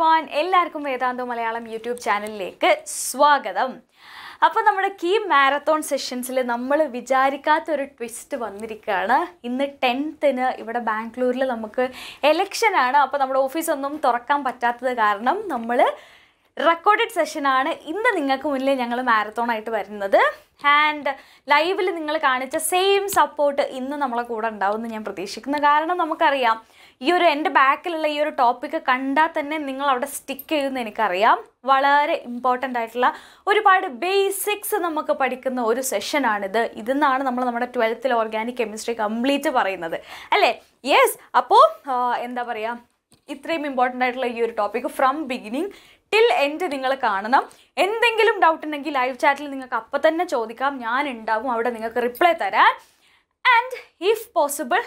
Everyone എല്ലാവർക്കും വേദാന്തോ Malayalam YouTube ചാനലിലേക്ക് സ്വാഗതം. അപ്പോൾ നമ്മുടെ കീ മാരത്തോൺ സെഷൻസിൽ നമ്മൾ വിചാരിക്കാത്ത ഒരു ട്വിസ്റ്റ് വന്നിരിക്കുകയാണ് ഇന്ന് ടെൻത്തിന് ഇവിടെ ബാംഗ്ലൂരിൽ നമുക്ക് എലക്ഷനാണ് അപ്പോൾ നമ്മുടെ ഓഫീസൊന്നും തുറക്കാൻ പറ്റാത്തത് കാരണം നമ്മൾ റെക്കോർഡഡ് സെഷനാണ് ഇന്ന് നിങ്ങൾക്ക് മുന്നിൽ ഞങ്ങൾ മാരത്തോൺ ആയിട്ട് വരുന്നത്. ആൻഡ് ലൈവിൽ നിങ്ങൾ കാണിച്ച സെയിം സപ്പോർട്ട് ഇന്ന് നമ്മളെ കൂടെ ഉണ്ടാവുമെന്ന് ഞാൻ പ്രതീക്ഷിക്കുന്നു. കാരണം നമുക്കറിയാം ഈ ഒരു എന്റെ ബാക്കിലുള്ള ഈ ഒരു ടോപ്പിക്ക് കണ്ടാൽ തന്നെ നിങ്ങൾ അവിടെ സ്റ്റിക്ക് ചെയ്യുമെന്ന് എനിക്കറിയാം. വളരെ ഇമ്പോർട്ടന്റ് ആയിട്ടുള്ള ഒരുപാട് ബേസിക്സ് നമുക്ക് പഠിക്കുന്ന ഒരു സെഷനാണിത് ഇതെന്നാണ് നമ്മൾ നമ്മുടെ ട്വൽത്തിൽ ഓർഗാനിക് കെമിസ്ട്രി കംപ്ലീറ്റ് പറയുന്നത്. അല്ലേ? യെസ് അപ്പോൾ എന്താ പറയുക ഇത്രയും ഇമ്പോർട്ടന്റ് ആയിട്ടുള്ള ഈ ഒരു topic from beginning till end നിങ്ങൾ കാണണം. എന്തെങ്കിലും ഡൗട്ട് ഉണ്ടെങ്കിൽ ലൈവ് ചാറ്റിൽ നിങ്ങൾക്ക് അപ്പം തന്നെ ചോദിക്കാം. ഞാൻ ഉണ്ടാകും അവിടെ നിങ്ങൾക്ക് റിപ്ലൈ തരാൻ. ആൻഡ് ഇഫ് പോസിബിൾ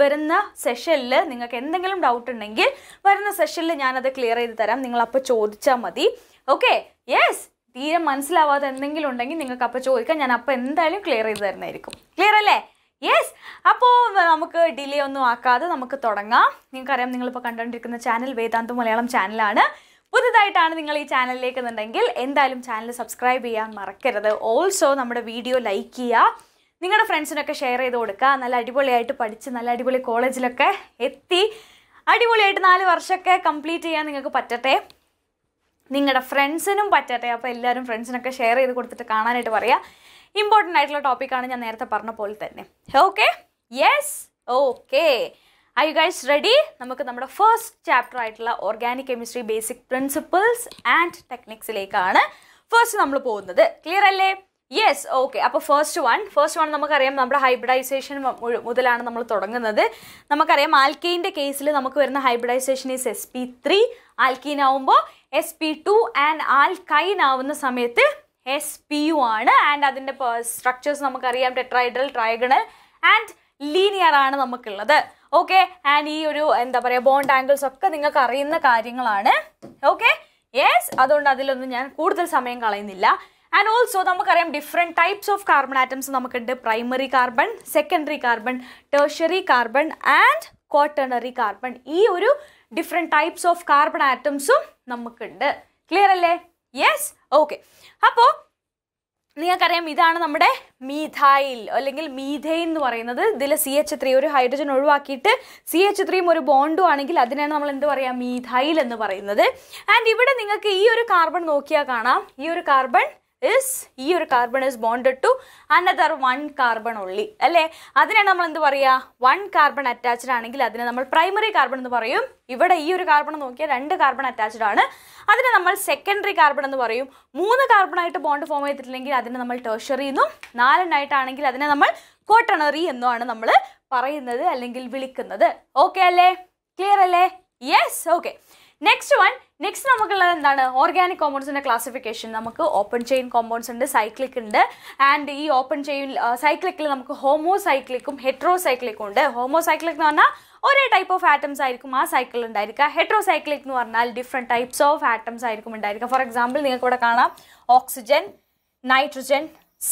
വരുന്ന സെഷനിൽ നിങ്ങൾക്ക് എന്തെങ്കിലും ഡൗട്ട് ഉണ്ടെങ്കിൽ വരുന്ന സെഷനിൽ ഞാനത് ക്ലിയർ ചെയ്ത് തരാം. നിങ്ങൾ അപ്പോൾ ചോദിച്ചാൽ മതി. ഓക്കെ യെസ് തീരെ മനസ്സിലാവാതെ എന്തെങ്കിലും ഉണ്ടെങ്കിൽ നിങ്ങൾക്ക് അപ്പോൾ ചോദിക്കാം. ഞാൻ അപ്പോൾ എന്തായാലും ക്ലിയർ ചെയ്ത് തരുന്നതായിരിക്കും. ക്ലിയർ അല്ലേ? യെസ് അപ്പോൾ നമുക്ക് ഡിലേ ഒന്നും ആക്കാതെ നമുക്ക് തുടങ്ങാം. നിങ്ങൾക്കറിയാം നിങ്ങളിപ്പോൾ കണ്ടുകൊണ്ടിരിക്കുന്ന ചാനൽ വേദാന്ത മലയാളം ചാനലാണ് പുതുതായിട്ടാണ് നിങ്ങൾ ഈ ചാനലിലേക്ക് എന്നുണ്ടെങ്കിൽ എന്തായാലും ചാനൽ സബ്സ്ക്രൈബ് ചെയ്യാൻ മറക്കരുത്. ഓൾസോ നമ്മുടെ വീഡിയോ ലൈക്ക് ചെയ്യുക. നിങ്ങളുടെ ഫ്രണ്ട്സിനൊക്കെ ഷെയർ ചെയ്ത് കൊടുക്കുക നല്ല അടിപൊളിയായിട്ട് പഠിച്ച് നല്ല അടിപൊളി കോളേജിലൊക്കെ എത്തി. അടിപൊളിയായിട്ട് നാല് വർഷമൊക്കെ കംപ്ലീറ്റ് ചെയ്യാൻ നിങ്ങൾക്ക് പറ്റട്ടെ. നിങ്ങളുടെ ഫ്രണ്ട്സിനും പറ്റട്ടെ. അപ്പോൾ എല്ലാവരും ഫ്രണ്ട്സിനൊക്കെ ഷെയർ ചെയ്ത് കൊടുത്തിട്ട് കാണാനായിട്ട് പറയാം. ഇമ്പോർട്ടന്റ് ആയിട്ടുള്ള ടോപ്പിക്കാണ് ഞാൻ നേരത്തെ പറഞ്ഞ പോലെ തന്നെ. Okay yes okay I you guys ready നമുക്ക് നമ്മുടെ ഫസ്റ്റ് ചാപ്റ്റർ ആയിട്ടുള്ള organic chemistry basic principles and ടെക്നിക്സിലേക്കാണ് first നമ്മൾ പോകുന്നത്. ക്ലിയർ അല്ലേ? യെസ് ഓക്കെ അപ്പോൾ ഫസ്റ്റ് വൺ ഫസ്റ്റ് വൺ നമുക്കറിയാം നമ്മുടെ ഹൈബ്രിഡൈസേഷൻ മുതലാണ് നമ്മൾ തുടങ്ങുന്നത്. നമുക്കറിയാം ആൽക്കെയിന്റെ കേസിൽ നമുക്ക് വരുന്ന hybridisation is S P three alkene ആവുമ്പോൾ S P two and alkyne ആവുന്ന സമയത്ത് എസ് പി യു ആണ്. ആൻഡ് അതിന്റെ സ്ട്രക്ചേഴ്സ് നമുക്കറിയാം ടെട്രൈഡൽ ട്രൈഗണൽ ആൻഡ് ലീനിയർ ആണ് നമുക്കുള്ളത്. ഓക്കെ ആൻഡ് ഈ ഒരു എന്താ പറയുക ബോണ്ട് ആംഗിൾസ് ഒക്കെ നിങ്ങൾക്ക് അറിയുന്ന കാര്യങ്ങളാണ്. ഓക്കെ യെസ് അതുകൊണ്ട് അതിലൊന്നും ഞാൻ കൂടുതൽ സമയം കളയുന്നില്ല. ആൻഡ് ഓൾസോ നമുക്കറിയാം different types of carbon atoms നമുക്കുണ്ട്. Primary carbon secondary carbon tertiary carbon and quaternary carbon ഈ ഒരു ഡിഫറെന്റ് ടൈപ്സ് ഓഫ് കാർബൺ ആറ്റംസും നമുക്കുണ്ട്. ക്ലിയർ അല്ലേ? യെസ് ഓക്കെ അപ്പോൾ നിങ്ങൾക്കറിയാം ഇതാണ് നമ്മുടെ മീഥൈൽ അല്ലെങ്കിൽ മീഥൈൻ എന്ന് പറയുന്നത്. ഇതിൽ സി എച്ച് ത്രീ ഒരു ഹൈഡ്രജൻ ഒഴിവാക്കിയിട്ട് സി എച്ച് ത്രീയും ഒരു ബോണ്ടും ആണെങ്കിൽ അതിനാണ് നമ്മൾ എന്ത് പറയുക മീഥൈൽ എന്ന് പറയുന്നത്. ആൻഡ് ഇവിടെ നിങ്ങൾക്ക് ഈ ഒരു കാർബൺ നോക്കിയാൽ കാണാം. ഈ ഒരു കാർബൺ ഇസ് ഈ ഒരു carbon is bonded to another one carbon ഉള്ളി അല്ലേ? അതിനെ നമ്മൾ എന്ത് പറയുക വൺ കാർബൺ അറ്റാച്ച്ഡ് ആണെങ്കിൽ അതിനെ നമ്മൾ പ്രൈമറി കാർബൺ എന്ന് പറയും. ഇവിടെ ഈ ഒരു കാർബൺ നോക്കിയാൽ രണ്ട് കാർബൺ അറ്റാച്ച്ഡ് ആണ്. അതിനെ നമ്മൾ സെക്കൻഡറി കാർബൺ എന്ന് പറയും. മൂന്ന് കാർബണായിട്ട് ബോണ്ട് ഫോം ചെയ്തിട്ടില്ലെങ്കിൽ അതിനെ നമ്മൾ ടേഷറി എന്നും നാലെണ്ണായിട്ടാണെങ്കിൽ അതിനെ നമ്മൾ കോട്ടണറി എന്നുമാണ് നമ്മൾ പറയുന്നത് അല്ലെങ്കിൽ വിളിക്കുന്നത്. ഓക്കെ അല്ലേ? ക്ലിയർ അല്ലേ? Yes okay next one next നമുക്കുള്ളത് എന്താണ്? ഓർഗാനിക് കോമ്പൗണ്ട്സിന്റെ ക്ലാസിഫിക്കേഷൻ നമുക്ക് ഓപ്പൺ ചെയിൻ കോമ്പൗണ്ട്സ് ഉണ്ട് സൈക്ലിക് ഉണ്ട്. ആൻഡ് ഈ ഓപ്പൺ ചെയിൻ സൈക്ലിക്കിൽ നമുക്ക് ഹോമോസൈക്ലിക്കും ഹെട്രോസൈക്ലിക്കും ഹെട്രോ സൈക്ലിക്കും ഉണ്ട്. ഹോമോ സൈക്ലിക് എന്ന് പറഞ്ഞാൽ ഒരേ ടൈപ്പ് ഓഫ് ആറ്റംസ് ആയിരിക്കും ആ സൈക്കിൾ ഉണ്ടായിരിക്കുക. ഹെട്രോസൈക്ലിക് എന്ന് പറഞ്ഞാൽ ഡിഫറെന്റ് ടൈപ്സ് ഓഫ് ആറ്റംസ് ആയിരിക്കും ഉണ്ടായിരിക്കുക. ഫോർ എക്സാമ്പിൾ നിങ്ങൾക്ക് ഇവിടെ കാണാം ഓക്സിജൻ നൈട്രജൻ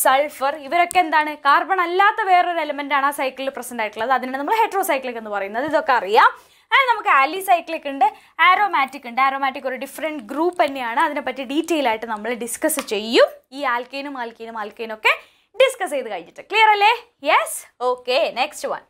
സൾഫർ ഇവരൊക്കെ എന്താണ്? കാർബൺ അല്ലാത്ത വേറൊരു എലമെന്റ് ആണ് ആ സൈക്കിളിൽ പ്രസന്റ് ആയിട്ടുള്ളത്. അതിനാണ് നമ്മൾ ഹെട്രോസൈക്ലിക് എന്ന് പറയുന്നത്. ഇതൊക്കെ അറിയാം. ആൻഡ് നമുക്ക് ആലി സൈക്ലിക് ഉണ്ട്. ആരോമാറ്റിക് ഉണ്ട്. ആരോമാറ്റിക് ഒരു ഡിഫറെന്റ് ഗ്രൂപ്പ് തന്നെയാണ്. അതിനെപ്പറ്റി ഡീറ്റെയിൽ ആയിട്ട് നമ്മൾ ഡിസ്കസ് ചെയ്യും. ഈ ആൽക്കേനും ആൽക്കേനും ആൽക്കേനും ഒക്കെ ഡിസ്കസ് ചെയ്ത് കഴിഞ്ഞിട്ട്. ക്ലിയർ അല്ലേ? Yes okay next one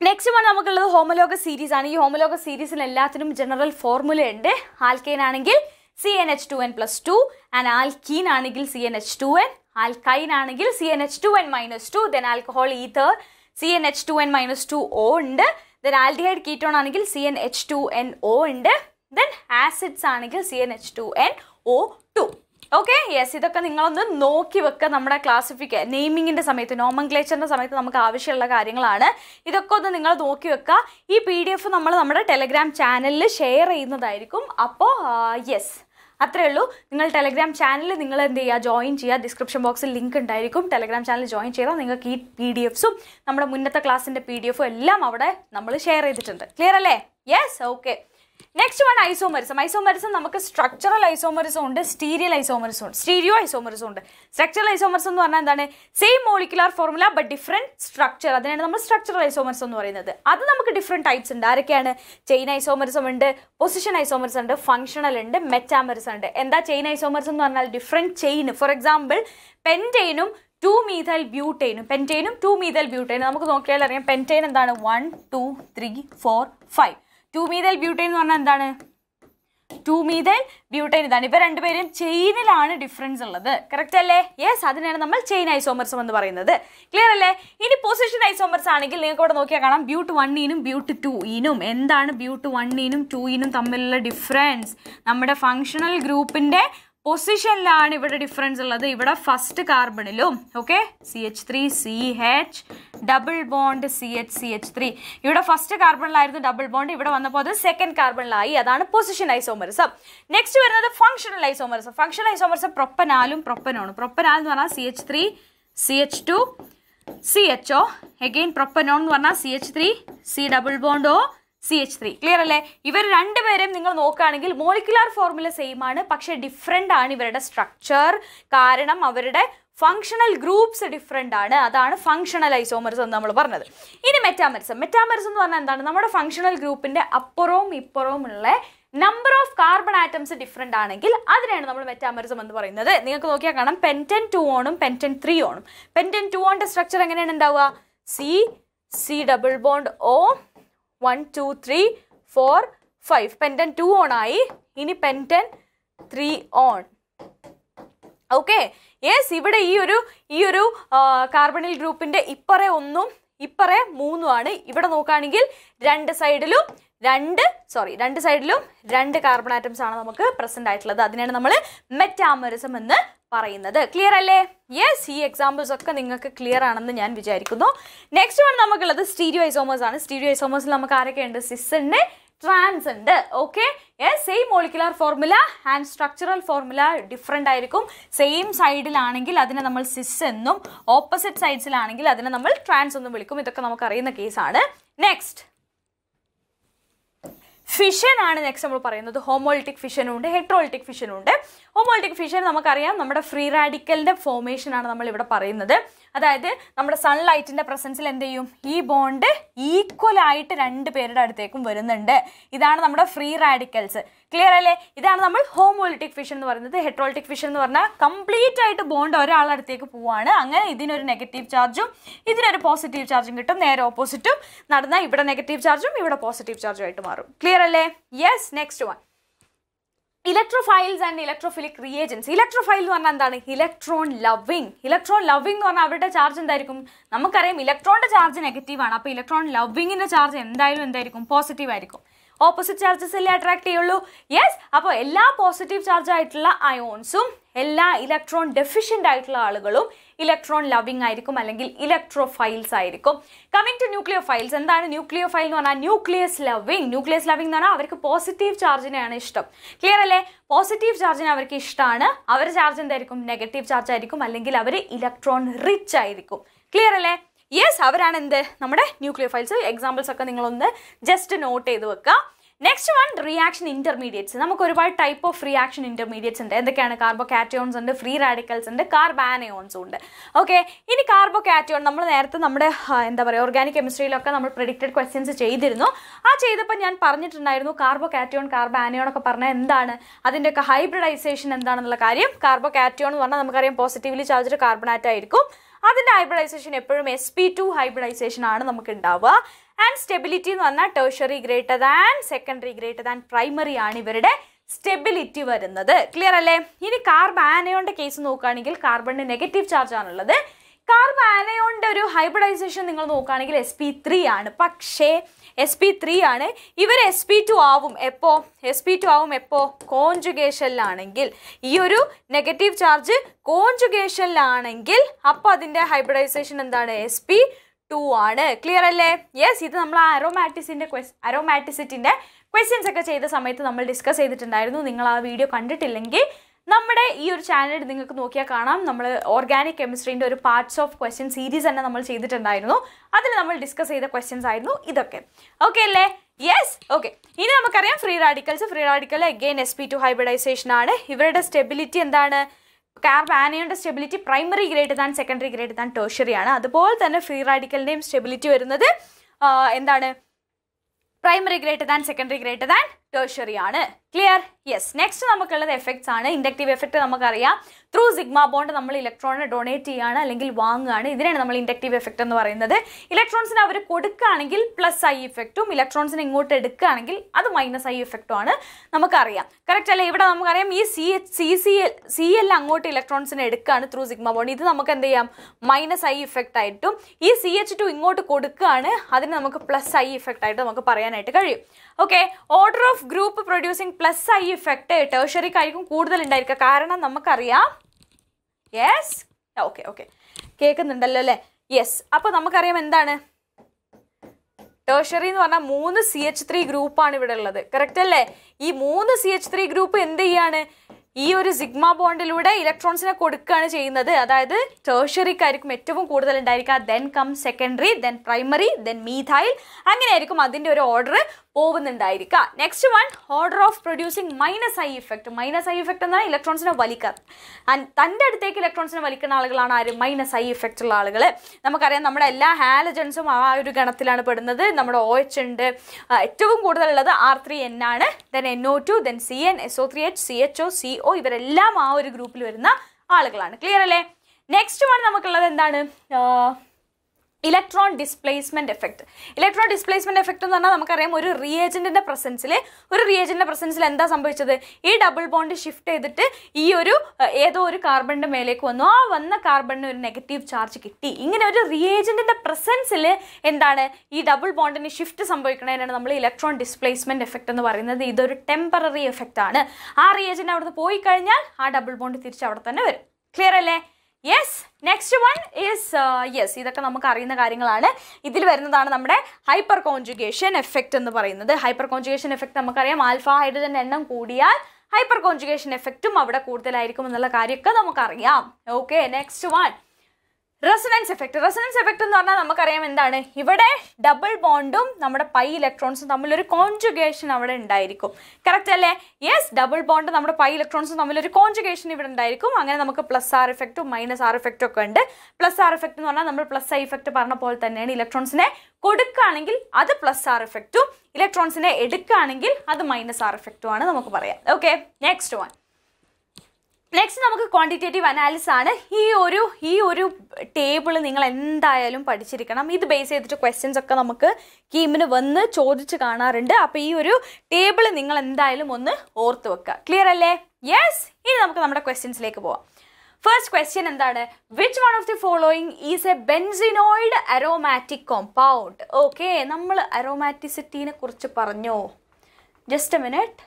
next one നമുക്കുള്ളത് ഹോമലോഗ സീരീസ് ആണ്. ഈ ഹോമലോഗ സീരീസിൽ എല്ലാത്തിനും ജനറൽ ഫോർമുല ഉണ്ട്. ആൽക്കൈൻ ആണെങ്കിൽ C N H two N plus two and alkene ആണെങ്കിൽ C N H two N alkyne ആണെങ്കിൽ C N H two N minus two then alcohol ether C N H two N minus two O ഉണ്ട്. Then aldehyde ketone ആണെങ്കിൽ C N H two N O ഉണ്ട്. Then acids ആണെങ്കിൽ C N H two N O two okay yes ഇതൊക്കെ നിങ്ങളൊന്ന് നോക്കി വെക്കുക നമ്മുടെ ക്ലാസിഫിക്ക നെയിമിങ്ങിന്റെ സമയത്ത് നോമൻക്ലേച്ചറിന്റെ സമയത്ത് നമുക്ക് ആവശ്യമുള്ള കാര്യങ്ങളാണ്. ഇതൊക്കെ ഒന്ന് നിങ്ങൾ നോക്കി വെക്കുക ഈ പി ഡി എഫ് നമ്മൾ നമ്മുടെ ടെലഗ്രാം ചാനലിൽ ഷെയർ ചെയ്യുന്നതായിരിക്കും. അപ്പോൾ യെസ് അത്രേ ഉള്ളൂ. നിങ്ങൾ ടെലഗ്രാം ചാനൽ നിങ്ങൾ എന്ത് ചെയ്യുക? ജോയിൻ ചെയ്യുക. ഡിസ്ക്രിപ്ഷൻ ബോക്സിൽ ലിങ്ക് ഉണ്ടായിരിക്കും. ടെലഗ്രാം ചാനൽ ജോയിൻ ചെയ്താൽ നിങ്ങൾക്ക് ഈ പി ഡി എഫ്സും നമ്മുടെ മുന്നത്തെ ക്ലാസ്സിന്റെ പി ഡി എഫും എല്ലാം അവിടെ നമ്മൾ ഷെയർ ചെയ്തിട്ടുണ്ട്. ക്ലിയർ അല്ലേ? Yes okay next one isomerism isomerism നമുക്ക് സ്ട്രക്ചറൽ ഐസോമറിസം ഉണ്ട് സ്റ്റീരിയൽ ഐസോമറിസം ഉണ്ട് സ്റ്റീരിയോ ഐസോമറിസം ഉണ്ട്. സ്ട്രക്ചറൽ ഐസോമറിസം എന്ന് പറഞ്ഞാൽ എന്താണ്? Same molecular formula but different structure അതിനാണ് നമ്മൾ സ്ട്രക്ചറൽ ഐസോമറിസം എന്ന് പറയുന്നത്. അത് നമുക്ക് ഡിഫറെന്റ് ടൈപ്സ് ഉണ്ട്. ആരൊക്കെയാണ്? ചെയിൻ ഐസോമറിസം ഉണ്ട് പൊസിഷൻ ഐസോമറിസം ഉണ്ട് ഫങ്ഷണൽ ഉണ്ട് മെറ്റാമറിസം ഉണ്ട്. എന്താ ചെയിൻ ഐസോമറിസം എന്ന് പറഞ്ഞാൽ? ഡിഫറെന്റ് ചെയിൻ ഫോർ എക്സാമ്പിൾ പെന്റെയിനും ടു മീഥൈൽ ബ്യൂട്ടൈനും പെന്റെയിനും ടു മീഥൈൽ ബ്യൂട്ടൈനും നമുക്ക് നോക്കിയാൽ അറിയാം പെന്റെയിൻ എന്താണ്? One two three four five two methyl butane എന്ന് പറഞ്ഞാൽ എന്താണ്? ടു മീതൽ ബ്യൂട്ടൈൻ ഇതാണ്. ഇവ രണ്ടുപേരും ചെയിനിലാണ് ഡിഫറൻസ് ഉള്ളത്. കറക്റ്റ് അല്ലേ? യെസ് അതിനാണ് നമ്മൾ ചെയിൻ ഐസോമർസം എന്ന് പറയുന്നത്. ക്ലിയർ അല്ലേ? ഇനി പൊസിഷൻ ഐസോമർസ് ആണെങ്കിൽ നിങ്ങൾക്ക് ഇവിടെ നോക്കിയാൽ കാണാം. ബ്യൂട്ട് വണ്ണിനും ബ്യൂട്ട് ടു ഇനും എന്താണ്? ബ്യൂട്ട് വണ്ണിനും ടു ഇനും തമ്മിലുള്ള ഡിഫറൻസ് നമ്മുടെ ഫങ്ഷണൽ ഗ്രൂപ്പിന്റെ പൊസിഷനിലാണ് ഇവിടെ ഡിഫറൻസ് ഉള്ളത്. ഇവിടെ first കാർബണിലും okay C H three C H double bond C H C H three ഇവിടെ ഫസ്റ്റ് കാർബണിലായിരുന്നു ഡബിൾ ബോണ്ട് ഇവിടെ വന്നപ്പോൾ അത് സെക്കൻഡ് കാർബണിലായി അതാണ് പൊസിഷൻ ഐസോമറിസം നെക്സ്റ്റ് വരുന്നത് ഫംഗ്ഷണൽ ഐസോമറിസം ഫങ്ഷണൽ ഐസോമറിസം പ്രൊപ്പനാലും പ്രൊപ്പനോണ് പ്രൊപ്പനാൽ എന്ന് പറഞ്ഞാൽ C H three C H two C H O again propanone എന്ന് പറഞ്ഞാൽ C H three C double bond O C H three clear അല്ലേ? ഇവർ രണ്ടുപേരും നിങ്ങൾ നോക്കുകയാണെങ്കിൽ മോളിക്കുലാർ ഫോർമുല സെയിം ആണ് പക്ഷേ ഡിഫറെന്റ് ആണ് ഇവരുടെ സ്ട്രക്ചർ കാരണം അവരുടെ ഫങ്ഷണൽ ഗ്രൂപ്പ്സ് ഡിഫറെന്റ് ആണ്. അതാണ് ഫങ്ഷണൽ ഐസോമറിസം എന്ന് നമ്മൾ പറഞ്ഞത്. ഇനി മെറ്റാമർസം മെറ്റാമറിസം എന്ന് പറഞ്ഞാൽ എന്താണ്? നമ്മുടെ ഫങ്ഷണൽ ഗ്രൂപ്പിന്റെ അപ്പുറവും ഇപ്പുറവും ഉള്ള number of carbon atoms different ആണെങ്കിൽ അതിനാണ് നമ്മൾ മെറ്റാമറിസം എന്ന് പറയുന്നത്. നിങ്ങൾക്ക് നോക്കിയാൽ കാണാം. പെന്റൻ ടു ഓണും പെന്റൻ ത്രീ ഓണും. പെന്റൻ ടു ഓണിന്റെ സ്ട്രക്ചർ എങ്ങനെയാണ് ഉണ്ടാവുക? C C double bond O one two three four five pentan two one ആയി. ഇനി pentan three one okay yes ഇവിടെ ഈ ഒരു ഈ ഒരു കാർബണിൽ ഗ്രൂപ്പിന്റെ ഇപ്പറേ ഒന്നും ഇപ്പറേ മൂന്നും ആണ്. ഇവിടെ നോക്കുകയാണെങ്കിൽ രണ്ട് സൈഡിലും രണ്ട് സോറി രണ്ട് സൈഡിലും രണ്ട് കാർബൺ ആറ്റംസ് ആണ് നമുക്ക് പ്രസന്റ് ആയിട്ടുള്ളത്. അതിനാണ് നമ്മൾ മെറ്റാമറിസം എന്ന് പറയുന്നത്. ക്ലിയർ അല്ലേ? യെസ് ഈ എക്സാമ്പിൾസ് ഒക്കെ നിങ്ങൾക്ക് ക്ലിയർ ആണെന്ന് ഞാൻ വിചാരിക്കുന്നു. നെക്സ്റ്റ് വൺ നമുക്കുള്ളത് സ്റ്റീരിയോ ഐസോമേഴ്സ് ആണ്. സ്റ്റീരിയോ ഐസോമേഴ്സിൽ നമുക്ക് ആരൊക്കെയുണ്ട് സിസ് ഉണ്ട് ട്രാൻസ് ഉണ്ട്. Okay same molecular formula and structural formula different ആയിരിക്കും. സെയിം സൈഡിലാണെങ്കിൽ അതിനെ നമ്മൾ സിസ് എന്നും ഓപ്പോസിറ്റ് സൈഡ്സിലാണെങ്കിൽ അതിനെ നമ്മൾ ട്രാൻസ് എന്നും വിളിക്കും. ഇതൊക്കെ നമുക്ക് അറിയുന്ന കേസാണ് നെക്സ്റ്റ് ഫിഷൻ ആണ് നെക്സ്റ്റ് നമ്മൾ പറയുന്നത്. ഹോമോളിറ്റിക് ഫിഷനും ഉണ്ട് ഹെട്രോളിറ്റിക് ഫിഷനും ഉണ്ട്. ഹോമോളിറ്റിക് ഫിഷൻ നമുക്കറിയാം നമ്മുടെ ഫ്രീ ആണ് നമ്മൾ ഇവിടെ പറയുന്നത്. അതായത് നമ്മുടെ സൺലൈറ്റിന്റെ പ്രസൻസിൽ എന്ത് ചെയ്യും? ഈ ബോണ്ട് ഈക്വൽ ആയിട്ട് രണ്ട് പേരുടെ അടുത്തേക്കും വരുന്നുണ്ട്. ഇതാണ് നമ്മുടെ ഫ്രീ റാഡിക്കൽസ് ക്ലിയർ അല്ലേ? ഇതാണ് നമ്മൾ ഹോമോളിറ്റിക് ഫിഷൻ എന്ന് പറയുന്നത്. ഹെട്രോളിറ്റിക് ഫിഷൻ എന്ന് പറഞ്ഞാൽ കംപ്ലീറ്റ് ആയിട്ട് ബോണ്ട് ഒരാളുടെ അടുത്തേക്ക് പോവാണ്. അങ്ങനെ ഇതിനൊരു നെഗറ്റീവ് ചാർജും ഇതിനൊരു പോസിറ്റീവ് ചാർജും കിട്ടും. നേരെ ഓപ്പോസിറ്റും നടന്നാൽ ഇവിടെ നെഗറ്റീവ് ചാർജും ഇവിടെ പോസിറ്റീവ് ചാർജും ആയിട്ട് മാറും. ക്ലിയർ അല്ലേ? Yes next one electrophiles and electrophilic reagents electrophile എന്ന് പറഞ്ഞാൽ എന്താണ്? ഇലക്ട്രോൺ ലവിങ് ഇലക്ട്രോൺ ലവിങ് എന്ന് പറഞ്ഞാൽ അവരുടെ ചാർജ് എന്തായിരിക്കും? നമുക്കറിയാം ഇലക്ട്രോണിന്റെ ചാർജ് നെഗറ്റീവ് ആണ്. അപ്പോൾ ഇലക്ട്രോൺ ലവിങ്ങിന്റെ ചാർജ് എന്തായാലും എന്തായിരിക്കും? പോസിറ്റീവ് ആയിരിക്കും. ഓപ്പോസിറ്റ് ചാർജസ് അല്ലേ അട്രാക്ട് ചെയ്യുള്ളൂ? യെസ് അപ്പോൾ എല്ലാ പോസിറ്റീവ് ചാർജ് ആയിട്ടുള്ള അയോൺസും എല്ലാ ഇലക്ട്രോൺ ഡെഫിഷ്യന്റ് ആയിട്ടുള്ള ആളുകളും ഇലക്ട്രോൺ ലവിങ് ആയിരിക്കും അല്ലെങ്കിൽ ഇലക്ട്രോഫൈൽസ് ആയിരിക്കും. കമ്മിങ് ടു ന്യൂക്ലിയോ ഫൈൽസ് എന്താണ് ന്യൂക്ലിയോ ഫൈൽ എന്ന് പറഞ്ഞാൽ ന്യൂക്ലിയസ് ലവിങ് ന്യൂക്ലിയസ് ലവിങ് എന്ന് പറഞ്ഞാൽ അവർക്ക് പോസിറ്റീവ് ചാർജിനെയാണ് ഇഷ്ടം. ക്ലിയർ അല്ലേ? പോസിറ്റീവ് ചാർജിനെ അവർക്ക് ഇഷ്ടമാണ്. അവരുടെ ചാർജ് എന്തായിരിക്കും? നെഗറ്റീവ് ചാർജ് ആയിരിക്കും. അല്ലെങ്കിൽ അവർ ഇലക്ട്രോൺ റിച്ച് ആയിരിക്കും. ക്ലിയർ അല്ലേ? യെസ് അവരാണ് എന്ത് നമ്മുടെ ന്യൂക്ലിയർ ഫൈൽസ് എക്സാമ്പിൾസ് ഒക്കെ നിങ്ങളൊന്ന് ജസ്റ്റ് നോട്ട് ചെയ്ത് വെക്കുക നെക്സ്റ്റ് വൺ റിയാക്ഷൻ ഇന്റർമീഡിയറ്റ്സ് നമുക്ക് ഒരുപാട് ടൈപ്പ് ഓഫ് റിയാക്ഷൻ ഇന്റർമീഡിയറ്റ്സ് ഉണ്ട്. എന്തൊക്കെയാണ്? കാർബോ കാറ്റയോൺസ് ഉണ്ട് ഫ്രീ റാഡിക്കൽസ് ഉണ്ട് കാർബാനയോൺസും ഉണ്ട്. ഓക്കെ ഇനി കാർബോ കാറ്റയോൺ നമ്മൾ നേരത്തെ നമ്മുടെ എന്താ പറയുക ഓർഗാനിക് കെമിസ്ട്രിയിലൊക്കെ നമ്മൾ പ്രിഡിക്റ്റഡ് ക്വസ്റ്റ്യൻസ് ചെയ്തിരുന്നു. ആ ചെയ്തപ്പോൾ ഞാൻ പറഞ്ഞിട്ടുണ്ടായിരുന്നു കാർബോ കാറ്റയോൺ കാർബാനയോൺ ഒക്കെ പറഞ്ഞാൽ എന്താണ്? അതിന്റെയൊക്കെ ഹൈബ്രിഡൈസേഷൻ എന്താണെന്നുള്ള കാര്യം. കാർബോ കാറ്റയോൺ എന്ന് പറഞ്ഞാൽ നമുക്കറിയാം പോസിറ്റീവ്ലി ചാർജ്ഡ് കാർബണാറ്റ് ആയിരിക്കും. അതിന്റെ ഹൈബ്രിഡൈസേഷൻ എപ്പോഴും എസ് പി ടു ഹൈബ്രിഡൈസേഷൻ ആണ് നമുക്ക് ഉണ്ടാവുക ആൻഡ് സ്റ്റെബിലിറ്റി എന്ന് പറഞ്ഞാൽ tertiary greater than secondary greater than primary ആണ് ഇവരുടെ സ്റ്റെബിലിറ്റി വരുന്നത്. ക്ലിയർ അല്ലേ? ഇനി കാർബാനയോന്റെ കേസ് നോക്കുകയാണെങ്കിൽ കാർബണിന് നെഗറ്റീവ് ചാർജ് ആണുള്ളത്. കാർബാനയോന്റെ ഒരു ഹൈബ്രിഡൈസേഷൻ നിങ്ങൾ നോക്കുകയാണെങ്കിൽ എസ് പി ത്രീ ആണ്. പക്ഷേ എസ് പി ത്രീ ആണ്. ഇവർ എസ് പി ടു ആവും എപ്പോ? എസ് പി ടു ആവും എപ്പോ? കോൺജുഗേഷനിലാണെങ്കിൽ ഈ ഒരു നെഗറ്റീവ് ചാർജ് കോൺജുഗേഷനിലാണെങ്കിൽ അപ്പോൾ അതിന്റെ ഹൈബ്രിഡൈസേഷൻ എന്താണ്? എസ് പി ടു ആണ്. ക്ലിയർ അല്ലേ? യെസ് ഇത് നമ്മൾ ആ അരോമാറ്റിസിന്റെ ക്വസ് അരോമാറ്റിസിറ്റിന്റെ ക്വസ്റ്റ്യൻസ് ഒക്കെ ചെയ്ത സമയത്ത് നമ്മൾ ഡിസ്കസ് ചെയ്തിട്ടുണ്ടായിരുന്നു. നിങ്ങൾ ആ വീഡിയോ കണ്ടിട്ടില്ലെങ്കിൽ നമ്മുടെ ഈ ഒരു ചാനൽ നിങ്ങൾക്ക് നോക്കിയാൽ കാണാം. നമ്മൾ ഓർഗാനിക് കെമിസ്ട്രീന്റെ ഒരു പാർട്സ് ഓഫ് ക്വസ്റ്റ്യൻ സീരീസ് തന്നെ നമ്മൾ ചെയ്തിട്ടുണ്ടായിരുന്നു. അതിൽ നമ്മൾ ഡിസ്കസ് ചെയ്ത ക്വസ്റ്റ്യൻസ് ആയിരുന്നു ഇതൊക്കെ. ഓക്കെ അല്ലേ? യെസ് ഓക്കെ ഇനി നമുക്കറിയാം free radicals free radical again S P two hybridisation ആണ്. ഇവരുടെ സ്റ്റെബിലിറ്റി എന്താണ്? കാർബ് ആനയുടെ stability primary greater than secondary greater than tertiary ആണ്. അതുപോലെ തന്നെ ഫ്രീ റാഡിക്കലിന്റെയും സ്റ്റെബിലിറ്റി വരുന്നത് എന്താണ്? Primary greater than secondary greater than tertiary ആണ്. ക്ലിയർ യെസ് നെക്സ്റ്റ് നമുക്കുള്ളത് എഫക്ട്സ് ആണ്. ഇൻഡക്റ്റീവ് എഫക്റ്റ് നമുക്കറിയാം. ത്രൂ സിഗ്മ ബോണ്ട് നമ്മൾ ഇലക്ട്രോണിനെ ഡൊണേറ്റ് ചെയ്യുകയാണ് അല്ലെങ്കിൽ വാങ്ങുകയാണ്. ഇതിനാണ് നമ്മൾ ഇൻഡക്റ്റീവ് എഫക്റ്റ് എന്ന് പറയുന്നത്. ഇലക്ട്രോൺസിന് അവർ കൊടുക്കുകയാണെങ്കിൽ പ്ലസ് ഐ ഇഫക്റ്റും ഇലക്ട്രോൺസിന് ഇങ്ങോട്ട് എടുക്കുകയാണെങ്കിൽ അത് മൈനസ് ഐ ഇഫക്റ്റും ആണ് നമുക്കറിയാം. കറക്റ്റ് അല്ലേ? ഇവിടെ നമുക്കറിയാം ഈ C C C L C L അങ്ങോട്ട് ഇലക്ട്രോൺസിന് എടുക്കുകയാണ് ത്രൂ സിഗ്മ ബോണ്ട് ഇത് നമുക്ക് എന്ത് ചെയ്യാം? മൈനസ് ഐ ഇഫക്റ്റ് ആയിട്ടും ഈ സി എച്ച് ടു ഇങ്ങോട്ട് കൊടുക്കുകയാണ്. അതിന് നമുക്ക് പ്ലസ് ഐ ഇഫക്റ്റ് ആയിട്ട് നമുക്ക് പറയാനായിട്ട് കഴിയും. Okay order of group producing plus I effect ടേഴ്ഷറിക്കായിരിക്കും കൂടുതൽ ഉണ്ടായിരിക്കുക കാരണം നമുക്കറിയാം. യെസ് ഓക്കെ ഓക്കെ കേൾക്കുന്നുണ്ടല്ലോ അല്ലേ? യെസ് അപ്പോൾ നമുക്കറിയാം എന്താണ്? ടേഴ്ഷറി എന്ന് പറഞ്ഞാൽ മൂന്ന് സി എച്ച് ത്രീ ഗ്രൂപ്പാണ് ഇവിടെ ഉള്ളത്. കറക്റ്റ് അല്ലേ? ഈ മൂന്ന് സി എച്ച് ത്രീ ഗ്രൂപ്പ് എന്ത് ചെയ്യാണ്? ഈ ഒരു സിഗ്മ ബോണ്ടിലൂടെ ഇലക്ട്രോൺസിനെ കൊടുക്കുകയാണ് ചെയ്യുന്നത്. അതായത് ടേഴ്ഷറിക്കായിരിക്കും ഏറ്റവും കൂടുതൽ ഉണ്ടായിരിക്കുക then come secondary then primary then methyl അങ്ങനെയായിരിക്കും അതിന്റെ ഒരു order പോകുന്നുണ്ടായിരിക്കുക next one order of producing minus I effect minus I effect എന്നാൽ ഇലക്ട്രോൺസിനെ വലിക്കുക. ആൻഡ് തന്റെ അടുത്തേക്ക് ഇലക്ട്രോൺസിനെ വലിക്കുന്ന ആളുകളാണ് ആര്? മൈനസ് ഐ ഇഫക്റ്റ് ഉള്ള ആളുകൾ. നമുക്കറിയാം നമ്മുടെ എല്ലാ ഹാലജൻസും ആ ഒരു ഗണത്തിലാണ് പെടുന്നത്. നമ്മുടെ ഒ എച്ച് ഉണ്ട്. ഏറ്റവും കൂടുതലുള്ളത് ആർ ത്രീ എൻ ആണ്. Then N O two then C N S O three H C H O C O ഇവരെല്ലാം ആ ഒരു ഗ്രൂപ്പിൽ വരുന്ന ആളുകളാണ്. ക്ലിയർ അല്ലേ? നെക്സ്റ്റ് വൺ നമുക്കുള്ളത് എന്താണ്? Electron displacement effect. Electron displacement effect എന്ന് പറഞ്ഞാൽ നമുക്കറിയാം ഒരു റിയേജന്റിന്റെ പ്രസൻസിൽ ഒരു റിയേജന്റിന്റെ പ്രസൻസിൽ എന്താ സംഭവിച്ചത്? ഈ ഡബിൾ ബോണ്ട് ഷിഫ്റ്റ് ചെയ്തിട്ട് ഈ ഒരു ഏതോ ഒരു കാർബണിന്റെ മേലേക്ക് വന്നു. ആ വന്ന കാർബണിന് ഒരു നെഗറ്റീവ് ചാർജ് കിട്ടി. ഇങ്ങനെ ഒരു റിയേജന്റിന്റെ പ്രസൻസിൽ എന്താണ്? ഈ ഡബിൾ ബോണ്ടിന് ഷിഫ്റ്റ് സംഭവിക്കുന്നതിനാണ് നമ്മൾ ഇലക്ട്രോൺ ഡിസ്പ്ലേസ്മെന്റ് എഫക്ട് എന്ന് പറയുന്നത്. ഇതൊരു ടെമ്പററി എഫക്റ്റ് ആണ്. ആ റിയേജന്റ് അവിടുന്ന് പോയി കഴിഞ്ഞാൽ ആ ഡബിൾ ബോണ്ട് തിരിച്ച് അവിടെ തന്നെ വരും. ക്ലിയർ അല്ലേ? Yes next one is yes ഇതൊക്കെ നമുക്ക് അറിയുന്ന കാര്യങ്ങളാണ്. ഇതിൽ വരുന്നതാണ് നമ്മുടെ ഹൈപ്പർ കോൺജുഗേഷൻ എഫക്റ്റ് എന്ന് പറയുന്നത്. ഹൈപ്പർ കോൺജുഗേഷൻ എഫക്റ്റ് നമുക്കറിയാം. ആൽഫ ഹൈഡ്രജൻ എണ്ണം കൂടിയാൽ ഹൈപ്പർ കോൺജുഗേഷൻ എഫക്റ്റും അവിടെ കൂടുതലായിരിക്കും എന്നുള്ള കാര്യമൊക്കെ നമുക്കറിയാം. Okay next one resonance effect resonance effect എന്ന് പറഞ്ഞാൽ നമുക്കറിയാം എന്താണ്? ഇവിടെ ഡബിൾ ബോണ്ടും നമ്മുടെ പൈ ഇലക്ട്രോൺസും തമ്മിലൊരു കോൺജുഗേഷൻ അവിടെ ഉണ്ടായിരിക്കും. കറക്റ്റ് അല്ലേ? യെസ് ഡബിൾ ബോണ്ട് നമ്മുടെ പൈ ഇലക്ട്രോൺസും തമ്മിലൊരു കോൺജുഗേഷൻ ഇവിടെ ഉണ്ടായിരിക്കും. അങ്ങനെ നമുക്ക് പ്ലസ് ആർ എഫക്റ്റും മൈനസ് ആർ എഫക്റ്റും ഒക്കെ ഉണ്ട്. പ്ലസ് ആർ എഫക്റ്റ് എന്ന് പറഞ്ഞാൽ നമ്മൾ പ്ലസ് ഐ എഫക്റ്റ് പറഞ്ഞ പോലെ തന്നെയാണ് ഇലക്ട്രോൺസിനെ കൊടുക്കുകയാണെങ്കിൽ അത് പ്ലസ് ആർ എഫക്റ്റും ഇലക്ട്രോൺസിനെ എടുക്കുകയാണെങ്കിൽ അത് മൈനസ് ആർ എഫക്റ്റും ആണ് നമുക്ക് പറയാം. ഓക്കെ നെക്സ്റ്റ് വൺ നെക്സ്റ്റ് നമുക്ക് ക്വാണ്ടിറ്റേറ്റീവ് അനാലിസിസ് ആണ്. ഈ ഒരു ഈ ഒരു ടേബിൾ നിങ്ങൾ എന്തായാലും പഠിച്ചിരിക്കണം. ഇത് ബേസ് ചെയ്തിട്ട് ക്വസ്റ്റ്യൻസ് ഒക്കെ നമുക്ക് കീമിന് വന്ന് ചോദിച്ച് കാണാറുണ്ട്. അപ്പോൾ ഈ ഒരു ടേബിൾ നിങ്ങൾ എന്തായാലും ഒന്ന് ഓർത്ത് വെക്കുക ക്ലിയർ അല്ലേ? യെസ് ഇനി നമുക്ക് നമ്മുടെ ക്വസ്റ്റ്യൻസിലേക്ക് പോവാം. ഫസ്റ്റ് ക്വസ്റ്റ്യൻ എന്താണ്? Which one of the following is a benzenoid aromatic compound okay നമ്മൾ അരോമാറ്റിസിറ്റിനെ കുറിച്ച് പറഞ്ഞോ? ജസ്റ്റ് എ മിനിറ്റ്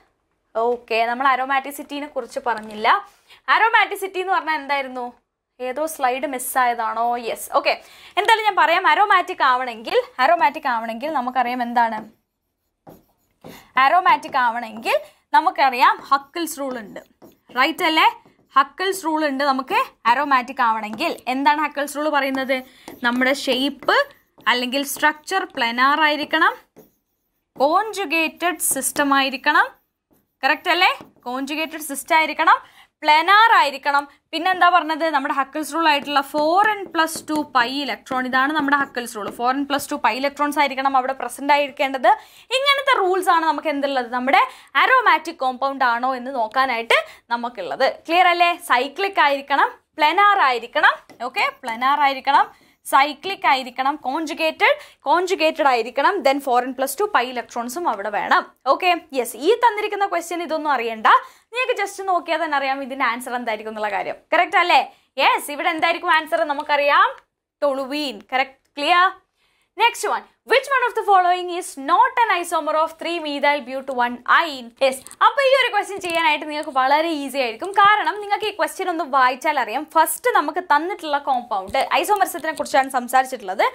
ഓക്കെ നമ്മൾ അരോമാറ്റിസിറ്റിനെ കുറിച്ച് പറഞ്ഞില്ല. അരോമാറ്റിസിറ്റി എന്ന് പറഞ്ഞാൽ എന്തായിരുന്നു? ഏതോ സ്ലൈഡ് മിസ്സായതാണോ യെസ് ഓക്കെ എന്തായാലും ഞാൻ പറയാം അരോമാറ്റിക് ആവണമെങ്കിൽ അരോമാറ്റിക് ആവണമെങ്കിൽ നമുക്കറിയാം എന്താണ്? അരോമാറ്റിക് ആവണമെങ്കിൽ നമുക്കറിയാം ഹക്കിൾസ് റൂൾ ഉണ്ട്. റൈറ്റ് അല്ലേ? ഹക്കിൾസ് റൂൾ ഉണ്ട് നമുക്ക് അരോമാറ്റിക് ആവണമെങ്കിൽ. എന്താണ് ഹക്കിൾസ് റൂൾ പറയുന്നത്? നമ്മുടെ ഷേപ്പ് അല്ലെങ്കിൽ സ്ട്രക്ചർ പ്ലെനാർ ആയിരിക്കണം. കോൺജുഗേറ്റഡ് സിസ്റ്റം ആയിരിക്കണം. കറക്റ്റ് അല്ലേ? കോൺജുഗേറ്റഡ് സിസ്റ്റം ആയിരിക്കണം പ്ലെനാർ ആയിരിക്കണം. പിന്നെന്താ പറഞ്ഞത്? നമ്മുടെ ഹക്കിൾസ് റൂൾ ആയിട്ടുള്ള four N plus two pi electron ഇതാണ് നമ്മുടെ Huckel's rule four N plus two pi electrons ആയിരിക്കണം അവിടെ പ്രസന്റ് ആയിരിക്കേണ്ടത്. ഇങ്ങനത്തെ റൂൾസ് ആണ് നമുക്ക് എന്തുള്ളത്? നമ്മുടെ അരോമാറ്റിക് കോമ്പൗണ്ട് ആണോ എന്ന് നോക്കാനായിട്ട് നമുക്കുള്ളത്. ക്ലിയർ അല്ലേ? സൈക്ലിക് ആയിരിക്കണം പ്ലെനാർ ആയിരിക്കണം. ഓക്കെ പ്ലെനാർ ആയിരിക്കണം. സൈക്ലിക് ആയിരിക്കണം കോൺജുഗേറ്റഡ് കോൺജുഗേറ്റഡ് ആയിരിക്കണം then four N plus two pi ഇലക്ട്രോൺസും അവിടെ വേണം. ഓക്കെ യെസ് ഈ തന്നിരിക്കുന്ന ക്വസ്റ്റ്യൻ ഇതൊന്നും അറിയണ്ട. നിങ്ങൾക്ക് ജസ്റ്റ് നോക്കിയാൽ തന്നെ അറിയാം ഇതിന്റെ ആൻസർ എന്തായിരിക്കും എന്നുള്ള കാര്യം. കറക്റ്റ് അല്ലേ? യെസ് ഇവിടെ എന്തായിരിക്കും ആൻസർ നമുക്കറിയാം. Toluene correct clear next one which one of the following is not an isomer of three methyl but one yne yes അപ്പോൾ ഈ ഒരു ക്വസ്റ്റ്യൻ ചെയ്യാനായിട്ട് നിങ്ങൾക്ക് വളരെ ഈസി ആയിരിക്കും. കാരണം നിങ്ങൾക്ക് ഈ ക്വസ്റ്റ്യൻ ഒന്ന് വായിച്ചാൽ അറിയാം. ഫസ്റ്റ് നമുക്ക് തന്നിട്ടുള്ള കോമ്പൗണ്ട് ഐസോമർസത്തിനെ കുറിച്ചാണ് സംസാരിച്ചിട്ടുള്ളത്.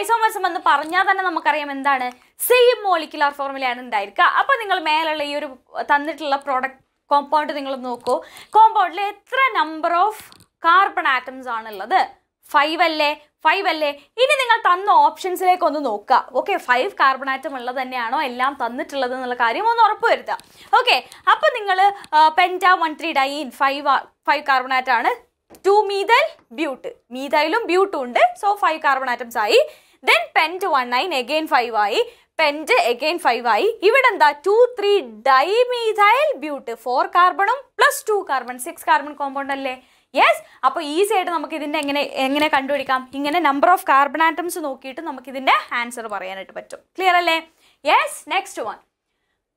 ഐസോമർസം എന്ന് പറഞ്ഞാൽ തന്നെ നമുക്കറിയാം എന്താണ്? സെയിം മോളിക്കുലാർ ഫോർമുലയാണ് ഉണ്ടായിരിക്കുക. അപ്പോൾ നിങ്ങൾ മേലുള്ള ഈ ഒരു തന്നിട്ടുള്ള പ്രോഡക്റ്റ് കോമ്പൗണ്ട് നിങ്ങൾ നോക്കൂ. കോമ്പൗണ്ടിൽ എത്ര നമ്പർ ഓഫ് കാർബൺ ആറ്റംസ് ആണുള്ളത്? ഫൈവ് അല്ലേ? ഫൈവ് അല്ലേ? ഇനി നിങ്ങൾ തന്ന ഓപ്ഷൻസിലേക്ക് ഒന്ന് നോക്കുക. ഓക്കെ ഫൈവ് കാർബൺ ആറ്റം ഉള്ളത് തന്നെയാണോ എല്ലാം തന്നിട്ടുള്ളത് എന്നുള്ള കാര്യം ഒന്ന് ഉറപ്പ് വരുത്തുക. ഓക്കെ അപ്പോൾ നിങ്ങൾ penta one three diene five five ആണ്. ടു മീതൈൽ ബ്യൂട്ട് മീതൈലും ബ്യൂട്ടും ഉണ്ട്. സോ ഫൈവ് കാർബൺ ആറ്റംസ് ആയി. Then pent one nine again five ആയി. പെന്റ് എഗെയിൻ ഫൈവ് ആയി. ഇവിടെ എന്താ? Two three dimethyl but four കാർബണും plus two carbon six carbon compound അല്ലേ? യെസ് അപ്പോൾ ഈസി ആയിട്ട് നമുക്ക് ഇതിന്റെ എങ്ങനെ എങ്ങനെ കണ്ടുപിടിക്കാം? ഇങ്ങനെ നമ്പർ ഓഫ് കാർബൺ ആറ്റംസ് നോക്കിയിട്ട് നമുക്ക് ഇതിന്റെ ആൻസർ പറയാനായിട്ട് പറ്റും. ക്ലിയർ അല്ലേ? Yes next one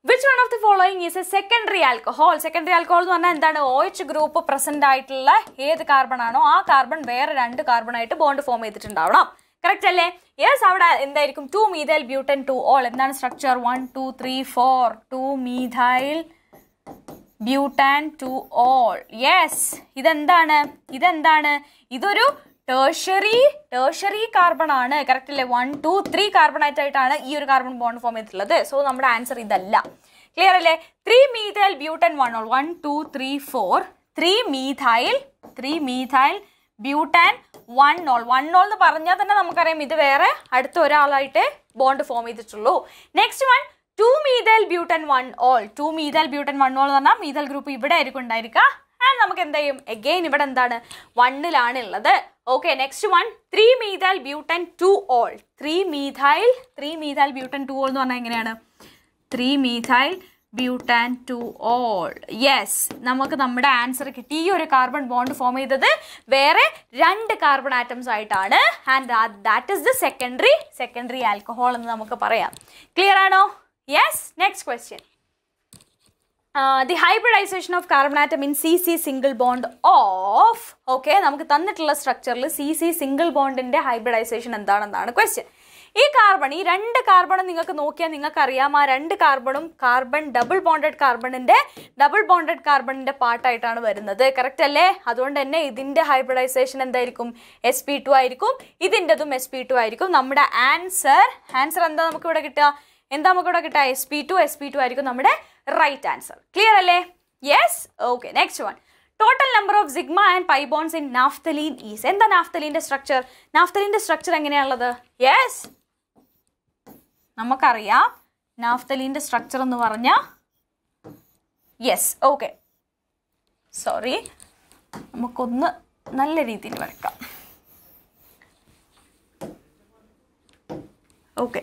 which one of the following is a secondary alcohol secondary alcohol എന്ന് പറഞ്ഞാൽ എന്താണ്? ഒ എച്ച് ഗ്രൂപ്പ് പ്രസന്റ് ആയിട്ടുള്ള ഏത് കാർബൺ ആണോ ആ കാർബൺ വേറെ രണ്ട് കാർബൺ ആയിട്ട് ബോണ്ട് ഫോം ചെയ്തിട്ടുണ്ടാവണം. കറക്റ്റ് അല്ലേ? യെസ് അവിടെ എന്തായിരിക്കും? Two methyl butan two ol എന്താണ് structure one two three four two methyl butane two ol yes ഇതെന്താണ്? ഇതെന്താണ്? ഇതൊരു ടേർഷറി ടേർഷറി കാർബൺ ആണ്. കറക്റ്റ് അല്ലേ? വൺ ടു ത്രീ കാർബൺ ആയിട്ടാണ് ഈ ഒരു കാർബൺ ബോണ്ട് ഫോം ചെയ്തിട്ടുള്ളത്. സോ നമ്മുടെ ആൻസർ ഇതല്ല. ക്ലിയർ അല്ലേ? Three methyl butan one ol one two three four three methyl three methyl butane one ol one ol എന്ന് പറഞ്ഞാൽ തന്നെ നമുക്കറിയാം ഇത് വേറെ അടുത്ത ഒരാളായിട്ട് ബോണ്ട് ഫോം ചെയ്തിട്ടുള്ളൂ. Next one two methyl butan one ol two methyl butan one ol എന്ന് പറഞ്ഞാൽ മീതൽ ഗ്രൂപ്പ് ഇവിടെ ആയിരിക്കും ഉണ്ടായിരിക്കുക ആൻഡ് നമുക്ക് എന്ത് ചെയ്യും? എഗെയിൻ ഇവിടെ എന്താണ്? വണ്ണിലാണ് ഉള്ളത്. Okay next one three methyl butan two ol three methyl three methyl butan two ol എന്ന് പറഞ്ഞാൽ എങ്ങനെയാണ്? Three methyl butane two ol yes നമുക്ക് നമ്മുടെ ആൻസർ കിട്ടി. ഈ ഒരു കാർബൺ ബോണ്ട് ഫോം ചെയ്തത് വേറെ രണ്ട് കാർബൺ ആറ്റംസ് ആയിട്ടാണ്. And that is the secondary secondary alcohol എന്ന് നമുക്ക് പറയാം. ക്ലിയർ ആണോ? Yes next question. The hybridisation of carbon atom in in CC single bond of okay നമുക്ക് തന്നിട്ടുള്ള സ്ട്രക്ചറിൽ സി സി സിംഗിൾ ബോണ്ടിന്റെ ഹൈബ്രിഡൈസേഷൻ എന്താണെന്നാണ് ക്വസ്റ്റ്യൻ ഈ കാർബൺ ഈ രണ്ട് കാർബണും നിങ്ങൾക്ക് നോക്കിയാൽ നിങ്ങൾക്ക് അറിയാം ആ രണ്ട് കാർബണും കാർബൺ ഡബിൾ ബോണ്ടഡ് കാർബണിന്റെ ഡബിൾ ബോണ്ടഡ് കാർബണിന്റെ പാർട്ടായിട്ടാണ് വരുന്നത്. കറക്റ്റ് അല്ലേ? അതുകൊണ്ട് തന്നെ ഇതിന്റെ ഹൈബ്രിഡൈസേഷൻ എന്തായിരിക്കും? എസ് പി ടു ആയിരിക്കും. ഇതിന്റെതും എസ് പി ടു ആയിരിക്കും. നമ്മുടെ ആൻസർ ആൻസർ എന്താ നമുക്ക് ഇവിടെ കിട്ടുക? എന്താ നമുക്ക് ഇവിടെ കിട്ടുക? S P two S P two ആയിരിക്കും നമ്മുടെ റൈറ്റ് ആൻസർ ക്ലിയർ അല്ലേ? Yes okay next one total number of sigma and pi bonds in naphthalene is എന്താ നാഫ്തലീന്റെ സ്ട്രക്ചർ നാഫ്തലീന്റെ സ്ട്രക്ചർ എങ്ങനെയാണുള്ളത്? യെസ് നമുക്കറിയാം നാഫ്തലീന്റെ സ്ട്രക്ചർ എന്ന് പറഞ്ഞാൽ യെസ് ഓക്കെ സോറി നമുക്കൊന്ന് നല്ല രീതിയിൽ വരക്കാം ഓക്കെ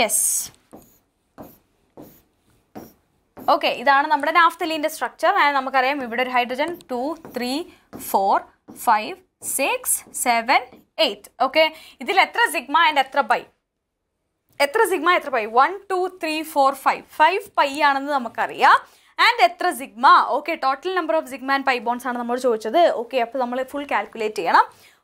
യെസ് ഓക്കെ ഇതാണ് നമ്മുടെ നാഫ്തലീന്റെ സ്ട്രക്ചർ നമുക്കറിയാം ഇവിടെ ഒരു hydrogen two three four five six seven eight okay ഇതിൽ എത്ര സിഗ്മ ആൻഡ് എത്ര പൈ എത്ര സിഗ്മ എത്ര pi one two three four five five pi ആണെന്ന് നമുക്കറിയാം. ആൻഡ് എത്ര sigma okay total number of sigma and pi bonds ആണ് നമ്മൾ ചോദിച്ചത്. ഓക്കെ അപ്പോൾ നമ്മൾ ഫുൾ കാൽക്കുലേറ്റ് ചെയ്യണം.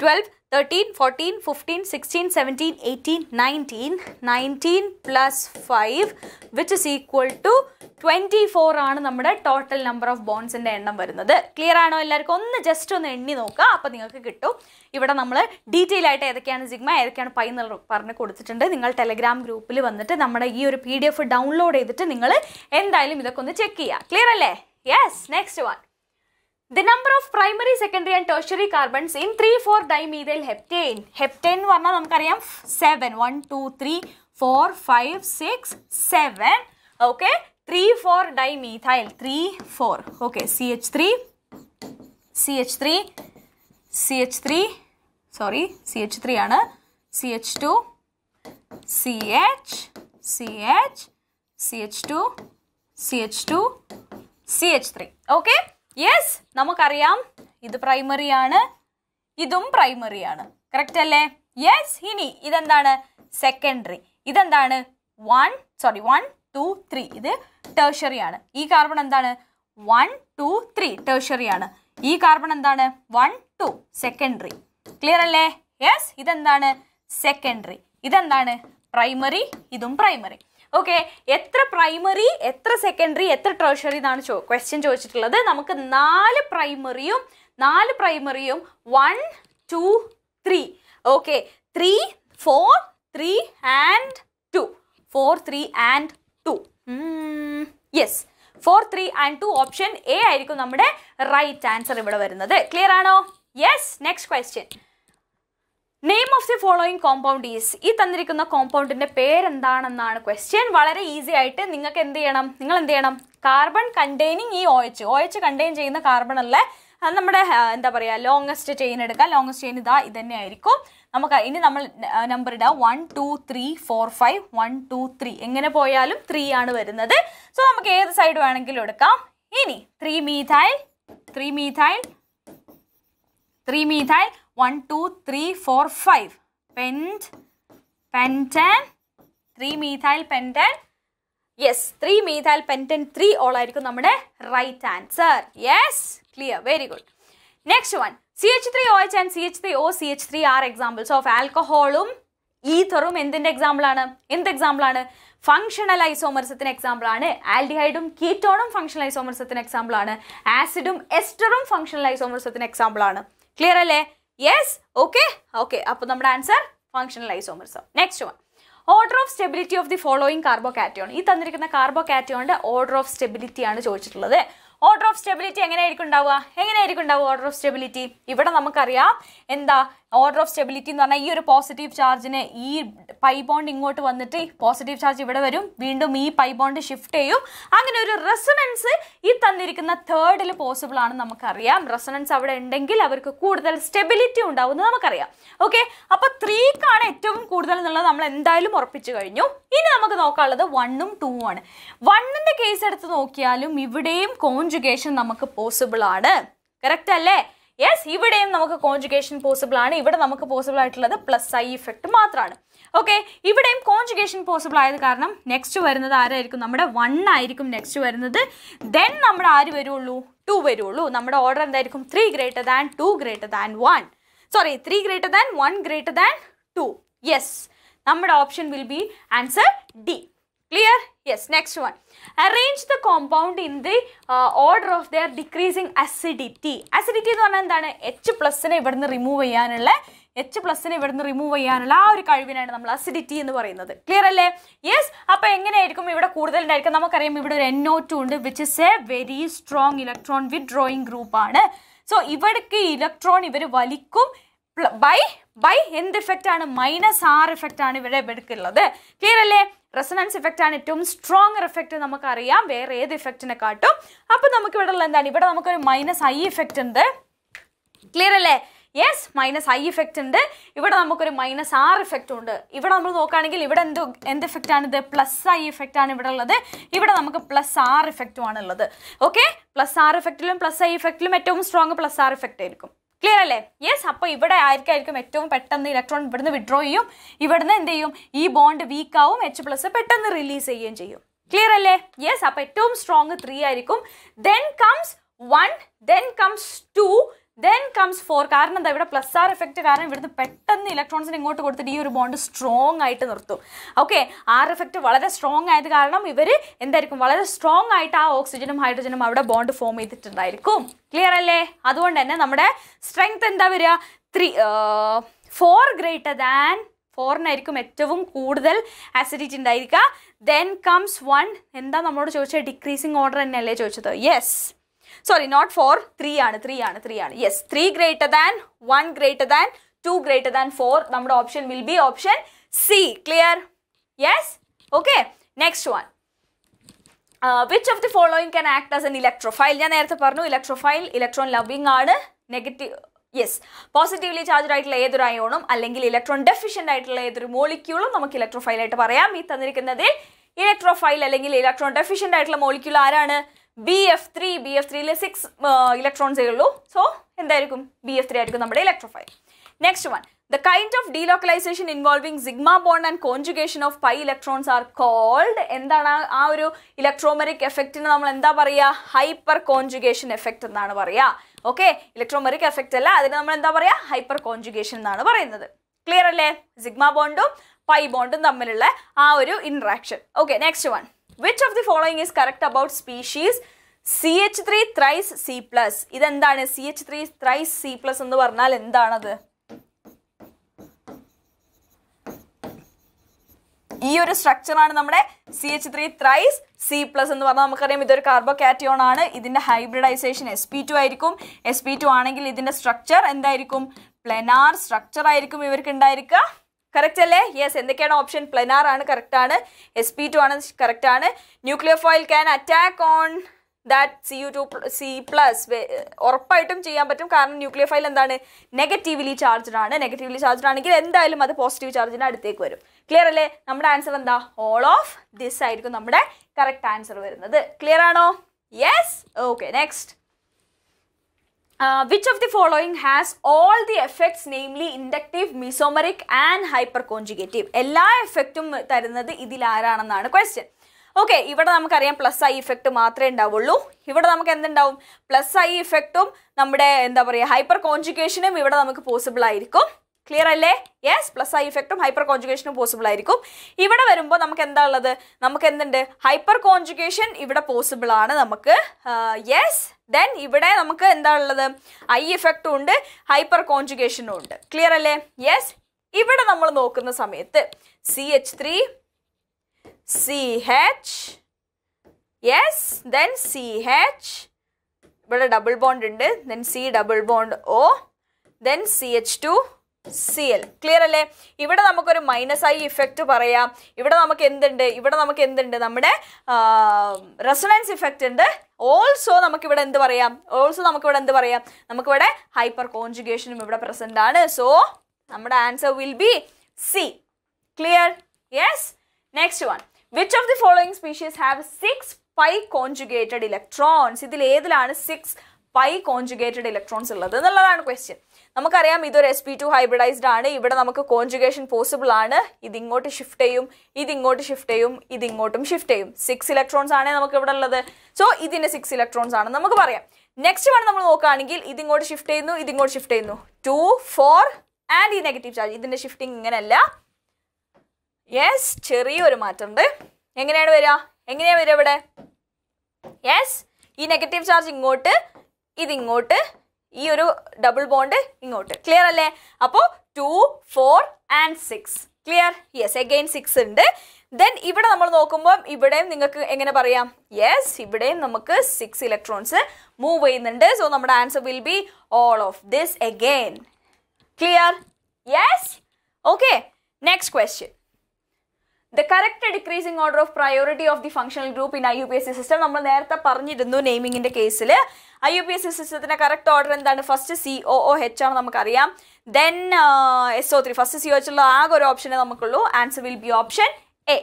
Twelve thirteen fourteen fifteen sixteen seventeen eighteen nineteen nineteen plus five which is equal to twenty four ആണ് നമ്മുടെ ടോട്ടൽ നമ്പർ ഓഫ് ബോൺസിന്റെ എണ്ണം വരുന്നത്. ക്ലിയർ ആണോ എല്ലാവർക്കും? ഒന്ന് ജസ്റ്റ് ഒന്ന് എണ്ണി നോക്കുക അപ്പോൾ നിങ്ങൾക്ക് കിട്ടും. ഇവിടെ നമ്മൾ ഡീറ്റെയിൽ ആയിട്ട് ഏതൊക്കെയാണ് സിഗ്മ ഏതൊക്കെയാണ് പൈ എന്ന് പറഞ്ഞ് കൊടുത്തിട്ടുണ്ട്. നിങ്ങൾ ടെലഗ്രാം ഗ്രൂപ്പിൽ വന്നിട്ട് നമ്മുടെ ഈ ഒരു പി ഡൗൺലോഡ് ചെയ്തിട്ട് നിങ്ങൾ എന്തായാലും ഇതൊക്കെ ഒന്ന് ചെക്ക് ചെയ്യുക ക്ലിയർ അല്ലേ? Yes next one the number of primary secondary and tertiary carbons in three four dimethyl heptane heptane എന്ന് പറഞ്ഞാൽ നമുക്കറിയാം seven one two three four five six seven okay three four dimethyl three four okay C H three C H three C H three sorry C H three ആണ്. C H two C H C H C H two C H two C H three okay yes നമുക്കറിയാം ഇത് primary ആണ്. ഇതും primary ആണ്. Correct അല്ലേ? Yes ഇനി ഇതെന്താണ്? Secondary ഇതെന്താണ്? One sorry one two three ഇത് ടേഷറി ആണ്. ഈ കാർബൺ എന്താണ്? വൺ ടു ത്രീ ടേഷറി ആണ്. ഈ കാർബൺ എന്താണ്? വൺ ടു സെക്കൻഡറി ക്ലിയർ അല്ലേ? യെസ് ഇതെന്താണ്? സെക്കൻഡറി ഇതെന്താണ്? പ്രൈമറി ഇതും പ്രൈമറി ഓക്കെ എത്ര പ്രൈമറി എത്ര സെക്കൻഡറി എത്ര ട്രഷറി എന്നാണ് ചോ ക്വസ്റ്റ്യൻ ചോദിച്ചിട്ടുള്ളത്. നമുക്ക് നാല് പ്രൈമറിയും നാല് പ്രൈമറിയും one two three okay three four three and two four three and two yes four three and two option A ആയിരിക്കും നമ്മുടെ റൈറ്റ് ആൻസർ ഇവിടെ വരുന്നത്. ക്ലിയർ ആണോ? Yes next question name of the following compound is ഈ തന്നിരിക്കുന്ന കോമ്പൗണ്ടിന്റെ പേരെന്താണെന്നാണ് question വളരെ easy ആയിട്ട് നിങ്ങൾക്ക് എന്ത് ചെയ്യണം? നിങ്ങൾ എന്ത് ചെയ്യണം? കാർബൺ കണ്ടെയ്നിങ് ഈ ഒ എച്ച് എച്ച് കണ്ടെയ്ൻ ചെയ്യുന്ന കാർബൺ അല്ലേ? അത് നമ്മുടെ എന്താ പറയുക ലോങ്ങസ്റ്റ് ചെയിൻ എടുക്കാം. ലോങ്ങസ്റ്റ് ചെയിൻ ഇതാ ഇതന്നെ തന്നെ ആയിരിക്കും നമുക്ക് ഇനി നമ്മൾ നമ്പർ ഇടാം. One two three four five one two three എങ്ങനെ പോയാലും ത്രീ ആണ് വരുന്നത്. സോ നമുക്ക് ഏത് സൈഡ് വേണമെങ്കിലും എടുക്കാം. ഇനി three methyl three methyl three methyl one two three four five pent pentane three methyl pentane yes three methyl pentane three ol ആയിരിക്കും നമ്മുടെ right answer yes clear very good next one C H three O H and C H three O C H three are examples of ആൽക്കഹോളും ഈഥറും എന്തിന്റെ example ആണ്? എന്ത് example ആണ്? Functional ഐസോമർസത്തിന് example ആണ്. ആൽഡിഹൈഡും കീറ്റോണും functional ഐസോമർസത്തിന് എക്സാമ്പിൾ ആണ്. ആസിഡും എസ്റ്ററും ഫങ്ഷണൽ ഐസോമർസത്തിന് എക്സാമ്പിൾ ആണ്. ക്ലിയർ അല്ലേ? യെസ് ഓക്കെ ഓക്കെ അപ്പോൾ നമ്മുടെ answer functional isomerism next one order of stability of the following carbocation ഈ തന്നിരിക്കുന്ന കാർബോ കാറ്റോണിന്റെ ഓർഡർ ഓഫ് സ്റ്റെബിലിറ്റി ആണ് ചോദിച്ചിട്ടുള്ളത്. ഓർഡർ ഓഫ് സ്റ്റെബിലിറ്റി എങ്ങനെയായിരിക്കും ഉണ്ടാവുക? എങ്ങനെയായിരിക്കും ഉണ്ടാവുക ഓർഡർ ഓഫ് സ്റ്റെബിലിറ്റി ഇവിടെ നമുക്കറിയാം. എന്താ? ഓർഡർ ഓഫ് സ്റ്റെബിലിറ്റി എന്ന് പറഞ്ഞാൽ ഈ ഒരു പോസിറ്റീവ് ചാർജിന് ഈ പൈ ബോണ്ട് ഇങ്ങോട്ട് വന്നിട്ട് പോസിറ്റീവ് ചാർജ് ഇവിടെ വരും. വീണ്ടും ഈ പൈ ബോണ്ട് ഷിഫ്റ്റ് ചെയ്യും. അങ്ങനെ ഒരു റെസണൻസ് ഈ തന്നിരിക്കുന്ന തേർഡിൽ പോസിബിൾ ആണ് നമുക്കറിയാം. റെസണൻസ് അവിടെ ഉണ്ടെങ്കിൽ അവർക്ക് കൂടുതൽ സ്റ്റെബിലിറ്റി ഉണ്ടാവുമെന്ന് നമുക്കറിയാം. ഓക്കെ അപ്പൊ ത്രീക്കാണ് ഏറ്റവും കൂടുതൽ എന്നുള്ളത് നമ്മൾ എന്തായാലും ഉറപ്പിച്ചു കഴിഞ്ഞു. ഇനി നമുക്ക് നോക്കാനുള്ളത് വണ്ണും ടൂ ആണ്. വണ്ണിന്റെ കേസ് എടുത്ത് നോക്കിയാലും ഇവിടെയും കോൺജുഗേഷൻ നമുക്ക് പോസിബിൾ ആണ്. കറക്റ്റ് അല്ലേ? യെസ് ഇവിടെയും നമുക്ക് കോൺജുഗേഷൻ പോസിബിൾ ആണ്. ഇവിടെ നമുക്ക് പോസിബിൾ ആയിട്ടുള്ളത് പ്ലസ് ഐ ഇഫക്റ്റ് മാത്രമാണ് ഓക്കെ ഇവിടെയും കോൺജുഗേഷൻ പോസിബിൾ ആയത് കാരണം നെക്സ്റ്റ് വരുന്നത് ആരായിരിക്കും? നമ്മുടെ വൺ ആയിരിക്കും നെക്സ്റ്റ് വരുന്നത്. ദെൻ നമ്മുടെ ആര് വരുള്ളൂ? ടു വരുള്ളൂ. നമ്മുടെ ഓർഡർ എന്തായിരിക്കും? Three greater than two greater than one sorry three greater than one greater than two yes നമ്മുടെ option will be answer D clear yes next one arrange the compound in the order of their decreasing acidity acidity എന്ന് പറഞ്ഞാൽ എന്താണ്? H പ്ലസിനെ ഇവിടുന്ന് remove ചെയ്യാനുള്ള H പ്ലസിനെ ഇവിടുന്ന് remove ചെയ്യാനുള്ള ആ ഒരു കഴിവിനാണ് നമ്മൾ അസിഡിറ്റി എന്ന് പറയുന്നത്. ക്ലിയർ അല്ലേ? യെസ് അപ്പോൾ എങ്ങനെയായിരിക്കും ഇവിടെ കൂടുതൽ ഉണ്ടായിരിക്കും നമുക്കറിയാം ഇവിടെ ഒരു എൻ ഒ ടു ഉണ്ട് which is a very strong electron withdrawing group ആണ്. സോ ഇവിടേക്ക് ഇലക്ട്രോൺ ഇവർ വലിക്കും ബൈ ബൈ എന്ത് ഇഫക്റ്റ് ആണ്? മൈനസ് ആർ ഇഫക്റ്റ് ആണ് ഇവിടെ എടുക്കുള്ളത് ക്ലിയർ അല്ലേ? റെസണൻസ് ഇഫക്റ്റ് ആണ് ഏറ്റവും സ്ട്രോങ് ഇഫക്റ്റ് നമുക്കറിയാം. വേറെ ഏത് ഇഫക്റ്റിനെ കാട്ടും അപ്പം നമുക്ക് ഇവിടെ ഉള്ള എന്താണ്? ഇവിടെ നമുക്കൊരു മൈനസ് ഐ ഇഫക്റ്റ് ഉണ്ട്. ക്ലിയർ അല്ലേ? യെസ് മൈനസ് ഐ ഇഫക്റ്റ് ഉണ്ട്. ഇവിടെ നമുക്കൊരു മൈനസ് ആർ ഇഫക്റ്റ് ഉണ്ട്. ഇവിടെ നമ്മൾ നോക്കുകയാണെങ്കിൽ ഇവിടെ എന്ത് എന്ത് ഇഫക്റ്റ് ആണ് ഇത്? പ്ലസ് ഐ ഇഫക്റ്റ് ആണ് ഇവിടെ ഉള്ളത്. ഇവിടെ നമുക്ക് പ്ലസ് ആർ ഇഫക്റ്റും ആണ് ഉള്ളത്. ഓക്കെ പ്ലസ് ആർ ഇഫക്റ്റിലും പ്ലസ് ഐ ഇഫക്റ്റിലും ഏറ്റവും സ്ട്രോങ് പ്ലസ് ആർ ഇഫക്റ്റ് ആയിരിക്കും. ക്ലിയർ അല്ലേ? യെസ് അപ്പോൾ ഇവിടെ ആയിരിക്കും ഏറ്റവും പെട്ടെന്ന് ഇലക്ട്രോൺ ഇവിടുന്ന് വിഡ്രോ ചെയ്യും. ഇവിടുന്ന് എന്ത് ചെയ്യും? ഈ ബോണ്ട് വീക്ക് ആവും എച്ച് പ്ലസ് പെട്ടെന്ന് റിലീസ് ചെയ്യുകയും ചെയ്യും. ക്ലിയർ അല്ലേ? യെസ് അപ്പോൾ ഏറ്റവും സ്ട്രോങ് ത്രീ ആയിരിക്കും. Then comes one then comes two then comes four കാരണം എന്താ? ഇവിടെ പ്ലസ് ആർ എഫക്റ്റ് കാരണം ഇവിടുന്ന് പെട്ടെന്ന് ഇലക്ട്രോൺസിന് ഇങ്ങോട്ട് കൊടുത്തിട്ട് ഈ ഒരു ബോണ്ട് സ്ട്രോങ് ആയിട്ട് നിർത്തും. ഓക്കെ ആർ എഫക്റ്റ് വളരെ സ്ട്രോങ് ആയത് കാരണം ഇവർ എന്തായിരിക്കും? വളരെ സ്ട്രോങ് ആയിട്ട് ആ ഓക്സിജനും ഹൈഡ്രജനും അവിടെ ബോണ്ട് ഫോം ചെയ്തിട്ടുണ്ടായിരിക്കും. ക്ലിയർ അല്ലേ? അതുകൊണ്ട് തന്നെ നമ്മുടെ സ്ട്രെങ്ത് എന്താ വരിക? ത്രീ ഫോർ ഗ്രേറ്റർ ദാൻ ഫോറിനായിരിക്കും ഏറ്റവും കൂടുതൽ ആസിഡിറ്റി ഉണ്ടായിരിക്കുക. ദെൻ കംസ് വൺ എന്താ നമ്മളോട് ചോദിച്ചത്? ഡിക്രീസിങ് ഓർഡർ തന്നെയല്ലേ ചോദിച്ചത്? Yes sorry not four three ആണ് ത്രീ ആണ് ത്രീ ആണ്. Yes three greater than one greater than two greater than four നമ്മുടെ option will be option C clear yes okay next one which of the following can act as an electrophile ഞാൻ നേരത്തെ പറഞ്ഞു electrophile electron loving ആണ്. Negative yes positively charge ആയിട്ടുള്ള ഏതൊരു അയോണും അല്ലെങ്കിൽ electron deficient ആയിട്ടുള്ള ഏതൊരു മോളിക്യൂളും നമുക്ക് ഇലക്ട്രോഫൈൽ ആയിട്ട് പറയാം. ഈ തന്നിരിക്കുന്നതിൽ ഇലക്ട്രോഫൈൽ അല്ലെങ്കിൽ ഇലക്ട്രോൺ ഡെഫിഷ്യന്റ് ആയിട്ടുള്ള മോളിക്യൂൾ ആരാണ്? B F three B F ത്രീയിൽ സിക്സ് ഇലക്ട്രോൺസേ ഉള്ളൂ. സോ എന്തായിരിക്കും? ബി എഫ് ത്രീ ആയിരിക്കും നമ്മുടെ electrophile next one the kind of delocalization involving sigma bond and conjugation of pi electrons are called എന്താണ്? ആ- ഒരു ഇലക്ട്രോമെറിക് എഫക്റ്റിന് നമ്മൾ എന്താ പറയുക ഹൈപ്പർ കോൺജുഗേഷൻ എഫക്റ്റ് എന്നാണ് പറയുക ഓക്കെ ഇലക്ട്രോമെറിക് എഫക്റ്റ് അല്ല അതിന് നമ്മൾ എന്താ പറയുക ഹൈപ്പർ കോൺജുഗേഷൻ എന്നാണ് പറയുന്നത്. ക്ലിയർ അല്ലേ? സിഗ്മ ബോണ്ടും പൈ ബോണ്ടും തമ്മിലുള്ള ആ ഒരു interaction okay next one which of the following is correct about species C H three thrice C plus ഇതെന്താണ്? C H three thrice C plus എന്ന് പറഞ്ഞാൽ എന്താണത്? ഈ ഒരു സ്ട്രക്ചറാണ് നമ്മുടെ C H three thrice C plus എന്ന് പറഞ്ഞാൽ നമുക്കറിയാം ഇതൊരു കാർബോ കാറ്റിയോൺ ആണ്. ഇതിന്റെ ഹൈബ്രിഡൈസേഷൻ എസ് പി ടു ആയിരിക്കും. എസ് പി ടു ആണെങ്കിൽ ഇതിന്റെ സ്ട്രക്ചർ എന്തായിരിക്കും? പ്ലെനാർ സ്ട്രക്ചർ ആയിരിക്കും ഇവർക്ക് ഉണ്ടായിരിക്കുക. കറക്റ്റ് അല്ലേ? യെസ് എന്തൊക്കെയാണ് ഓപ്ഷൻ പ്ലെനാർ ആണ് കറക്റ്റ് ആണ്. എസ് പി ടു ആണ് കറക്റ്റ് ആണ്. Nucleophile can attack on that C U two C plus ഉറപ്പായിട്ടും ചെയ്യാൻ പറ്റും. കാരണം ന്യൂക്ലിയർ ഫൈൽ എന്താണ്? നെഗറ്റീവ്ലി ചാർജ്ഡ് ആണ്. നെഗറ്റീവ്ലി ചാർജ്ഡ് ആണെങ്കിൽ എന്തായാലും അത് പോസിറ്റീവ് ചാർജിന്റെ അടുത്തേക്ക് വരും. ക്ലിയർ അല്ലേ? നമ്മുടെ ആൻസർ എന്താ? ഓൾ ഓഫ് ദിസ് ആയിരിക്കും നമ്മുടെ കറക്റ്റ് ആൻസർ വരുന്നത്. ക്ലിയർ ആണോ? Yes okay next which of the following has all the effects namely inductive mesomeric and hyperconjugative എല്ലാ എഫക്റ്റും തരുന്നത് ഇതിൽ ആരാണെന്നാണ് ക്വസ്റ്റ്യൻ ഓക്കെ ഇവിടെ നമുക്കറിയാം പ്ലസ് ഐ ഇഫക്റ്റ് മാത്രമേ ഉണ്ടാവുള്ളൂ. ഇവിടെ നമുക്ക് എന്തുണ്ടാവും? പ്ലസ് ഐ ഇഫക്റ്റും നമ്മുടെ എന്താ പറയുക ഹൈപ്പർ കോൺജുഗേഷനും ഇവിടെ നമുക്ക് പോസിബിൾ ആയിരിക്കും. ക്ലിയർ അല്ലേ? യെസ് പ്ലസ് ഐ ഇഫക്റ്റും ഹൈപ്പർ കോൺജുഗേഷനും പോസിബിൾ ആയിരിക്കും. ഇവിടെ വരുമ്പോൾ നമുക്ക് എന്താ ഉള്ളത്? നമുക്ക് എന്തുണ്ട്? ഹൈപ്പർ കോൺജുഗേഷൻ ഇവിടെ പോസിബിൾ ആണ് നമുക്ക്. യെസ് ദെൻ ഇവിടെ നമുക്ക് എന്താ ഉള്ളത്? ഐ ഇഫക്റ്റും ഉണ്ട് ഹൈപ്പർ കോൺജുഗേഷനും ഉണ്ട്. ക്ലിയർ അല്ലേ? യെസ് ഇവിടെ നമ്മൾ നോക്കുന്ന സമയത്ത് C H three C H yes then C H ഇവിടെ ഡബിൾ ബോണ്ട് ഉണ്ട്. Then C double bond O then C H two C L clear അല്ലേ? ഇവിടെ നമുക്കൊരു മൈനസ് ഐ ഇഫക്റ്റ് പറയാം. ഇവിടെ നമുക്ക് എന്തുണ്ട്? ഇവിടെ നമുക്ക് എന്തുണ്ട്? നമ്മുടെ റെസണൻസ് ഇഫക്റ്റ് ഉണ്ട്. ഓൾസോ നമുക്കിവിടെ എന്ത് പറയാം? ഓൾസോ നമുക്കിവിടെ എന്ത് പറയാം? നമുക്കിവിടെ ഹൈപ്പർ കോൺജുഗേഷനും ഇവിടെ പ്രസന്റ് ആണ്. സോ നമ്മുടെ answer will be C clear yes next one which of the following species have six pi conjugated electrons ഇതിൽ ഏതിലാണ് സിക്സ് പൈ കോൺജുഗേറ്റഡ് ഇലക്ട്രോൺസ് ഉള്ളത് എന്നുള്ളതാണ് ക്വസ്റ്റ്യൻ നമുക്കറിയാം ഇതൊരു എസ് പി ടു ഹൈബ്രിഡൈസ്ഡ് ആണ്. ഇവിടെ നമുക്ക് കോൺജുഗേഷൻ പോസിബിൾ ആണ്. ഇത് ഇങ്ങോട്ട് ഷിഫ്റ്റ് ചെയ്യും ഇത് ഇങ്ങോട്ട് ഷിഫ്റ്റ് ചെയ്യും ഇത് ഇങ്ങോട്ടും ഷിഫ്റ്റ് ചെയ്യും. സിക്സ് ഇലക്ട്രോൺസ് ആണ് നമുക്ക് ഇവിടെ ഉള്ളത്. സോ ഇതിന്റെ സിക്സ് ഇലക്ട്രോൺസ് ആണ്. നമുക്ക് പറയാം. നെക്സ്റ്റ് വൺ നമ്മൾ നോക്കുകയാണെങ്കിൽ ഇതിങ്ങോട്ട് ഷിഫ്റ്റ് ചെയ്യുന്നു ഇതിങ്ങോട്ട് ഷിഫ്റ്റ് ചെയ്യുന്നു. ടു ഫോർ ആൻഡ് ഈ നെഗറ്റീവ് ചാർജ് ഇതിന്റെ ഷിഫ്റ്റിംഗ് ഇങ്ങനെയല്ല. യെസ് ചെറിയൊരു മാറ്റമുണ്ട്. എങ്ങനെയാണ് വരിക? എങ്ങനെയാണ് വരിക ഇവിടെ? യെസ് ഈ നെഗറ്റീവ് ചാർജ് ഇങ്ങോട്ട് ഇതിങ്ങോട്ട് ഈ ഒരു ഡബിൾ ബോണ്ട് ഇങ്ങോട്ട്. ക്ലിയർ അല്ലേ? അപ്പോൾ two four and six clear yes again six ഉണ്ട്. ദെൻ ഇവിടെ നമ്മൾ നോക്കുമ്പോൾ ഇവിടെയും നിങ്ങൾക്ക് എങ്ങനെ പറയാം? യെസ് ഇവിടെയും നമുക്ക് സിക്സ് ഇലക്ട്രോൺസ് മൂവ് ചെയ്യുന്നുണ്ട്. സോ നമ്മുടെ answer will be all of this again clear yes okay next question the correct decreasing order of priority of the functional group in I U P S C system നമ്മൾ നേരത്തെ പറഞ്ഞിരുന്നു നെയിമിങ്ങിന്റെ കേസിൽ I U P S C സിസ്റ്റത്തിന്റെ correct order എന്താണ്? First C O O H ആണ് നമുക്കറിയാം. Then S O three first C O O H ആകെ ഒരു ഓപ്ഷനെ നമുക്കുള്ളൂ. Answer will be option A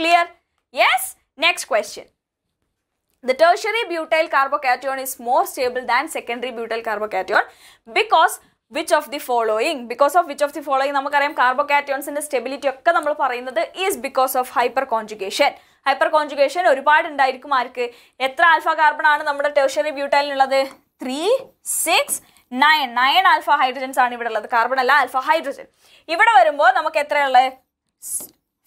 clear yes next question The tertiary butyl carbocation is more stable than secondary butyl carbocation because which of the following because of which of the following നമുക്കറിയാം കാർബോകാറ്റോൺസിന്റെ stability ഒക്കെ നമ്മൾ പറയുന്നത് is because of hyperconjugation hyperconjugation ഒരുപാട് ഉണ്ടായിരിക്കും ആർക്ക്? എത്ര alpha carbon ആണ് നമ്മുടെ tertiary ബ്യൂട്ടൈലിനുള്ളത് three six nine nine alpha hydrogens ആണ് ഇവിടെ ഉള്ളത്. കാർബൺ അല്ല ആൽഫ ഹൈഡ്രജൻ ഇവിടെ വരുമ്പോൾ നമുക്ക് എത്രയുള്ളത്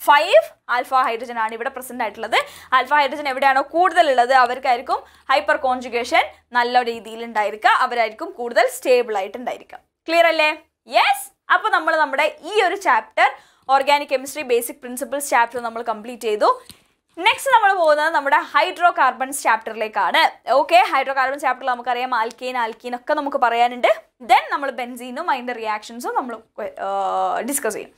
ഫൈവ് ആൽഫ ഹൈഡ്രജൻ ആണ് ഇവിടെ പ്രസന്റ് ആയിട്ടുള്ളത്. ആൽഫ ഹൈഡ്രജൻ എവിടെയാണോ കൂടുതലുള്ളത് അവർക്കായിരിക്കും ഹൈപ്പർ കോൺജുഗേഷൻ നല്ല രീതിയിൽ ഉണ്ടായിരിക്കുക. അവരായിരിക്കും കൂടുതൽ സ്റ്റേബിൾ ആയിട്ട് ഉണ്ടായിരിക്കുക. ക്ലിയർ അല്ലേ? യെസ് അപ്പോൾ നമ്മൾ നമ്മുടെ ഈ ഒരു chapter organic chemistry basic principles chapter നമ്മൾ കംപ്ലീറ്റ് ചെയ്തു. നെക്സ്റ്റ് നമ്മൾ പോകുന്നത് നമ്മുടെ ഹൈഡ്രോ കാർബൺസ് ചാപ്റ്ററിലേക്കാണ് ഓക്കെ ഹൈഡ്രോ കാർബൺ ചാപ്റ്ററിൽ നമുക്കറിയാം ആൽക്കീൻ ആൽക്കീൻ ഒക്കെ നമുക്ക് പറയാനുണ്ട്. ദെൻ നമ്മൾ ബെൻസീനും അതിന്റെ റിയാക്ഷൻസും നമ്മൾ ഡിസ്കസ് ചെയ്യും.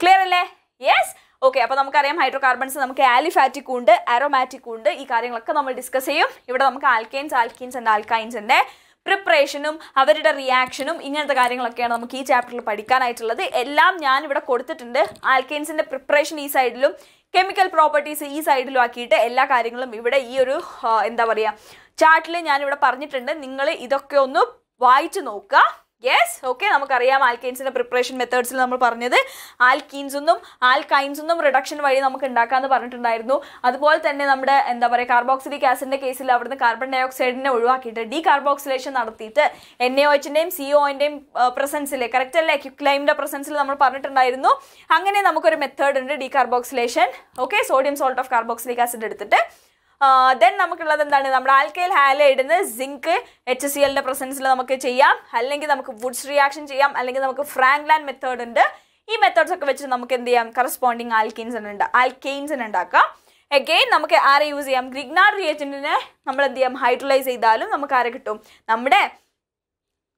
ക്ലിയർ അല്ലേ? യെസ് ഓക്കെ അപ്പോൾ നമുക്കറിയാം ഹൈഡ്രോ കാർബൺസ് നമുക്ക് ആലിഫാറ്റിക് ഉണ്ട് അരോമാറ്റിക് ഉണ്ട്. ഈ കാര്യങ്ങളൊക്കെ നമ്മൾ ഡിസ്കസ് ചെയ്യും. ഇവിടെ നമുക്ക് ആൽക്കൈൻസ് ആൽക്കീൻസ് ആൻഡ് ആൽക്കൈൻസിന്റെ പ്രിപ്പറേഷനും അവരുടെ റിയാക്ഷനും ഇങ്ങനത്തെ കാര്യങ്ങളൊക്കെയാണ് നമുക്ക് ഈ ചാപ്റ്ററിൽ പഠിക്കാനായിട്ടുള്ളത്. എല്ലാം ഞാൻ ഇവിടെ കൊടുത്തിട്ടുണ്ട്. ആൽക്കെയിൻസിന്റെ പ്രിപ്പറേഷൻ ഈ സൈഡിലും കെമിക്കൽ പ്രോപ്പർട്ടീസ് ഈ സൈഡിലും ആക്കിയിട്ട് എല്ലാ കാര്യങ്ങളും ഇവിടെ ഈ ഒരു എന്താ പറയുക ചാർട്ടിൽ ഞാനിവിടെ പറഞ്ഞിട്ടുണ്ട്. നിങ്ങൾ ഇതൊക്കെ ഒന്ന് വായിച്ചു നോക്കുക. യെസ് ഓക്കെ നമുക്കറിയാം ആൽക്കൈൻസിന്റെ പ്രിപ്പറേഷൻ മെത്തേഡ്സിൽ നമ്മൾ പറഞ്ഞത് ആൽക്കീൻസൊന്നും ഒന്നും ആൽക്കൈൻസ് ഒന്നും റിഡക്ഷൻ വഴി നമുക്ക് ഉണ്ടാക്കാമെന്ന് പറഞ്ഞിട്ടുണ്ടായിരുന്നു. അതുപോലെ തന്നെ നമ്മുടെ എന്താ പറയുക കാർബോക്സിലിക് ആസിഡിന്റെ കേസിൽ അവിടുന്ന് കാർബൺ ഡൈ ഓക്സൈഡിനെ ഒഴിവാക്കിയിട്ട് ഡീ കാർബോക്സിലേഷൻ നടത്തിയിട്ട് എൻ എ ഒച്ചിന്റെയും സി ഒന്റെയും പ്രസൻസിൽ കറക്റ്റ് അല്ലേ? ക്യുക്ലൈമിന്റെ പ്രസൻസിൽ നമ്മൾ പറഞ്ഞിട്ടുണ്ടായിരുന്നു. അങ്ങനെ നമുക്കൊരു മെത്തേഡ് ഉണ്ട് decarboxylation okay sodium salt of carboxylic acid എടുത്തിട്ട് ദെൻ നമുക്കുള്ളത് എന്താണ്? നമ്മുടെ ആൽക്കൈൽ ഹാലൈഡിന് സിങ്ക് എച്ച് സി എല്ലിന്റെ പ്രസൻസിൽ നമുക്ക് ചെയ്യാം. അല്ലെങ്കിൽ നമുക്ക് വുഡ്സ് റിയാക്ഷൻ ചെയ്യാം. അല്ലെങ്കിൽ നമുക്ക് ഫ്രാങ്ക്ലാൻഡ് മെത്തേഡ് ഉണ്ട്. ഈ മെത്തേഡ്സ് ഒക്കെ വെച്ച് നമുക്ക് എന്ത് ചെയ്യാം? കറസ്പോണ്ടിങ് ആൽക്കീൻസ് ഉണ്ട് ആൽക്കെയിൻസിന് ഉണ്ടാക്കാം. എഗെയിൻ നമുക്ക് ആരെ യൂസ് ചെയ്യാം? ഗ്രിഗ്നാർഡ് റിയേജന്റിനെ നമ്മൾ എന്ത് ചെയ്യാം? ഹൈഡ്രലൈസ് ചെയ്താലും നമുക്ക് ആരെ കിട്ടും? നമ്മുടെ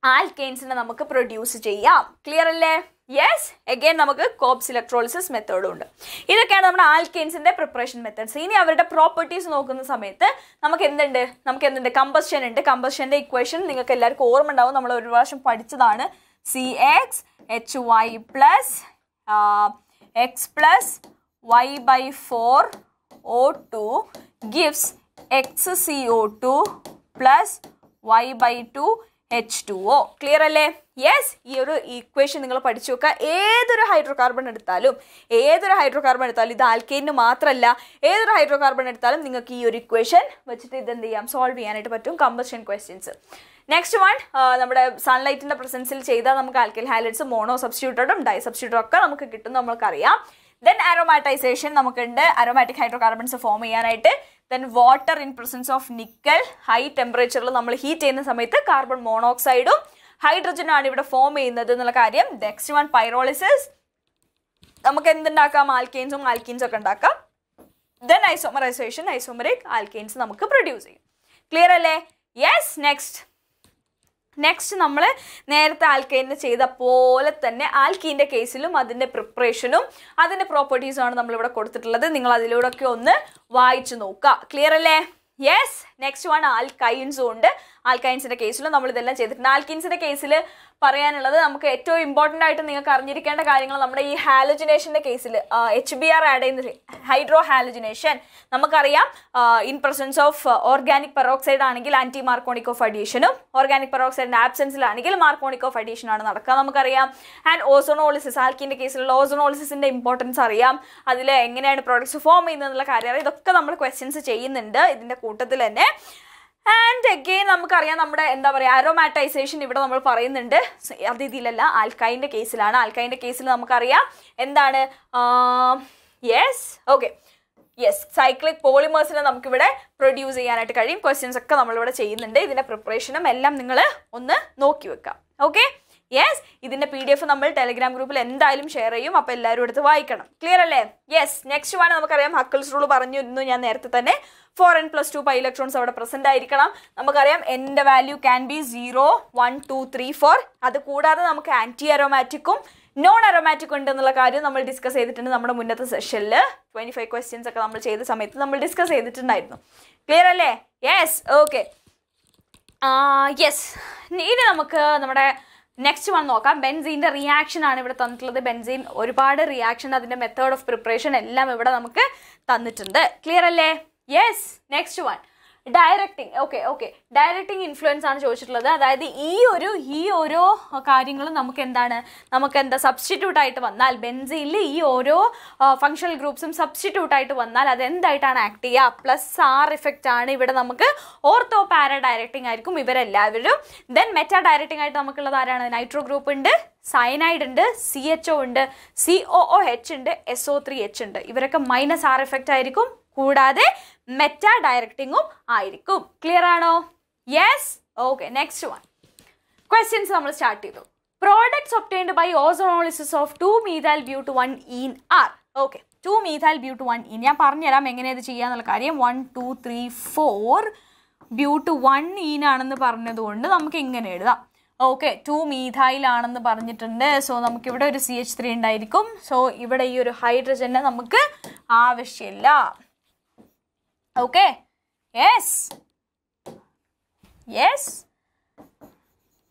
ആൽക്കെയിൻസിനെ നമുക്ക് പ്രൊഡ്യൂസ് ചെയ്യാം. ക്ലിയർ അല്ലേ? യെസ് എഗെയിൻ നമുക്ക് കോപ്സ് ഇലക്ട്രോളിസിസ് മെത്തേഡും ഉണ്ട്. ഇതൊക്കെയാണ് നമ്മുടെ ആൽക്കെയിൻസിന്റെ പ്രിപ്പറേഷൻ മെത്തേഡ്സ് ഇനി അവരുടെ പ്രോപ്പർട്ടീസ് നോക്കുന്ന സമയത്ത് നമുക്ക് എന്തുണ്ട്? നമുക്ക് എന്തുണ്ട്? കമ്പസ്റ്റൻ ഉണ്ട്. കമ്പസ്റ്റന്റെ ഇക്വേഷൻ നിങ്ങൾക്ക് എല്ലാവർക്കും ഓർമ്മ ഉണ്ടാവും നമ്മൾ ഒരു പ്രാവശ്യം പഠിച്ചതാണ്. C X H Y plus X plus Y by four O two gives X C O two plus Y by two H two O clear അല്ലേ? യെസ് ഈ ഒരു ഈക്വേഷൻ നിങ്ങൾ പഠിച്ചു നോക്കുക. ഏതൊരു ഹൈഡ്രോ കാർബൺ എടുത്താലും ഏതൊരു ഹൈഡ്രോ കാർബൺ എടുത്താലും ഇത് ആൽക്കെയിന് മാത്രമല്ല ഏതൊരു ഹൈഡ്രോ കാർബൺ എടുത്താലും നിങ്ങൾക്ക് ഈ ഒരു ഇക്വേഷൻ വെച്ചിട്ട് ഇത് എന്ത് ചെയ്യാം? സോൾവ് ചെയ്യാനായിട്ട് പറ്റും. കമ്പസ്റ്റൻ ക്വസ്റ്റ്യൻസ് നെക്സ്റ്റ് വൺ നമ്മുടെ സൺലൈറ്റിന്റെ പ്രസൻസിൽ ചെയ്താൽ നമുക്ക് ആൽക്കൽ ഹാലറ്റ്സ് മോണോ സബ്സ്റ്റിറ്റ്യൂട്ടഡും ഡൈ സബ്സ്റ്റിറ്റ്യൂട്ടും ഒക്കെ നമുക്ക് കിട്ടും നമുക്കറിയാം ദെൻ അരോമാറ്റൈസേഷൻ നമുക്കുണ്ട്. അരോമാറ്റിക് ഹൈഡ്രോ കാർബൺസ് ഫോം ചെയ്യാനായിട്ട് then water in presence of nickel high ടെമ്പറേച്ചറിൽ നമ്മൾ ഹീറ്റ് ചെയ്യുന്ന സമയത്ത് കാർബൺ മോണോക്സൈഡും ഹൈഡ്രജനും ആണ് ഇവിടെ ഫോം ചെയ്യുന്നത് എന്നുള്ള കാര്യം നെക്സ്റ്റ് വൺ പൈറോളിസിസ് നമുക്ക് എന്തുണ്ടാക്കാം? ആൽക്കെയിൻസും ആൽക്കീൻസും ഒക്കെ ഉണ്ടാക്കാം. ദെൻ ഐസോമറൈസേഷൻ ഐസോമറിക് ആൽക്കെയിൻസ് നമുക്ക് പ്രൊഡ്യൂസ് ചെയ്യും. ക്ലിയർ അല്ലേ? യെസ് നെക്സ്റ്റ് നെക്സ്റ്റ് നമ്മൾ നേരത്തെ ആൽക്കൈനിന് ചെയ്ത പോലെ തന്നെ ആൽക്കീന്റെ കേസിലും അതിന്റെ പ്രിപ്പറേഷനും അതിന്റെ പ്രോപ്പർട്ടീസുമാണ് നമ്മളിവിടെ കൊടുത്തിട്ടുള്ളത്. നിങ്ങൾ അതിലൂടെയൊക്കെ ഒന്ന് വായിച്ചു നോക്കുക. ക്ലിയർ അല്ലേ? യെസ് നെക്സ്റ്റ് വൺ ആൽക്കൈൻസും ഉണ്ട്. ആൽക്കൈൻസിന്റെ കേസിലും നമ്മൾ ഇതെല്ലാം ചെയ്തിട്ടുണ്ട്. ആൽക്കൈൻസിന്റെ കേസിൽ പറയാനുള്ളത് നമുക്ക് ഏറ്റവും ഇമ്പോർട്ടന്റ് ആയിട്ട് നിങ്ങൾക്ക് അറിഞ്ഞിരിക്കേണ്ട കാര്യങ്ങൾ നമ്മുടെ ഈ ഹാലുജിനേഷന്റെ കേസിൽ എച്ച് ബി ആർ ആഡ് ചെയ്യുന്ന ഹൈഡ്രോ ഹാലജിനേഷൻ നമുക്കറിയാം. In presence of organic peroxide ആണെങ്കിൽ ആന്റി മാർക്കോണിക് ഓഫ് അഡീഷനും ഓർഗാനിക് പെറോക്സൈഡിന്റെ ആബ്സെൻസിലാണെങ്കിൽ മാർക്കോണിക് ഓഫ് അഡീഷനാണ് നടക്കുക നമുക്കറിയാം. ആൻഡ് ഓസോണോളിസിസ് ആൽക്കിന്റെ കേസിലുള്ള ഓസോണോളിസിന്റെ ഇമ്പോർട്ടൻസ് അറിയാം. അതിൽ എങ്ങനെയാണ് പ്രോഡക്ട്സ് ഫോം ചെയ്യുന്നതെന്നുള്ള കാര്യം അറിയാം. ഇതൊക്കെ നമ്മൾ ക്വസ്റ്റ്യൻസ് ചെയ്യുന്നുണ്ട് ഇതിന്റെ കൂട്ടത്തിൽ തന്നെ. ആൻഡ് അഗെയിൻ നമുക്കറിയാം നമ്മുടെ എന്താ പറയുക അരോമാറ്റൈസേഷൻ ഇവിടെ നമ്മൾ പറയുന്നുണ്ട്. അത് ഇതിലല്ല ആൽക്കൈന്റെ കേസിലാണ് ആൽക്കൈന്റെ കേസിൽ നമുക്കറിയാം എന്താണ്? യെസ് ഓക്കെ യെസ് സൈക്ലിക് പോളിമേഴ്സിനെ നമുക്കിവിടെ പ്രൊഡ്യൂസ് ചെയ്യാനായിട്ട് കഴിയും. ക്വസ്റ്റ്യൻസ് ഒക്കെ നമ്മളിവിടെ ചെയ്യുന്നുണ്ട്. ഇതിന്റെ പ്രിപ്പറേഷനും എല്ലാം നിങ്ങൾ ഒന്ന് നോക്കി വെക്കാം. ഓക്കെ യെസ് ഇതിന്റെ പി ഡി എഫ് നമ്മൾ ടെലിഗ്രാം ഗ്രൂപ്പിൽ എന്തായാലും ഷെയർ ചെയ്യും. അപ്പോൾ എല്ലാവരും എടുത്ത് വായിക്കണം. ക്ലിയർ അല്ലേ? യെസ് നെക്സ്റ്റ് വേണം നമുക്കറിയാം. ഹക്കിൾസ് റൂൾ പറഞ്ഞിരുന്നു ഞാൻ നേരത്തെ തന്നെ. Four N plus two pi electrons അവിടെ പ്രസന്റ് ആയിരിക്കണം. നമുക്കറിയാം എന്റെ value can be zero one two three four അത് കൂടാതെ നമുക്ക് ആന്റി അരോമാറ്റിക്കും നോൺ അരോമാറ്റിക് ഉണ്ട് എന്നുള്ള കാര്യം നമ്മൾ ഡിസ്കസ് ചെയ്തിട്ടുണ്ട് നമ്മുടെ മുന്നത്തെ സെഷനിൽ ട്വന്റി ഫൈവ് ക്വസ്റ്റ്യൻസ് ഒക്കെ നമ്മൾ ചെയ്ത സമയത്ത് നമ്മൾ ഡിസ്കസ് ചെയ്തിട്ടുണ്ടായിരുന്നു. ക്ലിയർ അല്ലേ? യെസ് ഓക്കെ യെസ് ഇനി നമുക്ക് നമ്മുടെ നെക്സ്റ്റ് വൺ നോക്കാം. ബെൻസീന്റെ റിയാക്ഷൻ ആണ് ഇവിടെ തന്നിട്ടുള്ളത്. ബെൻസീൻ ഒരുപാട് റിയാക്ഷൻ അതിന്റെ മെത്തേഡ് ഓഫ് പ്രിപ്പറേഷൻ എല്ലാം ഇവിടെ നമുക്ക് തന്നിട്ടുണ്ട്. ക്ലിയർ അല്ലേ? Yes next one directing okay okay directing influence ആണ് ചോദിച്ചിട്ടുള്ളത്. അതായത് ഈ ഒരു ഈ ഓരോ കാര്യങ്ങളും നമുക്ക് എന്താണ് നമുക്ക് എന്താ സബ്സ്റ്റിറ്റ്യൂട്ട് ആയിട്ട് വന്നാൽ ബെൻസീനിൽ ഈ ഓരോ ഫങ്ഷണൽ ഗ്രൂപ്പ്സും സബ്സ്റ്റിറ്റ്യൂട്ട് ആയിട്ട് വന്നാൽ അത് എന്തായിട്ടാണ് ആക്ട് ചെയ്യുക? പ്ലസ് ആർ ഇഫക്റ്റ് ആണ് ഇവിടെ നമുക്ക് ഓർത്തോ പാര ഡയറക്റ്റിംഗ് ആയിരിക്കും ഇവരെല്ലാവരും. ദെൻ മെറ്റാ ഡയറക്റ്റിംഗ് ആയിട്ട് നമുക്കുള്ളത് ആരാണ്? നൈട്രോ ഗ്രൂപ്പ് ഉണ്ട് സയനൈഡ് ഉണ്ട് സി എച്ച് ഒ ഉണ്ട് സി ഒ ഒ എച്ച് ഉണ്ട് എസ് ഒ ത്രീ എച്ച് ഉണ്ട്. ഇവരൊക്കെ മൈനസ് ആർ ഇഫക്റ്റ് ആയിരിക്കും. കൂടാതെ മെറ്റാ ഡയറക്റ്റിങ്ങും ആയിരിക്കും. ക്ലിയർ ആണോ? Yes okay next one questions നമ്മൾ സ്റ്റാർട്ട് ചെയ്തു. Products obtained by ozonolysis of two methyl buta one ene are okay two methyl buta one ene ഞാൻ പറഞ്ഞുതരാം എങ്ങനെ ഇത് ചെയ്യാന്നുള്ള കാര്യം. One two three four buta one ene ആണെന്ന് പറഞ്ഞതുകൊണ്ട് നമുക്ക് ഇങ്ങനെ എഴുതാം. ഓക്കെ ടു ആണെന്ന് പറഞ്ഞിട്ടുണ്ട്. സോ നമുക്കിവിടെ ഒരു സി എച്ച് ത്രീ ഉണ്ടായിരിക്കും. സോ ഇവിടെ ഈ ഒരു ഹൈഡ്രജനെ നമുക്ക് ആവശ്യമില്ല. Okay Yes. Yes.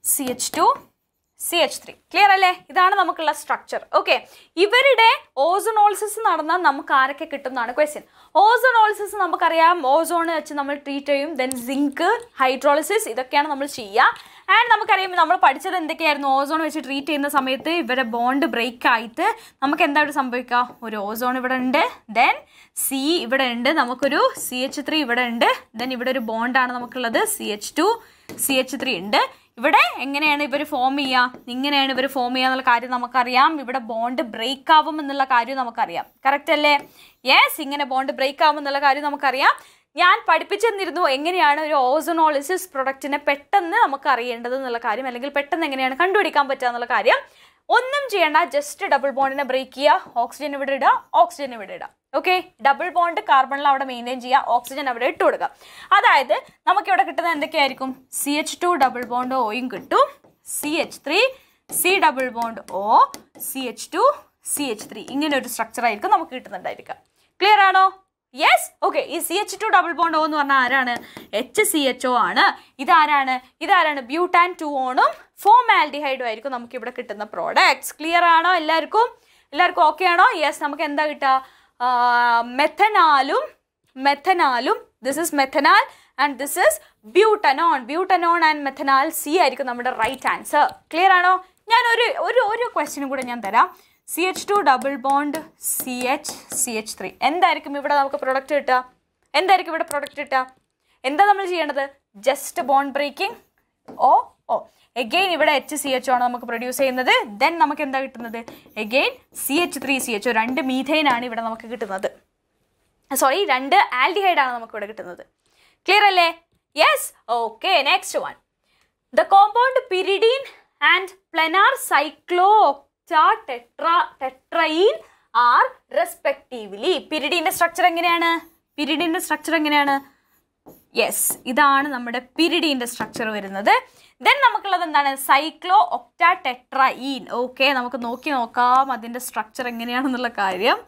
C H two C H three clear അല്ലേ? ഇതാണ് നമുക്കുള്ള സ്ട്രക്ചർ ഓക്കെ ഇവരുടെ ഓസോണോൾസിസ് നടന്നാൽ നമുക്ക് ആരൊക്കെ കിട്ടും എന്നാണ് ക്വസ്റ്റ്യൻ ഓസോണോൾസിസ് നമുക്കറിയാം. ഓസോൺ വെച്ച് നമ്മൾ ട്രീറ്റ് ചെയ്യും. ദെൻ സിങ്ക് ഹൈഡ്രോളിസിസ് ഇതൊക്കെയാണ് നമ്മൾ ചെയ്യുക. ആൻഡ് നമുക്കറിയാം നമ്മൾ പഠിച്ചത് എന്തൊക്കെയായിരുന്നു? ഓസോൺ വെച്ച് ട്രീറ്റ് ചെയ്യുന്ന സമയത്ത് ഇവരെ ബോണ്ട് ബ്രേക്ക് ആയിട്ട് നമുക്ക് എന്തായിട്ട് സംഭവിക്കുക ഒരു ഓസോൺ ഇവിടെ ഉണ്ട് ദെൻ സി ഇവിടെ ഉണ്ട് നമുക്കൊരു സി എച്ച് ത്രീ ഇവിടെ ഉണ്ട് ദെൻ ഇവിടെ ഒരു ബോണ്ടാണ് നമുക്കുള്ളത് C H two C H three ഉണ്ട്. ഇവിടെ എങ്ങനെയാണ് ഇവർ ഫോം ചെയ്യുക ഇങ്ങനെയാണ് ഇവർ ഫോം ചെയ്യുക എന്നുള്ള കാര്യം നമുക്കറിയാം. ഇവിടെ ബോണ്ട് ബ്രേക്ക് ആവും എന്നുള്ള കാര്യം നമുക്കറിയാം. കറക്റ്റ് അല്ലേ? യെസ് ഇങ്ങനെ ബോണ്ട് ബ്രേക്ക് ആവും എന്നുള്ള കാര്യം നമുക്കറിയാം. ഞാൻ പഠിപ്പിച്ചെന്നിരുന്നു എങ്ങനെയാണ് ഒരു ഓസോണോളിസിസ് പ്രൊഡക്റ്റിനെ പെട്ടെന്ന് നമുക്ക് അറിയേണ്ടത് എന്നുള്ള കാര്യം അല്ലെങ്കിൽ പെട്ടെന്ന് എങ്ങനെയാണ് കണ്ടുപിടിക്കാൻ പറ്റുക എന്നുള്ള കാര്യം. ഒന്നും ചെയ്യേണ്ട ജസ്റ്റ് ഡബിൾ ബോണ്ടിനെ ബ്രേക്ക് ചെയ്യുക. ഓക്സിജൻ ഇവിടെ ഇടുക ഓക്സിജൻ ഇവിടെ ഇടുക. ഓക്കെ ഡബിൾ ബോണ്ട് കാർബണിൽ അവിടെ മെയിന്റെയിൻ ചെയ്യുക ഓക്സിജൻ അവിടെ ഇട്ട് കൊടുക്കുക. അതായത് നമുക്കിവിടെ കിട്ടുന്നത് എന്തൊക്കെയായിരിക്കും? C H two double bond ഓയും കിട്ടും. C H three C double bond O C H two C H three ഇങ്ങനെ ഒരു സ്ട്രക്ചർ ആയിരിക്കും നമുക്ക് കിട്ടുന്നുണ്ടായിരിക്കുക. ക്ലിയർ ആണോ? യെസ് ഓക്കെ ഈ C H two double bond O എന്ന് പറഞ്ഞാൽ ആരാണ്? എച്ച് സി എച്ച് ഒ ആണ്. ഇതാരാണ്? ഇതാരാണ്? ബ്യൂട്ടാൻ ടു ഓണും ഫോമാൽഡിഹൈഡും ആയിരിക്കും നമുക്ക് ഇവിടെ കിട്ടുന്ന പ്രോഡക്ട്സ് ക്ലിയർ ആണോ എല്ലാവർക്കും? എല്ലാവർക്കും ഓക്കെ ആണോ? യെസ് നമുക്ക് എന്താ കിട്ടുക? മെഥനാലും മെഥനാലും this is methanal and this is butanone butanone and methanal C ആയിരിക്കും നമ്മുടെ റൈറ്റ് ആൻസർ ക്ലിയർ ആണോ? ഞാൻ ഒരു ഒരു ഒരു ക്വസ്റ്റ്യനും കൂടെ ഞാൻ തരാം. C H two double bond C H C H three എന്തായിരിക്കും ഇവിടെ നമുക്ക് പ്രൊഡക്റ്റ് കിട്ടുക? എന്തായിരിക്കും ഇവിടെ പ്രൊഡക്റ്റ് കിട്ടുക? എന്താ നമ്മൾ ചെയ്യേണ്ടത്? Just bond breaking O O again ഇവിടെ എച്ച് സി എച്ച് ആണ് നമുക്ക് പ്രൊഡ്യൂസ് ചെയ്യുന്നത്. ദെൻ നമുക്ക് എന്താ കിട്ടുന്നത്? Again C H three C H രണ്ട് മീഥൈൻ ആണ് ഇവിടെ നമുക്ക് കിട്ടുന്നത്. സോറി രണ്ട് ആൽഡിഹൈഡ് ആണ് നമുക്ക് ഇവിടെ കിട്ടുന്നത്. ക്ലിയർ അല്ലേ? Yes okay next one the compound pyridine and planar cyclo tetra tetraene are respectively. പിരിഡിന്റെ structure എങ്ങനെയാണ്? പിരിഡിന്റെ സ്ട്രക്ചർ എങ്ങനെയാണ്? യെസ് ഇതാണ് നമ്മുടെ പിരിഡിന്റെ സ്ട്രക്ചർ വരുന്നത്. ദെൻ നമുക്കുള്ളത് എന്താണ്? സൈക്ലോ ഒക്ടാ ടെട്രൈൻ ഓക്കെ നമുക്ക് നോക്കി നോക്കാം അതിന്റെ സ്ട്രക്ചർ എങ്ങനെയാണെന്നുള്ള കാര്യം.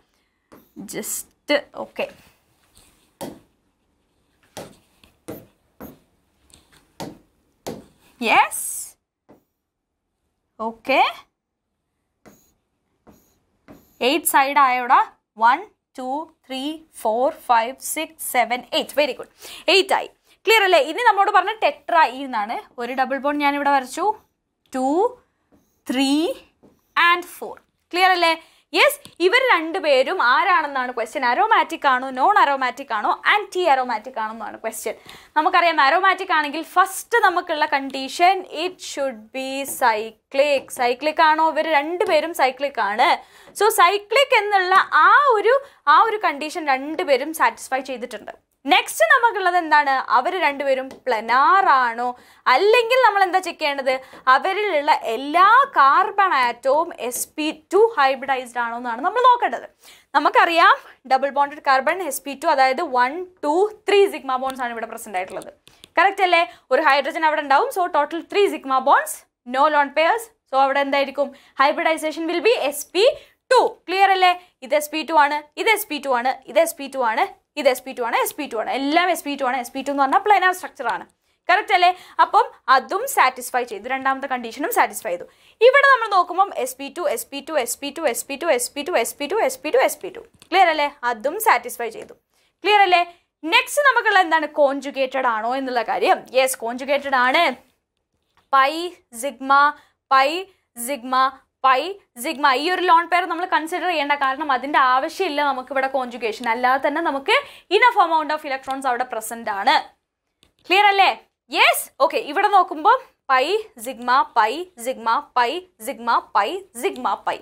Just okay yes okay eight side ആയോടാ? One two three four five six seven eight very good eight ആയി. ക്ലിയർ അല്ലേ? ഇനി നമ്മളോട് പറഞ്ഞ ടെട്ര ഇ എന്നാണ്. ഒരു ഡബിൾ ബോണ്ട് ഞാൻ ഇവിടെ വരച്ചു. Two three and four clear അല്ലേ? യെസ് ഇവർ രണ്ടുപേരും ആരാണെന്നാണ് ക്വസ്റ്റ്യൻ അരോമാറ്റിക് ആണോ നോൺ അരോമാറ്റിക് ആണോ ആന്റി അരോമാറ്റിക് ആണോ എന്നാണ് ക്വസ്റ്റ്യൻ നമുക്കറിയാം അരോമാറ്റിക് ആണെങ്കിൽ ഫസ്റ്റ് നമുക്കുള്ള condition it should be cyclic cyclic ആണോ? ഇവർ രണ്ടുപേരും സൈക്ലിക് ആണ്. സോ സൈക്ലിക് എന്നുള്ള ആ ഒരു ആ ഒരു കണ്ടീഷൻ രണ്ടുപേരും സാറ്റിസ്ഫൈ ചെയ്തിട്ടുണ്ട്. നെക്സ്റ്റ് നമുക്കുള്ളത് എന്താണ്? അവർ രണ്ടുപേരും പ്ലനാറാണോ അല്ലെങ്കിൽ നമ്മൾ എന്താ ചെക്ക് ചെയ്യേണ്ടത്? അവരിലുള്ള എല്ലാ കാർബൺ ആറ്റവും എസ് പി ടു ഹൈബ്രിഡൈസ്ഡ് ആണോ എന്നാണ് നമ്മൾ നോക്കേണ്ടത്. നമുക്കറിയാം double bonded carbon S P two അതായത് one two three sigma bonds ആണ് ഇവിടെ പ്രസന്റ് ആയിട്ടുള്ളത്. കറക്റ്റ് അല്ലേ? ഒരു ഹൈഡ്രജൻ അവിടെ ഉണ്ടാവും so total three sigma bonds no lone pairs so അവിടെ എന്തായിരിക്കും? Hybridization will be S P two clear അല്ലേ? ഇത് എസ് പി ടു ആണ് ഇത് എസ് പി ടു ആണ് ഇത് എസ് പി ടു ആണ് ഇത് എസ് പി ടു ആണ് എസ് പി ടു ആണ് എല്ലാം എസ് പി ടു ആണ് എസ് പി ടു എന്ന് പറഞ്ഞാൽ പ്ലെനാർ സ്ട്രക്ചർ ആണ് കറക്റ്റ് അല്ലേ അപ്പം അതും സാറ്റിസ്ഫൈ ചെയ്തു രണ്ടാമത്തെ കണ്ടീഷനും സാറ്റിസ്ഫൈ ചെയ്തു ഇവിടെ നമ്മൾ നോക്കുമ്പോൾ S P two S P two S P two S P two S P two S P two S P two S P two clear അല്ലേ അതും സാറ്റിസ്ഫൈ ചെയ്തു ക്ലിയർ അല്ലേ നെക്സ്റ്റ് നമുക്കുള്ള എന്താണ് കോൺജുഗേറ്റഡ് ആണോ എന്നുള്ള കാര്യം യെസ് കോൺജുഗേറ്റഡ് ആണ് pi sigma pi sigma pi sigma ഈ ഒരു ലോൺ പെയർ നമ്മൾ കൺസിഡർ ചെയ്യേണ്ട കാരണം അതിന്റെ ആവശ്യമില്ല നമുക്ക് ഇവിടെ കോൺജുഗേഷൻ അല്ലാതെ തന്നെ നമുക്ക് ഇനഫ് എമൗണ്ട് ഓഫ് ഇലക്ട്രോൺസ് അവിടെ പ്രസന്റ് ആണ്. ക്ലിയർ അല്ലേ? യെസ് ഓക്കെ ഇവിടെ നോക്കുമ്പോൾ pi sigma pi sigma pi sigma pi sigma pi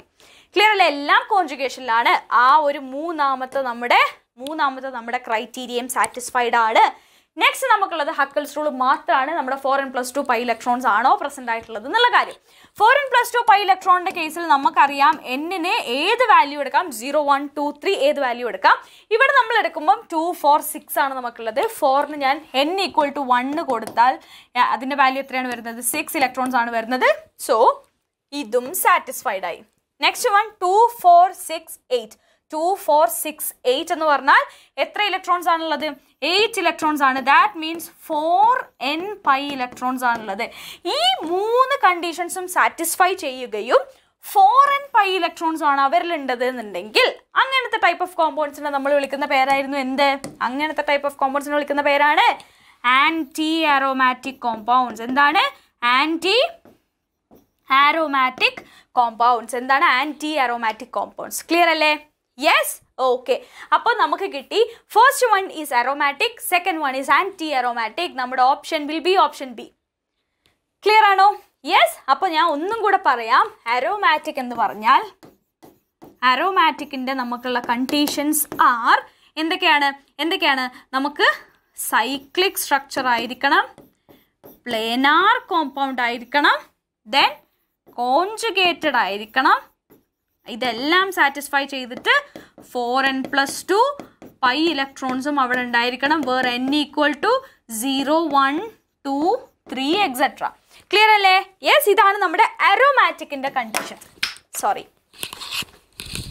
clear അല്ലേ? എല്ലാം കോൺജുഗേഷനിലാണ് ആ ഒരു മൂന്നാമത്തെ നമ്മുടെ മൂന്നാമത്തെ നമ്മുടെ ക്രൈറ്റീരിയയും സാറ്റിസ്ഫൈഡ് ആണ്. നെക്സ്റ്റ് നമുക്കുള്ളത് ഹക്കൽസ് റൂൾ മാത്രമാണ് നമ്മുടെ four n plus two pi electrons ആണോ പ്രസന്റ് ആയിട്ടുള്ളത് എന്നുള്ള കാര്യം. Four n plus two pi ഇലക്ട്രോണിന്റെ കേസിൽ നമുക്കറിയാം എന്നിന് ഏത് വാല്യൂ എടുക്കാം? സീറോ വൺ ടു ത്രീ ഏത് വാല്യൂ എടുക്കാം? ഇവിടെ നമ്മൾ എടുക്കുമ്പം ടു ഫോർ സിക്സ് ആണ് നമുക്കുള്ളത്. ഫോറിന് ഞാൻ എൻ ഈക്വൽ ടു വണ്ണ് കൊടുത്താൽ അതിന്റെ വാല്യൂ എത്രയാണ് വരുന്നത്? സിക്സ് ഇലക്ട്രോൺസ് ആണ് വരുന്നത്. സോ ഇതും സാറ്റിസ്ഫൈഡ് ആയി. Next one two four six eight two four six eight എന്ന് പറഞ്ഞാൽ എത്ര ഇലക്ട്രോൺസ് ആണുള്ളത്? എയ്റ്റ് ഇലക്ട്രോൺസ് ആണ്. That means four N pi electrons ആണുള്ളത്. ഈ മൂന്ന് കണ്ടീഷൻസും സാറ്റിസ്ഫൈ ചെയ്യുകയും ഫോർ എൻ പൈ ഇലക്ട്രോൺസ് ആണ് അവരിലുണ്ടത് എന്നുണ്ടെങ്കിൽ അങ്ങനത്തെ ടൈപ്പ് ഓഫ് കോമ്പൗണ്ട്സിനെ നമ്മൾ വിളിക്കുന്ന പേരായിരുന്നു എന്ത്? അങ്ങനത്തെ ടൈപ്പ് ഓഫ് കോമ്പൗണ്ട്സിനെ വിളിക്കുന്ന പേരാണ് ആന്റി ആരോമാറ്റിക് കോമ്പൗണ്ട്സ് എന്താണ്? ആന്റി ആരോമാറ്റിക് കോമ്പൗണ്ട്സ് എന്താണ് ആന്റി ആരോമാറ്റിക് കോമ്പൗണ്ട്സ് ക്ലിയർ അല്ലേ? യെസ് ഓക്കെ അപ്പോൾ നമുക്ക് കിട്ടി. First one is aromatic second one is anti aromatic നമ്മുടെ option will be option B clear ആണോ? യെസ് അപ്പോൾ ഞാൻ ഒന്നും കൂടെ പറയാം. അരോമാറ്റിക് എന്ന് പറഞ്ഞാൽ അരോമാറ്റിക്കിന്റെ നമുക്കുള്ള കണ്ടീഷൻസ് ആർ എന്തൊക്കെയാണ്? എന്തൊക്കെയാണ്? നമുക്ക് സൈക്ലിക് സ്ട്രക്ചർ ആയിരിക്കണം. പ്ലേനാർ കോമ്പൗണ്ട് ആയിരിക്കണം. ദെൻ കോൺജുഗേറ്റഡ് ആയിരിക്കണം. ഇതെല്ലാം സാറ്റിസ്ഫൈ ചെയ്തിട്ട് four n plus two pi ഇലക്ട്രോൺസും അവിടെ ഉണ്ടായിരിക്കണം. Where n equal to zero one two three etcetera clear അല്ലേ? യെസ് ഇതാണ് നമ്മുടെ അരോമാറ്റിക്കിന്റെ കണ്ടീഷൻ സോറി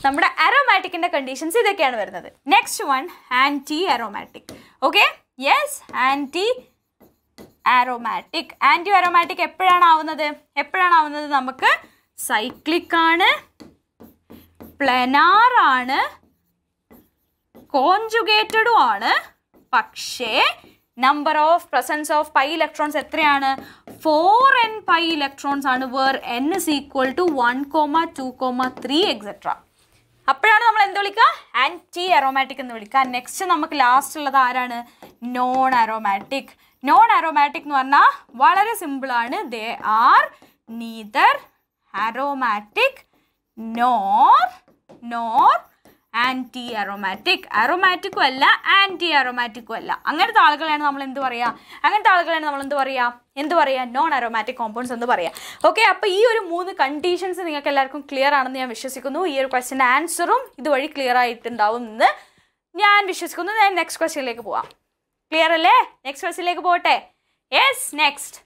നമ്മുടെ അരോമാറ്റിക്കിന്റെ കണ്ടീഷൻസ് ഇതൊക്കെയാണ് വരുന്നത്. Next one anti aromatic okay yes anti aromatic anti aromatic എപ്പോഴാണ് ആവുന്നത്? എപ്പോഴാണ് ആവുന്നത്? നമുക്ക് സൈക്ലിക് ആണ്. പ്ലെനാർ ആണ് കോൺജുഗേറ്റഡും ആണ് പക്ഷേ number of presence of pi electrons എത്രയാണ്? ഫോർ എൻ പൈ ഇലക്ട്രോൺസ് ആണ് where n is equal to one comma two comma three etcetera അപ്പോഴാണ് നമ്മൾ എന്ത് വിളിക്കുക? ആന്റി അറോമാറ്റിക് എന്ന് വിളിക്കുക. നെക്സ്റ്റ് നമുക്ക് ലാസ്റ്റ് ഉള്ളത് ആരാണ്? നോൺ അറോമാറ്റിക് നോൺ അറോമാറ്റിക് എന്ന് പറഞ്ഞാൽ വളരെ സിമ്പിളാണ് they are neither aromatic nor nor anti aromatic. അറോമാറ്റിക്കും അല്ല ആന്റി അറോമാറ്റിക്കും അല്ല. അങ്ങനത്തെ ആളുകളെയാണ് നമ്മൾ എന്ത് പറയുക അങ്ങനത്തെ ആളുകളെയാണ് നമ്മൾ എന്ത് പറയുക എന്ത് പറയുക നോൺ അറോമാറ്റിക് കോമ്പൗണ്ട്സ് എന്ന് പറയുക ഓക്കെ അപ്പോൾ ഈ ഒരു മൂന്ന് കണ്ടീഷൻസ് നിങ്ങൾക്ക് എല്ലാവർക്കും ക്ലിയർ ആണെന്ന് ഞാൻ വിശ്വസിക്കുന്നു. ഈ ഒരു ക്വസ്റ്റിന്റെ ആൻസറും ഇതുവഴി ക്ലിയർ ആയിട്ടുണ്ടാവും എന്ന് ഞാൻ വിശ്വസിക്കുന്നു. ഞാൻ നെക്സ്റ്റ് ക്വസ്റ്റ്യനിലേക്ക് പോവാം. ക്ലിയർ അല്ലേ? നെക്സ്റ്റ് ക്വസ്റ്റ്യനിലേക്ക് പോട്ടെ. Yes next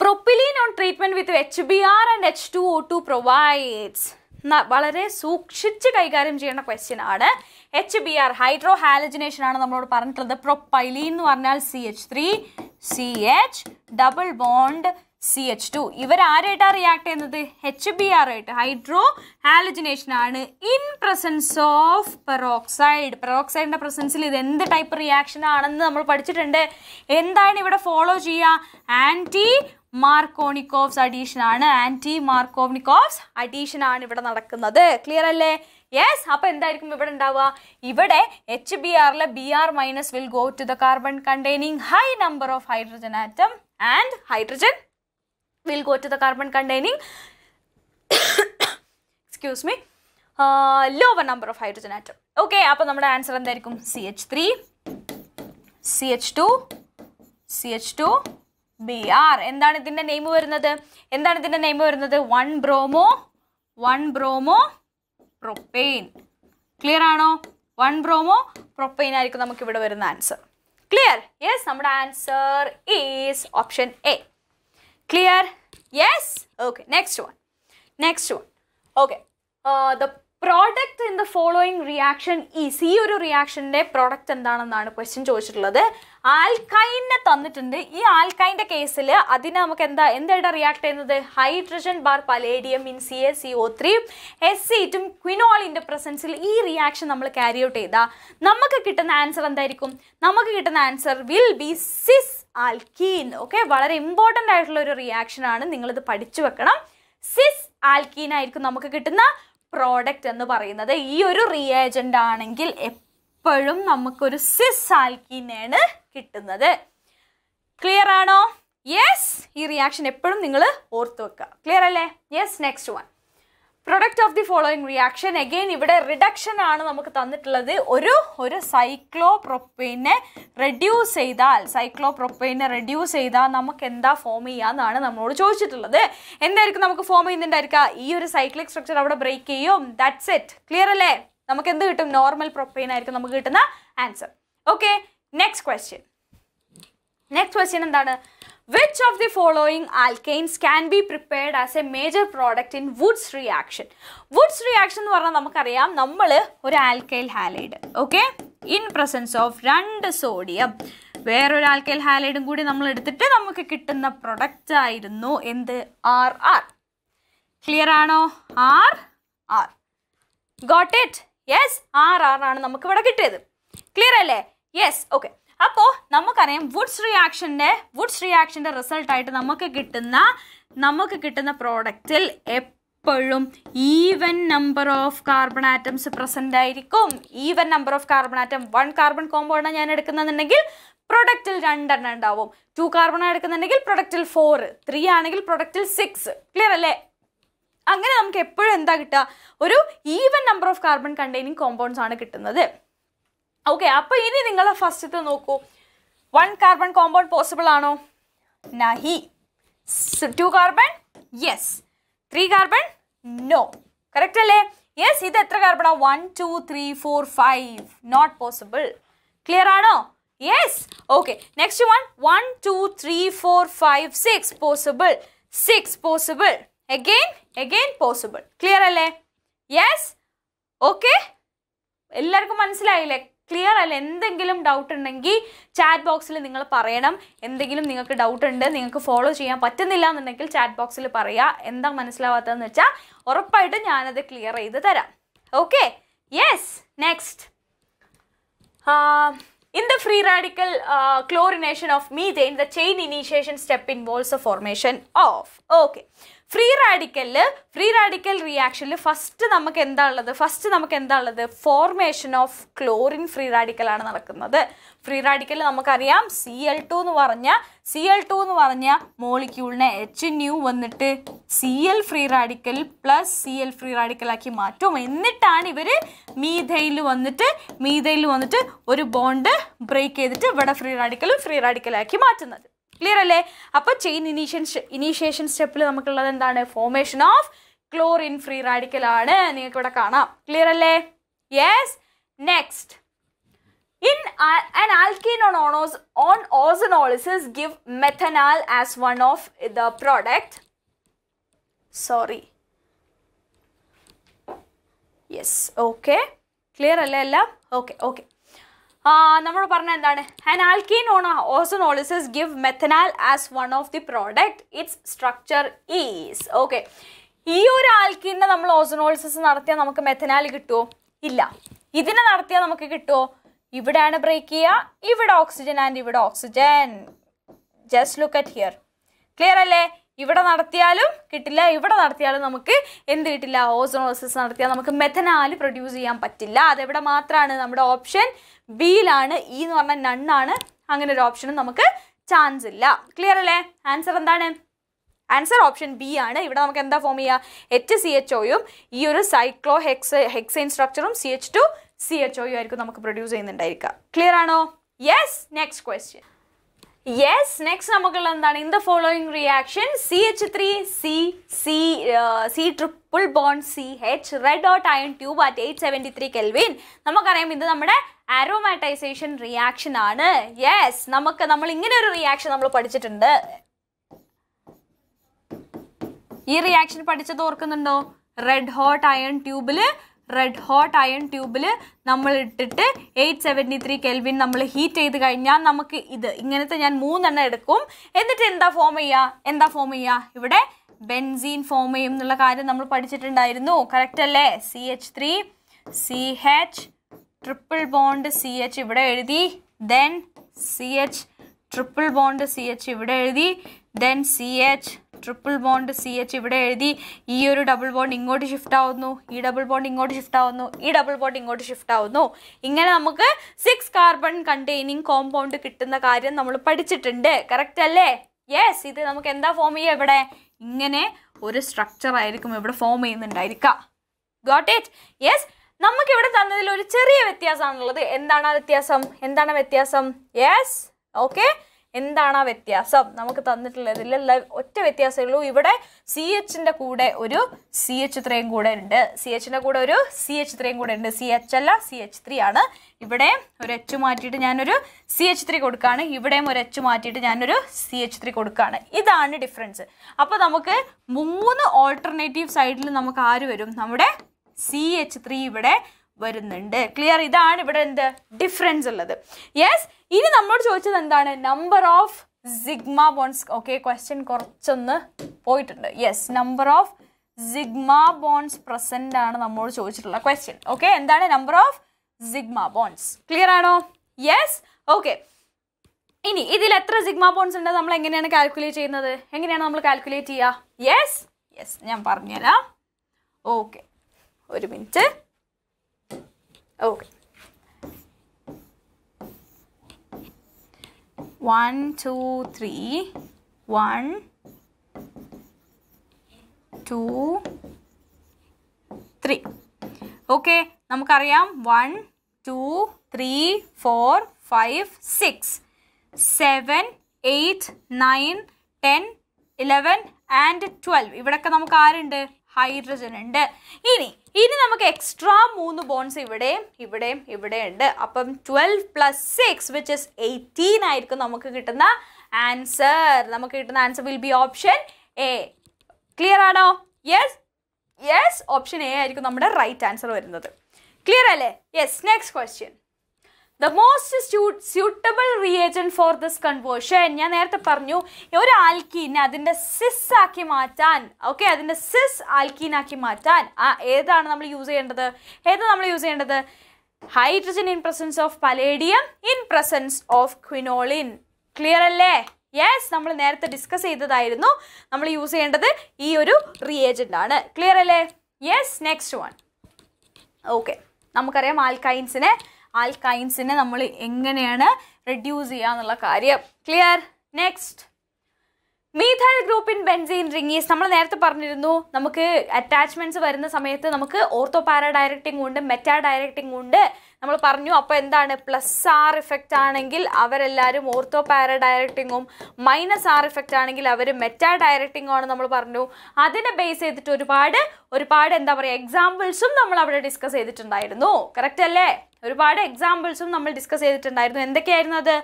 propylene on treatment with H B R and വളരെ സൂക്ഷിച്ച് കൈകാര്യം ചെയ്യേണ്ട ക്വസ്റ്റ്യൻ ആണ്. H B R hydro halogenation ആണ് നമ്മളോട് പറഞ്ഞിട്ടുള്ളത്. പ്രൊപ്പൈലീൻ എന്ന് പറഞ്ഞാൽ C H three C H double bond C H two ഇവർ ആരായിട്ടാണ് റിയാക്ട് ചെയ്യുന്നത്? എച്ച് ബി ആർ ആയിട്ട്. ഹൈഡ്രോ ഹാലജിനേഷൻ ആണ് ഇൻ പ്രസൻസ് ഓഫ് പെറോക്സൈഡ് പെറോക്സൈഡിന്റെ പ്രസൻസിൽ ഇത് എന്ത് ടൈപ്പ് റിയാക്ഷൻ ആണെന്ന് നമ്മൾ പഠിച്ചിട്ടുണ്ട്. എന്താണ് ഇവിടെ ഫോളോ ചെയ്യുക? ആന്റി മാർക്കോണിക്കോവ്സ് അഡീഷൻ ആണ് ആന്റി മാർക്കോണിക്കോവ്സ് അഡീഷൻ ആണ് ഇവിടെ നടക്കുന്നത്. ക്ലിയർ അല്ലേ? യെസ് അപ്പൊ എന്തായിരിക്കും ഇവിടെ ഉണ്ടാവുക? ഇവിടെ എച്ച് ബി ആറിലെ B R minus will go to the carbon containing high number of hydrogen atom and hydrogen will go to the carbon containing excuse me lower number of hydrogen atom okay അപ്പൊ അപ്പോൾ നമ്മുടെ answer എന്തായിരിക്കും? C H three C H two C H two B R എന്താണ് ഇതിന്റെ name വരുന്നത്? എന്താണ് ഇതിന്റെ name വരുന്നത്? One bromo one bromo propane clear ആണോ? വൺ ബ്രോമോ പ്രൊപ്പെയിൻ ആയിരിക്കും നമുക്ക് ഇവിടെ വരുന്ന ആൻസർ ക്ലിയർ യെസ് നമ്മുടെ answer is option A clear yes okay next one next one okay uh, the in the following reaction is ഈ ഒരു റിയാക്ഷന്റെ product എന്താണെന്നാണ് question ചോദിച്ചിട്ടുള്ളത്. ആൽക്കൈനെ തന്നിട്ടുണ്ട്. ഈ ആൽക്കൈന്റെ കേസിൽ അതിനെ നമുക്ക് എന്താ എന്തായിട്ട് റിയാക്ട് ചെയ്യുന്നത്? Hydrogen bar palladium in C S C O three S ക്വിനോളിന്റെ പ്രസൻസിൽ ഈ റിയാക്ഷൻ നമ്മൾ ക്യാരി ഔട്ട് ചെയ്താൽ നമുക്ക് കിട്ടുന്ന ആൻസർ എന്തായിരിക്കും? നമുക്ക് കിട്ടുന്ന answer will be cis alkene okay വളരെ ഇമ്പോർട്ടന്റ് ആയിട്ടുള്ള ഒരു റിയാക്ഷൻ ആണ്. നിങ്ങളിത് പഠിച്ചു വെക്കണം. സിസ് ആൽക്കീൻ ആയിരിക്കും നമുക്ക് കിട്ടുന്ന പ്രോഡക്റ്റ് എന്ന് പറയുന്നത് ഈ ഒരു റിയേജന്റ് ആണെങ്കിൽ എപ്പോഴും നമുക്കൊരു സിസ് ആൽക്കീനാണ് കിട്ടുന്നത്. ക്ലിയർ ആണോ? യെസ് ഈ റിയാക്ഷൻ എപ്പോഴും നിങ്ങൾ ഓർത്ത് വെക്കുക. ക്ലിയർ അല്ലേ? Yes next one product of the following reaction again ഇവിടെ റിഡക്ഷൻ ആണ് നമുക്ക് തന്നിട്ടുള്ളത്. ഒരു ഒരു സൈക്ലോ പ്രൊപ്പൈനെ റെഡ്യൂസ് ചെയ്താൽ സൈക്ലോ പ്രൊപ്പൈനെ റെഡ്യൂസ് ചെയ്താൽ നമുക്ക് എന്താ ഫോം ചെയ്യാന്നാണ് നമ്മളോട് ചോദിച്ചിട്ടുള്ളത്. എന്തായിരിക്കും നമുക്ക് ഫോം ചെയ്യുന്നുണ്ടായിരിക്കുക? ഈ ഒരു സൈക്ലിക് സ്ട്രക്ചർ അവിടെ ബ്രേക്ക് ചെയ്യും. ദാറ്റ്സ് ഇറ്റ് ക്ലിയർ അല്ലേ? നമുക്ക് എന്ത് കിട്ടും? നോർമൽ പ്രൊപ്പൈൻ ആയിരിക്കും നമുക്ക് കിട്ടുന്ന answer okay next question next question എന്താണ്? Which of the following alkanes can be prepared as a major product in Woods reaction? Woods reaction എന്ന് പറഞ്ഞാൽ നമുക്കറിയാം നമ്മൾ ഒരു alkyl halide okay in presence of രണ്ട് സോഡിയം വേറൊരു ആൽക്കൈൽ ഹാലൈഡും കൂടി നമ്മൾ എടുത്തിട്ട് നമുക്ക് കിട്ടുന്ന പ്രൊഡക്റ്റ് ആയിരുന്നു എന്ത്? ആർ ആർ ക്ലിയർ ആണോ? R R got it yes R R ആണ് നമുക്ക് ഇവിടെ കിട്ടിയത്. ക്ലിയർ അല്ലേ? യെസ് ഓക്കെ അപ്പോൾ നമുക്കറിയാം വുഡ്സ് റിയാക്ഷന്റെ വുഡ്സ് റിസൾട്ട് ആയിട്ട് നമുക്ക് കിട്ടുന്ന നമുക്ക് കിട്ടുന്ന പ്രോഡക്റ്റിൽ എപ്പോഴും even number of carbon atoms present ആയിരിക്കും. Even number of carbon atom one carbon compound ഞാൻ എടുക്കുന്നുണ്ടെങ്കിൽ പ്രൊഡക്റ്റിൽ രണ്ടെണ്ണം ഉണ്ടാവും. ടു കാർബൺ എടുക്കുന്നുണ്ടെങ്കിൽ പ്രൊഡക്റ്റിൽ ഫോർ ത്രീ ആണെങ്കിൽ പ്രൊഡക്റ്റിൽ സിക്സ് ക്ലിയർ അല്ലേ? അങ്ങനെ നമുക്ക് എപ്പോഴും എന്താ കിട്ടുക? ഒരു even number of carbon containing compounds ആണ് കിട്ടുന്നത്. ഓക്കെ അപ്പോൾ ഇനി നിങ്ങൾ ഫസ്റ്റത്തെ നോക്കൂ. വൺ കാർബൺ കോമ്പൗണ്ട് പോസിബിൾ ആണോ? നഹി two carbon yes three carbon no correct അല്ലേ? യെസ് ഇത് എത്ര carbon കാർബണാ one two three four five not possible clear ആണോ? Yes okay next one one two three four five six possible six possible again again possible clear അല്ലേ? Yes okay എല്ലാവർക്കും മനസ്സിലായില്ലേ? Clear അല്ല? എന്തെങ്കിലും doubt ഉണ്ടെങ്കിൽ chat ബോക്സിൽ നിങ്ങൾ പറയണം. എന്തെങ്കിലും നിങ്ങൾക്ക് ഡൗട്ട് ഉണ്ട് നിങ്ങൾക്ക് ഫോളോ ചെയ്യാൻ പറ്റുന്നില്ല എന്നുണ്ടെങ്കിൽ ചാറ്റ് ബോക്സിൽ പറയുക എന്താ മനസ്സിലാവാത്തതെന്ന് വെച്ചാൽ ഉറപ്പായിട്ടും ഞാനത് ക്ലിയർ ചെയ്ത് തരാം. Okay yes next in the free radical uh, chlorination of methane, the chain initiation step involves the formation of. Okay. Free റാഡിക്കലിൽ free radical റിയാക്ഷനിൽ ഫസ്റ്റ് നമുക്ക് എന്താ ഉള്ളത്? ഫസ്റ്റ് നമുക്ക് എന്താ ഉള്ളത്? ഫോർമേഷൻ ഓഫ് ക്ലോറിൻ ഫ്രീ റാഡിക്കലാണ് നടക്കുന്നത്. ഫ്രീ റാഡിക്കൽ നമുക്കറിയാം സി എൽ ടു എന്ന് പറഞ്ഞ സി എൽ ടു എന്ന് പറഞ്ഞ മോളിക്യൂളിനെ എച്ച് ന്യൂ വന്നിട്ട് C L free radical plus C L free റാഡിക്കലാക്കി മാറ്റും. എന്നിട്ടാണ് ഇവർ മീതയിൽ വന്നിട്ട് മീതയിൽ വന്നിട്ട് ഒരു ബോണ്ട് ബ്രേക്ക് ചെയ്തിട്ട് ഇവിടെ ഫ്രീ റാഡിക്കലും ഫ്രീ റാഡിക്കലാക്കി മാറ്റുന്നത്. ക്ലിയർ അല്ലേ? അപ്പോൾ ചെയിൻ ഇനീഷ്യൻ ഇനീഷ്യേഷൻ സ്റ്റെപ്പിൽ നമുക്കുള്ളത് എന്താണ്? Formation of chlorine free radical ആണ്. നിങ്ങൾക്ക് ഇവിടെ കാണാം. ക്ലിയർ അല്ലേ? Yes next in an alkene on, onos, on give methanol as one of the product. Sorry. Yes okay clear അല്ലേ എല്ലാം? ഓക്കെ ഓക്കെ നമ്മൾ പറഞ്ഞ എന്താണ്? An alkene on ozonolysis give methanal as one of the product it's structure is okay ഈ ഒരു ആൽക്കീനെ നമ്മൾ ഓസനോളിസസ് നടത്തിയാൽ നമുക്ക് മെത്തനാൽ കിട്ടുമോ ഇല്ല. ഇതിനെ നടത്തിയാൽ നമുക്ക് കിട്ടുമോ ഇവിടെയാണ് ബ്രേക്ക് ചെയ്യുക. ഇവിടെ ഓക്സിജൻ ആൻഡ് ഇവിടെ oxygen just look at here clear അല്ലേ? ഇവിടെ നടത്തിയാലും കിട്ടില്ല. ഇവിടെ നടത്തിയാലും നമുക്ക് എന്ത് കിട്ടില്ല? ഓസോണോസിസ് നടത്തിയാൽ നമുക്ക് മെഥനാൽ പ്രൊഡ്യൂസ് ചെയ്യാൻ പറ്റില്ല. അതെവിടെ മാത്രമാണ് നമ്മുടെ ഓപ്ഷൻ ബിയിലാണ് ഇ എന്ന് പറഞ്ഞാൽ നണ്ണാണ്. അങ്ങനെ ഒരു ഓപ്ഷനും നമുക്ക് ചാൻസ് ഇല്ല. ക്ലിയർ അല്ലേ? ആൻസർ എന്താണ്? ആൻസർ ഓപ്ഷൻ ബി ആണ്. ഇവിടെ നമുക്ക് എന്താ ഫോം ചെയ്യുക? എച്ച് സി എച്ച് ഒയും ഈ ഒരു cyclo hex hexyne സ്ട്രക്ചറും C H two C H ഒയും ആയിരിക്കും നമുക്ക് പ്രൊഡ്യൂസ് ചെയ്യുന്നുണ്ടായിരിക്കുക. ക്ലിയർ ആണോ? Yes next question yes next നമുക്കുള്ള എന്താണ്? In the following reaction C H three C C C triple bond C H red dot iron tube at eight seventy three kelvin നമുക്കറിയാം ഇത് നമ്മുടെ ആരോമാറ്റൈസേഷൻ reaction ആണ്. Yes നമുക്ക് നമ്മൾ ഇങ്ങനെ ഒരു റിയാക്ഷൻ നമ്മൾ പഠിച്ചിട്ടുണ്ട്. ഈ റിയാക്ഷൻ പഠിച്ചത് ഓർക്കുന്നുണ്ടോ? റെഡ് ഹോട്ട് അയൺ ട്യൂബിൽ റെഡ് ഹോട്ട് അയൺ ട്യൂബിൽ നമ്മൾ ഇട്ടിട്ട് എയ്റ്റ് സെവന്റി ത്രീ കെൽവിൻ നമ്മൾ ഹീറ്റ് ചെയ്ത് കഴിഞ്ഞാൽ നമുക്ക് ഇത് ഇങ്ങനത്തെ ഞാൻ മൂന്നെണ്ണം എടുക്കും. എന്നിട്ട് എന്താ ഫോം ചെയ്യുക? എന്താ ഫോം ചെയ്യുക? ഇവിടെ ബെൻസീൻ ഫോം ചെയ്യും എന്നുള്ള കാര്യം നമ്മൾ പഠിച്ചിട്ടുണ്ടായിരുന്നു. കറക്റ്റ് അല്ലേ? C H three C H triple bond C H ഇവിടെ എഴുതി. Then C H triple bond C H ഇവിടെ എഴുതി. Then C H triple bond C H ഇവിടെ എഴുതി ഈ ഒരു ഡബിൾ ബോണ്ട് ഇങ്ങോട്ട് ഷിഫ്റ്റ് ആവുന്നു ഈ ഡബിൾ ബോണ്ട് ഇങ്ങോട്ട് ഷിഫ്റ്റ് ആവുന്നു ഈ ഡബിൾ ബോണ്ട് ഇങ്ങോട്ട് ഷിഫ്റ്റ് ആവുന്നു. ഇങ്ങനെ നമുക്ക് സിക്സ് കാർബൺ കണ്ടെയ്നിങ് കോമ്പൗണ്ട് കിട്ടുന്ന കാര്യം നമ്മൾ പഠിച്ചിട്ടുണ്ട്. കറക്റ്റ് അല്ലേ? യെസ് ഇത് നമുക്ക് എന്താ ഫോം ചെയ്യുക ഇവിടെ? ഇങ്ങനെ ഒരു സ്ട്രക്ചർ ആയിരിക്കും ഇവിടെ ഫോം ചെയ്യുന്നുണ്ടായിരിക്കുക. ഗോട്ട് ഇറ്റ് യെസ് നമുക്ക് ഇവിടെ തന്നതിൽ ഒരു ചെറിയ വ്യത്യാസമാണുള്ളത്. എന്താണ് ആ വ്യത്യാസം? എന്താണ് വ്യത്യാസം? യെസ് ഓക്കെ എന്താണ് ആ വ്യത്യാസം? നമുക്ക് തന്നിട്ടുള്ളത് തന്നിട്ടുള്ളതിലുള്ള ഒറ്റ വ്യത്യാസമേ ഉള്ളൂ. ഇവിടെ സി എച്ചിന്റെ കൂടെ ഒരു സി എച്ച് ഇത്രയും കൂടെ ഉണ്ട്. സി എച്ചിന്റെ കൂടെ ഒരു സി എച്ച് ഇത്രയും കൂടെ ഉണ്ട്. സി എച്ച് അല്ല സി എച്ച് ത്രീ ആണ്. ഇവിടെ ഒരു എച്ച് മാറ്റിയിട്ട് ഞാനൊരു സി എച്ച് ത്രീ കൊടുക്കുകയാണ് ഇവിടെയും ഒരു എച്ച് മാറ്റിയിട്ട് ഞാനൊരു സി എച്ച് ത്രീ കൊടുക്കുകയാണ് ഇതാണ് ഡിഫറൻസ് അപ്പോൾ നമുക്ക് മൂന്ന് ഓൾട്ടർനേറ്റീവ് സൈഡിൽ നമുക്ക് ആര് വരും? നമ്മുടെ സി എച്ച് ത്രീ ഇവിടെ വരുന്നുണ്ട്. ക്ലിയർ ഇതാണ് ഇവിടെ എന്ത്? ഡിഫറൻസ് ഉള്ളത്. യെസ് ഇനി നമ്മളോട് ചോദിച്ചത് എന്താണ്? Number of sigma bonds okay question കുറച്ചൊന്ന് പോയിട്ടുണ്ട്. Yes number of sigma bonds present ആണ് നമ്മോട് ചോദിച്ചിട്ടുള്ള ക്വസ്റ്റ്യൻ ഓക്കെ എന്താണ് number of sigma bonds clear ആണോ? യെസ് ഓക്കെ ഇനി ഇതിൽ എത്ര സിഗ്മ ബോൺസ് ഉണ്ട്? നമ്മൾ എങ്ങനെയാണ് കാൽക്കുലേറ്റ് ചെയ്യുന്നത്? എങ്ങനെയാണ് നമ്മൾ കാൽക്കുലേറ്റ് ചെയ്യുക? യെസ് യെസ് ഞാൻ പറഞ്ഞുതരാം. ഓക്കെ ഒരു minute okay one two three one two three okay നമുക്കറിയാം. One two three four five six seven eight nine ten eleven and twelve ഇവിടെയൊക്കെ നമുക്ക് ആരുണ്ട് ഹൈഡ്രജൻ ഉണ്ട്. ഇനി ഇനി നമുക്ക് എക്സ്ട്രാ മൂന്ന് ബോൺസ് ഇവിടെയും ഇവിടെയും ഇവിടെ ഉണ്ട്. അപ്പം twelve plus six which is eighteen ആയിരിക്കും നമുക്ക് കിട്ടുന്ന ആൻസർ നമുക്ക് കിട്ടുന്ന answer will be option A clear ആണോ? യെസ് യെസ് ഓപ്ഷൻ എ ആയിരിക്കും നമ്മുടെ റൈറ്റ് ആൻസർ വരുന്നത്. ക്ലിയർ അല്ലേ? Yes next question the most suitable reagent for this conversion ഞാൻ നേരത്തെ പറഞ്ഞു ഒരു ആൽക്കീനെ അതിന്റെ സിസ് ആക്കി മാറ്റാൻ ഓക്കെ അതിന്റെ സിസ് ആൽക്കീനാക്കി മാറ്റാൻ ആ ഏതാണ് നമ്മൾ യൂസ് ചെയ്യേണ്ടത്? ഏതാണ് നമ്മൾ യൂസ് ചെയ്യേണ്ടത്? Hydrogen in presence of palladium in presence of quinoline clear അല്ലേ? യെസ് നമ്മൾ നേരത്തെ ഡിസ്കസ് ചെയ്തതായിരുന്നു. നമ്മൾ യൂസ് ചെയ്യേണ്ടത് ഈ ഒരു റിയേജന്റ് ആണ്. ക്ലിയർ അല്ലേ? യെസ് നെക്സ്റ്റ് വൺ ഓക്കെ നമുക്കറിയാം ആൽക്കൈൻസിനെ ആൽക്കൈൻസിനെ നമ്മൾ എങ്ങനെയാണ് റെഡ്യൂസ് ചെയ്യുക എന്നുള്ള കാര്യം. Clear next methyl group in benzene rings നമ്മൾ നേരത്തെ പറഞ്ഞിരുന്നു. നമുക്ക് അറ്റാച്ച്മെന്റ്സ് വരുന്ന സമയത്ത് നമുക്ക് ഓർത്തോ പാര ഡയറക്റ്റിംഗ് ഉണ്ട് മെറ്റാ ഡയറക്റ്റിംഗ് ഉണ്ട്. നമ്മൾ പറഞ്ഞു അപ്പോൾ എന്താണ്? പ്ലസ് ആർ ഇഫക്റ്റ് ആണെങ്കിൽ അവരെല്ലാവരും ഓർത്തോ പാര ഡയറക്റ്റിങ്ങും മൈനസ് ആർ ഇഫക്റ്റ് ആണെങ്കിൽ അവർ മെറ്റാ ഡയറക്റ്റിംഗും ആണ് നമ്മൾ പറഞ്ഞു. അതിനെ ബേസ് ചെയ്തിട്ട് ഒരുപാട് ഒരുപാട് എന്താ പറയുക എക്സാമ്പിൾസും നമ്മൾ അവിടെ ഡിസ്കസ് ചെയ്തിട്ടുണ്ടായിരുന്നു. കറക്റ്റ് അല്ലേ? ഒരുപാട് എക്സാമ്പിൾസും നമ്മൾ ഡിസ്കസ് ചെയ്തിട്ടുണ്ടായിരുന്നു. എന്തൊക്കെയായിരുന്നു അത്?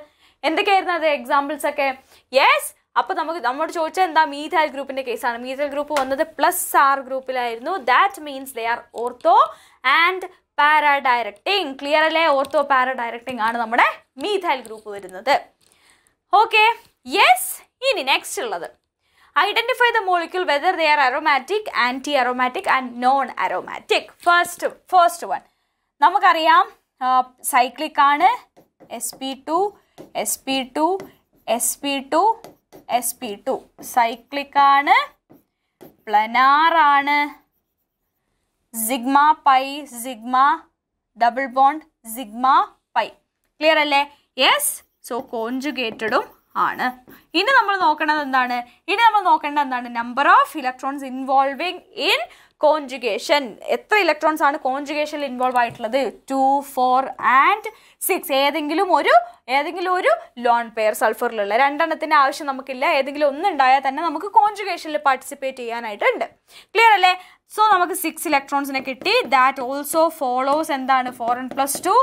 എന്തൊക്കെയായിരുന്നു അത്? എക്സാമ്പിൾസ് ഒക്കെ? യെസ് അപ്പോൾ നമുക്ക് നമ്മോട് ചോദിച്ചാൽ എന്താ മീഥൈൽ ഗ്രൂപ്പിന്റെ കേസാണ്. മീഥൈൽ ഗ്രൂപ്പ് വന്നത് plus R ഗ്രൂപ്പിലായിരുന്നു. That means they are ortho and para directing clear അല്ലേ? ഓർത്തോ പാരാ ഡയറക്റ്റിംഗ് ആണ് നമ്മുടെ മീഥൈൽ ഗ്രൂപ്പ് വരുന്നത്. ഓക്കെ യെസ് ഇനി നെക്സ്റ്റ് ഉള്ളത്. Identify the molecule whether they are aromatic anti aromatic and non aromatic first first one നമുക്കറിയാം cyclic ആണ്. S P two S P two S P two S P two cyclic ആണ്. Planar ആണ്. Sigma pi sigma double bond sigma pi clear അല്ലേ? Yes so കോഞ്ചുഗേറ്റഡും ആണ്. ഇനി നമ്മൾ നോക്കേണ്ടത് എന്താണ്? ഇനി നമ്മൾ നോക്കേണ്ടത് എന്താണ്? Number of electrons involving in conjugation എത്ര ഇലക്ട്രോൺസ് ആണ് കോഞ്ചുഗേഷനിൽ ഇൻവോൾവ് ആയിട്ടുള്ളത്? ടു ഫോർ ആൻഡ് സിക്സ് ഏതെങ്കിലും ഒരു ഏതെങ്കിലും ഒരു ലോൺ പെയർ സൾഫറിലുള്ള രണ്ടെണ്ണത്തിന്റെ ആവശ്യം നമുക്കില്ല. ഏതെങ്കിലും ഒന്ന് ഉണ്ടായാൽ തന്നെ നമുക്ക് കോഞ്ചുഗേഷനിൽ പാർട്ടിസിപ്പേറ്റ് ചെയ്യാനായിട്ടുണ്ട്. ക്ലിയർ അല്ലേ? സോ നമുക്ക് സിക്സ് ഇലക്ട്രോൺസിനെ കിട്ടി. ദാറ്റ് ഓൾസോ ഫോളോസ് എന്താണ്? Four n plus two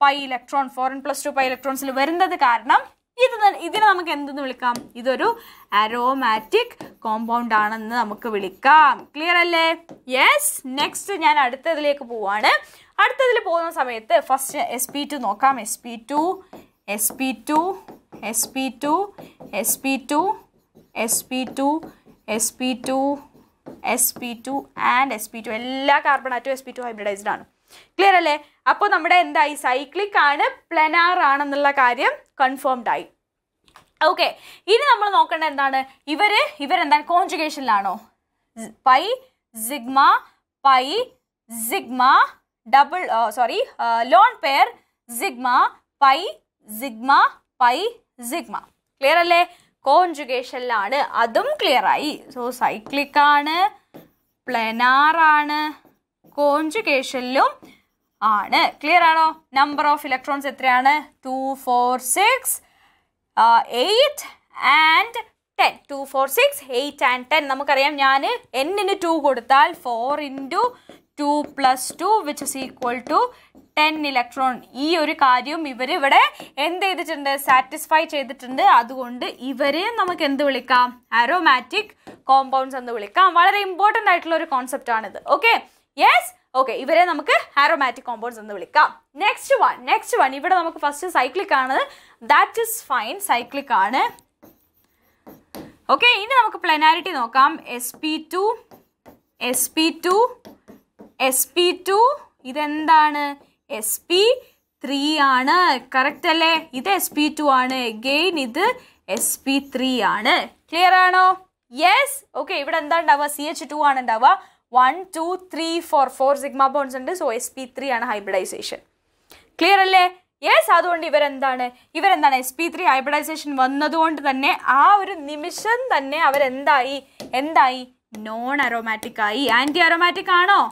pi electron four n plus two pi ഇലക്ട്രോൺസിൽ വരുന്നത് കാരണം ഇത് ഇതിനെ നമുക്ക് എന്തെന്ന് വിളിക്കാം ഇതൊരു അരോമാറ്റിക് കോമ്പൗണ്ട് ആണെന്ന് നമുക്ക് വിളിക്കാം ക്ലിയർ അല്ലേ യെസ് നെക്സ്റ്റ് ഞാൻ അടുത്തതിലേക്ക് പോവാണ് അടുത്തതിൽ പോകുന്ന സമയത്ത് ഫസ്റ്റ് എസ് പി ടു നോക്കാം S P two S P two S P two S P two S P two S P two S P two and S P two എല്ലാ carbon ആറ്റും S P two hybridised ആണ് clear അല്ലേ അപ്പോൾ നമ്മുടെ എന്തായി cyclic ആണ് planar ആണെന്നുള്ള കാര്യം കൺഫേംഡ് ആയി. ഓക്കെ ഇനി നമ്മൾ നോക്കേണ്ടത് എന്താണ്? ഇവർ ഇവരെന്താണ്? കോൺജുഗേഷനിലാണോ pi sigma pi sigma double sorry lone pair sigma pi sigma pi sigma clear അല്ലേ? കോൺജുഗേഷനിലാണ് അതും ക്ലിയർ ആയി. സോ സൈക്ലിക്കാണ് ആണ് കോഞ്ചുഗേഷനിലും ആണ്. ക്ലിയർ ആണോ? നമ്പർ ഓഫ് ഇലക്ട്രോൺസ് എത്രയാണ്? Two four six eight and ten two four six eight and ten നമുക്കറിയാം ഞാൻ എന്നിന് ടു കൊടുത്താൽ four into two plus two which is equal to ten electron ഈ ഒരു കാര്യം ഇവർ ഇവിടെ എന്ത് ചെയ്തിട്ടുണ്ട്? സാറ്റിസ്ഫൈ ചെയ്തിട്ടുണ്ട്. അതുകൊണ്ട് ഇവരെ നമുക്ക് എന്ത് വിളിക്കാം? ആരോമാറ്റിക് കോമ്പൗണ്ട്സ് എന്ന് വിളിക്കാം. വളരെ ഇമ്പോർട്ടന്റ് ആയിട്ടുള്ള ഒരു കോൺസെപ്റ്റ് ആണിത്. ഓക്കെ യെസ് ഓക്കെ ഇവരെ നമുക്ക് ആരോമാറ്റിക് കോമ്പൗണ്ട്സ് എന്ന് വിളിക്കാം. നെക്സ്റ്റ് വൺ നെക്സ്റ്റ് വൺ ഇവിടെ നമുക്ക് ഫസ്റ്റ് സൈക്ലിക് ആണ്. ദാറ്റ് ഇസ് ഫൈൻ സൈക്ലിക് ആണ്. ഓക്കെ ഇനി നമുക്ക് പ്ലാനാരിറ്റി നോക്കാം. S P two S P two S P two ഇതെന്താണ്? എസ് പി ത്രീ ആണ്. കറക്റ്റ് അല്ലേ? ഇത് എസ് പി ടു ആണ്. എഗെയിൻ ഇത് എസ് പി ത്രീ ആണ്. ക്ലിയർ ആണോ? യെസ് ഓക്കെ ഇവിടെ എന്താ ഉണ്ടാവുക? സി എച്ച് ടു ആണ് ഉണ്ടാവുക. One two three four four sigma bonds ഉണ്ട്. സോ എസ് പി ത്രീ ആണ് ഹൈബ്രിഡൈസേഷൻ ക്ലിയർ അല്ലേ? യെസ് അതുകൊണ്ട് ഇവരെന്താണ്? ഇവരെന്താണ്? എസ് പി ത്രീ ഹൈബ്രിഡൈസേഷൻ വന്നതുകൊണ്ട് തന്നെ ആ ഒരു നിമിഷം തന്നെ അവരെന്തായി? എന്തായി? നോൺ അരോമാറ്റിക് ആയി. ആന്റി അരോമാറ്റിക് ആണോ?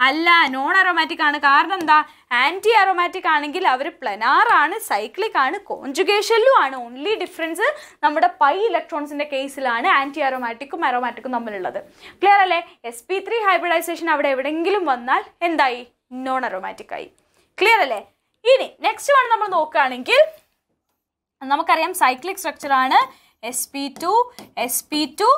അല്ല നോൺ അറോമാറ്റിക് ആണ്. കാരണം എന്താ? ആന്റി അറോമാറ്റിക് ആണെങ്കിൽ അവർ പ്ലനാർ ആണ് സൈക്ലിക് ആണ് കോൺജുഗേഷനിലും ആണ്. ഓൺലി ഡിഫറൻസ് നമ്മുടെ പൈ ഇലക്ട്രോൺസിന്റെ കേസിലാണ് ആന്റി അറോമാറ്റിക്കും അറോമാറ്റിക്കും തമ്മിലുള്ളത്. ക്ലിയർ അല്ലേ? എസ് പി ത്രീ ഹൈബ്രിഡൈസേഷൻ അവിടെ എവിടെയെങ്കിലും വന്നാൽ എന്തായി? നോൺ അറോമാറ്റിക് ആയി. ക്ലിയർ അല്ലേ? ഇനി നെക്സ്റ്റ് വൺ നമ്മൾ നോക്കുകയാണെങ്കിൽ നമുക്കറിയാം സൈക്ലിക് സ്ട്രക്ചർ ആണ് S P two S P two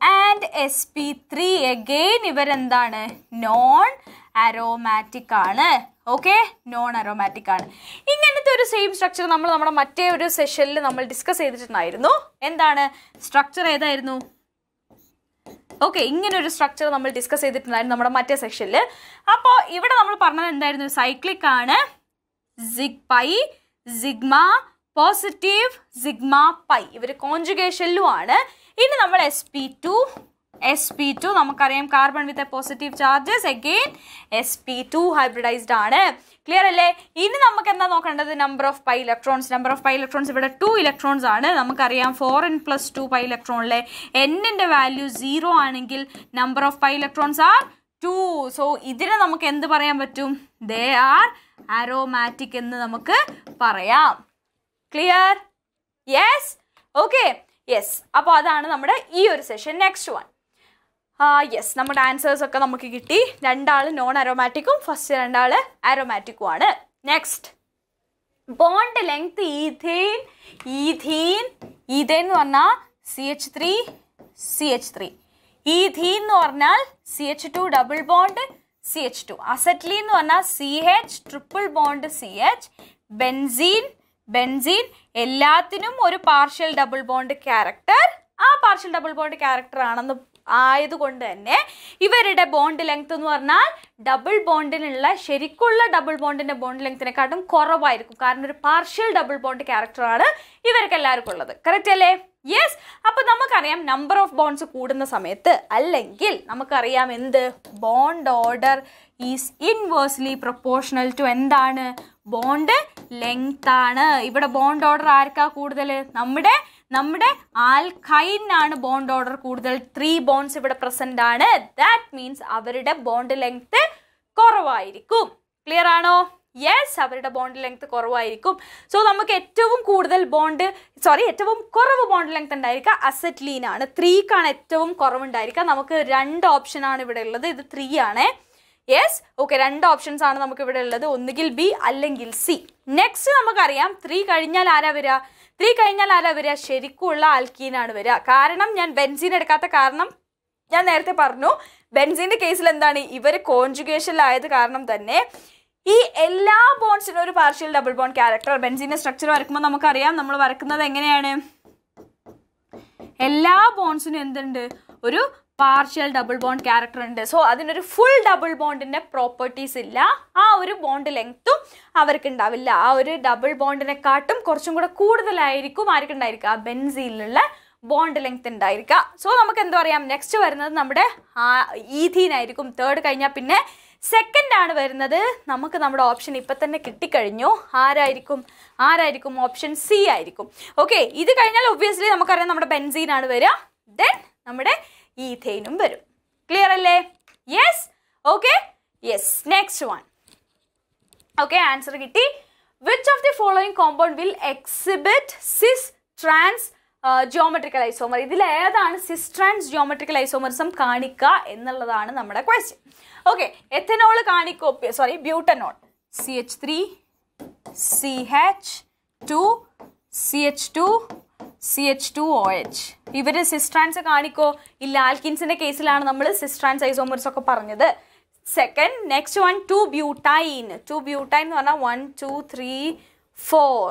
and S P three again ഇവരെന്താണ്? Non aromatic ആണ്. ഓക്കെ നോൺ അരോമാറ്റിക് ആണ്. ഇങ്ങനത്തെ ഒരു സെയിം സ്ട്രക്ചർ നമ്മൾ നമ്മുടെ മറ്റേ ഒരു സെഷനിൽ നമ്മൾ ഡിസ്കസ് ചെയ്തിട്ടുണ്ടായിരുന്നു. എന്താണ്? സ്ട്രക്ചർ ഏതായിരുന്നു? ഓക്കെ ഇങ്ങനെ ഒരു സ്ട്രക്ചർ നമ്മൾ ഡിസ്കസ് ചെയ്തിട്ടുണ്ടായിരുന്നു നമ്മുടെ മറ്റേ സെക്ഷനിൽ അപ്പോൾ ഇവിടെ നമ്മൾ പറഞ്ഞത് എന്തായിരുന്നു? സൈക്ലിക് ആണ്. സിഗ് pi sigma positive sigma pi ഇവർ കോൺജുഗേഷനിലും ആണ്. ഇനി നമ്മൾ S P two S P two നമുക്കറിയാം carbon with a positive charges again S P two hybridised ആണ്. ക്ലിയർ അല്ലേ? ഇനി നമുക്ക് എന്താ നോക്കേണ്ടത്? Number of pi electrons number of pi electrons ഇവിടെ ടു ഇലക്ട്രോൺസ് ആണ്. നമുക്കറിയാം four N plus two pi ഇലക്ട്രോണിലെ എന്നിന്റെ വാല്യൂ സീറോ ആണെങ്കിൽ number of pi electrons are two so ഇതിനെ നമുക്ക് എന്ത് പറയാൻ പറ്റും? ദേ ആർ ആരോമാറ്റിക് എന്ന് നമുക്ക് പറയാം. ക്ലിയർ യെസ് ഓക്കെ യെസ് അപ്പോൾ അതാണ് നമ്മുടെ ഈ ഒരു സെഷൻ നെക്സ്റ്റ് വൺ യെസ് നമ്മുടെ ആൻസേഴ്സ് ഒക്കെ നമുക്ക് കിട്ടി. രണ്ടാൾ നോൺ അരോമാറ്റിക്കും ഫസ്റ്റ് രണ്ടാൾ അരോമാറ്റിക്കും ആണ് next bond length ethene ethene ethane എന്ന് പറഞ്ഞാൽ C H three C H three ethene എന്ന് പറഞ്ഞാൽ C H two double bond C H two acetylene എന്ന് പറഞ്ഞാൽ C H triple bond C H benzene benzene എല്ലാത്തിനും ഒരു പാർഷ്യൽ ഡബിൾ ബോണ്ട് ക്യാരക്ടർ ആ partial double bond character ആണെന്ന് ആയതുകൊണ്ട് തന്നെ ഇവരുടെ ബോണ്ട് ലെങ്ത് എന്ന് പറഞ്ഞാൽ ഡബിൾ ബോണ്ടിനുള്ള ശരിക്കുള്ള ഡബിൾ ബോണ്ടിന്റെ ബോണ്ട് ലെങ്ത്തിനെക്കാട്ടും കുറവായിരിക്കും. കാരണം ഒരു പാർഷ്യൽ ഡബിൾ ബോണ്ട് ക്യാരക്ടറാണ് ഇവർക്ക് എല്ലാവർക്കും ഉള്ളത്. കറക്റ്റ് അല്ലേ? യെസ് അപ്പോൾ നമുക്കറിയാം നമ്പർ ഓഫ് ബോൺസ് കൂടുന്ന സമയത്ത് അല്ലെങ്കിൽ നമുക്കറിയാം എന്ത്? Bond order is inversely proportional to എന്താണ്? ബോണ്ട് ലെങ്ത് ആണ്. ഇവിടെ ബോണ്ട് ഓർഡർ ആർക്കാ കൂടുതൽ നമ്മുടെ നമ്മുടെ ആൽഖൈനാണ് ബോണ്ട് ഓർഡർ കൂടുതൽ ത്രീ ബോൺസ് ഇവിടെ പ്രസന്റ് ആണ്. ദാറ്റ് മീൻസ് അവരുടെ ബോണ്ട് ലെങ്ത് കുറവായിരിക്കും. ക്ലിയർ ആണോ? യെസ് അവരുടെ ബോണ്ട് ലെങ്ത് കുറവായിരിക്കും. സോ നമുക്ക് ഏറ്റവും കൂടുതൽ ബോണ്ട് സോറി ഏറ്റവും കുറവ് ബോണ്ട് ലെങ്ത് ഉണ്ടായിരിക്കുക അസറ്റ്ലീൻ ആണ്. ത്രീക്കാണ് ഏറ്റവും കുറവുണ്ടായിരിക്കുക. നമുക്ക് രണ്ട് ഓപ്ഷൻ ആണ് ഇവിടെ ഉള്ളത്. ഇത് ത്രീ ആണ്. യെസ് ഓക്കെ രണ്ട് ഓപ്ഷൻസ് ആണ് നമുക്ക് ഇവിടെ ഉള്ളത്. ഒന്നുകിൽ ബി അല്ലെങ്കിൽ സി നെക്സ്റ്റ് നമുക്കറിയാം ത്രീ കഴിഞ്ഞാൽ ആരാ വരിക ത്രീ കഴിഞ്ഞാൽ ആരാ വരിക ശരിക്കുള്ള ആൽക്കീനാണ് വരിക കാരണം ഞാൻ ബെൻസീൻ എടുക്കാത്ത കാരണം ഞാൻ നേരത്തെ പറഞ്ഞു ബെൻസിന്റെ കേസിൽ എന്താണ്? ഇവർ കോൺജുഗേഷനിലായത് കാരണം തന്നെ ഈ എല്ലാ ബോൺസിനും ഒരു പാർഷ്യൽ ഡബിൾ ബോൺ ക്യാരക്ടർ ബെൻസിന്റെ സ്ട്രക്ചർ വരക്കുമ്പോൾ നമുക്കറിയാം നമ്മൾ വരക്കുന്നത് എങ്ങനെയാണ്? എല്ലാ ബോൺസിനും എന്തുണ്ട്? ഒരു പാർഷ്യൽ ഡബിൾ ബോണ്ട് ക്യാരക്ടർ ഉണ്ട്. സോ അതിനൊരു ഫുൾ ഡബിൾ ബോണ്ടിന്റെ പ്രോപ്പർട്ടീസ് ഇല്ല. ആ ഒരു ബോണ്ട് ലെങ്ത്തും അവർക്ക് ഉണ്ടാവില്ല ആ ഒരു ഡബിൾ ബോണ്ടിനെക്കാട്ടും കുറച്ചും കൂടെ കൂടുതലായിരിക്കും ആർക്കുണ്ടായിരിക്കുക. ആ ബെൻസീനിലുള്ള ബോണ്ട് ലെങ്ത് ഉണ്ടായിരിക്കുക. സോ നമുക്ക് എന്താ പറയാം? നെക്സ്റ്റ് വരുന്നത് നമ്മുടെ ഈഥീൻ ആയിരിക്കും തേർഡ് കഴിഞ്ഞാൽ പിന്നെ സെക്കൻഡ് ആണ് വരുന്നത്. നമുക്ക് നമ്മുടെ ഓപ്ഷൻ ഇപ്പം തന്നെ കിട്ടിക്കഴിഞ്ഞു. ആരായിരിക്കും? ആരായിരിക്കും? ഓപ്ഷൻ സി ആയിരിക്കും. ഓക്കെ ഇത് കഴിഞ്ഞാൽ ഒബ്വിയസ്ലി നമുക്കറിയാം നമ്മുടെ ബെൻസീനാണ് വരിക. ദെൻ നമ്മുടെ ഈഥെയിനും വരും. ക്ലിയർ അല്ലേ? Yes okay yes next one okay answer കിട്ടി. Which of the following compound will exhibit cis trans geometrical isomer ഇതിൽ ഏതാണ് സിസ് ട്രാൻസ് ജിയോമെട്രിക്കൽ ഐസോമറിസം കാണിക്കുക എന്നുള്ളതാണ് നമ്മുടെ question okay ethanol കാണിക്കോ? Sorry butanol C H three C H two C H two C H two O H ഇവർ cis trans കാണിക്കോ? ഇല്ല ആൽക്കിൻസിന്റെ കേസിലാണ് നമ്മൾ സിസ്ട്രാൻസ് isomers ഒക്കെ പറഞ്ഞത്. Second next one two butyne two butyne എന്ന് പറഞ്ഞാൽ one two three four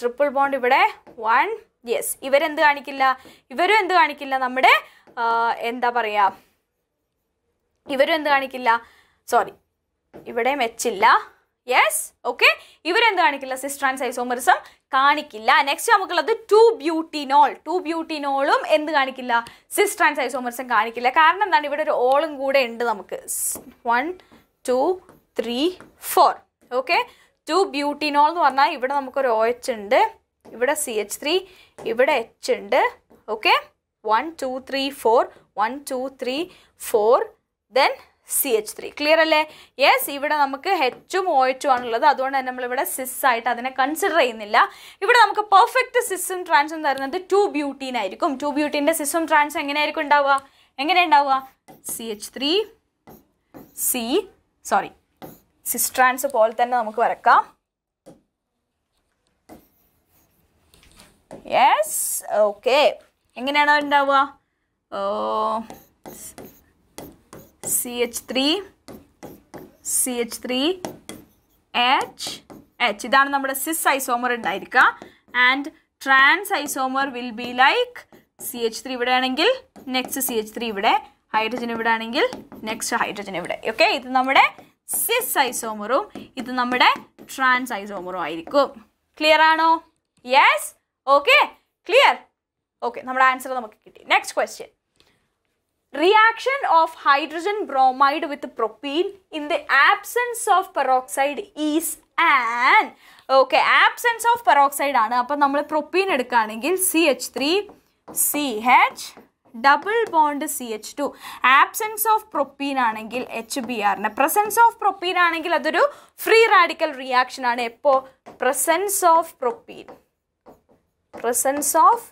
triple bond ഇവിടെ one yes ഇവരെന്ത് കാണിക്കില്ല? ഇവരും എന്ത് കാണിക്കില്ല? നമ്മുടെ എന്താ പറയുക ഇവരും എന്ത് കാണിക്കില്ല? സോറി ഇവിടെ മെച്ചില്ല. യെസ് ഓക്കെ ഇവരെന്ത് കാണിക്കില്ല? സിസ്ട്രാൻസ് ഐസോമറിസം കാണിക്കില്ല. നെക്സ്റ്റ് നമുക്കുള്ളത് ടു ബ്യൂട്ടിനോൾ ടു ബ്യൂട്ടിനോളും എന്ത് കാണിക്കില്ല? സിസ്ട്രാൻസ് ഐസോമറിസം കാണിക്കില്ല. കാരണം എന്താണ്? ഇവിടെ ഒരു ഓളും കൂടെ ഉണ്ട് നമുക്ക്. One two three four okay two butynol എന്ന് പറഞ്ഞാൽ ഇവിടെ നമുക്കൊരു ഒ എച്ച് ഉണ്ട്. ഇവിടെ സി എച്ച് ത്രീ ഇവിടെ എച്ച് ഉണ്ട്. Okay one two three four one two three four then C H three clear അല്ലേ? യെസ് ഇവിടെ നമുക്ക് ഹെച്ചും ഒ എച്ചും ആണുള്ളത്. അതുകൊണ്ട് തന്നെ നമ്മളിവിടെ സിസ് ആയിട്ട് അതിനെ കൺസിഡർ ചെയ്യുന്നില്ല. ഇവിടെ നമുക്ക് പെർഫെക്റ്റ് സിസും ട്രാൻസും തരുന്നത് ടു ബ്യൂട്ടീൻ ആയിരിക്കും ടു ബ്യൂട്ടീന്റെ സിസും ട്രാൻസും എങ്ങനെയായിരിക്കും ഉണ്ടാവുക? എങ്ങനെ ഉണ്ടാവുക? C H three C sorry cis trans പോലെ തന്നെ നമുക്ക് വരക്കാം. യെസ് ഓക്കെ എങ്ങനെയാണോ ഉണ്ടാവുക? C H three C H three H H ഇതാണ് നമ്മുടെ സിസ് ഐസോമർ ഉണ്ടായിരിക്കുക and trans isomer will be like C H three ഇവിടെ ആണെങ്കിൽ നെക്സ്റ്റ് സി എച്ച് ത്രീ ഇവിടെ ഹൈഡ്രജൻ ഇവിടെ ആണെങ്കിൽ നെക്സ്റ്റ് ഹൈഡ്രജൻ ഇവിടെ. ഓക്കെ ഇത് നമ്മുടെ സിസ് ഐസോമറും ഇത് നമ്മുടെ ട്രാൻസ് ഐസോമറും ആയിരിക്കും. ക്ലിയർ ആണോ? യെസ് ഓക്കെ ക്ലിയർ ഓക്കെ നമ്മുടെ ആൻസർ നമുക്ക് കിട്ടി. Next question reaction of hydrogen bromide with propene in the absence of peroxide is an okay absence of peroxide ആണ്. അപ്പം നമ്മൾ പ്രൊപ്പീൻ എടുക്കുകയാണെങ്കിൽ C H three C H double bond C H two absence of propene ആണെങ്കിൽ H B ആറിന് presence of propene ആണെങ്കിൽ അതൊരു free radical reaction ആണ്. എപ്പോൾ presence of propene presence of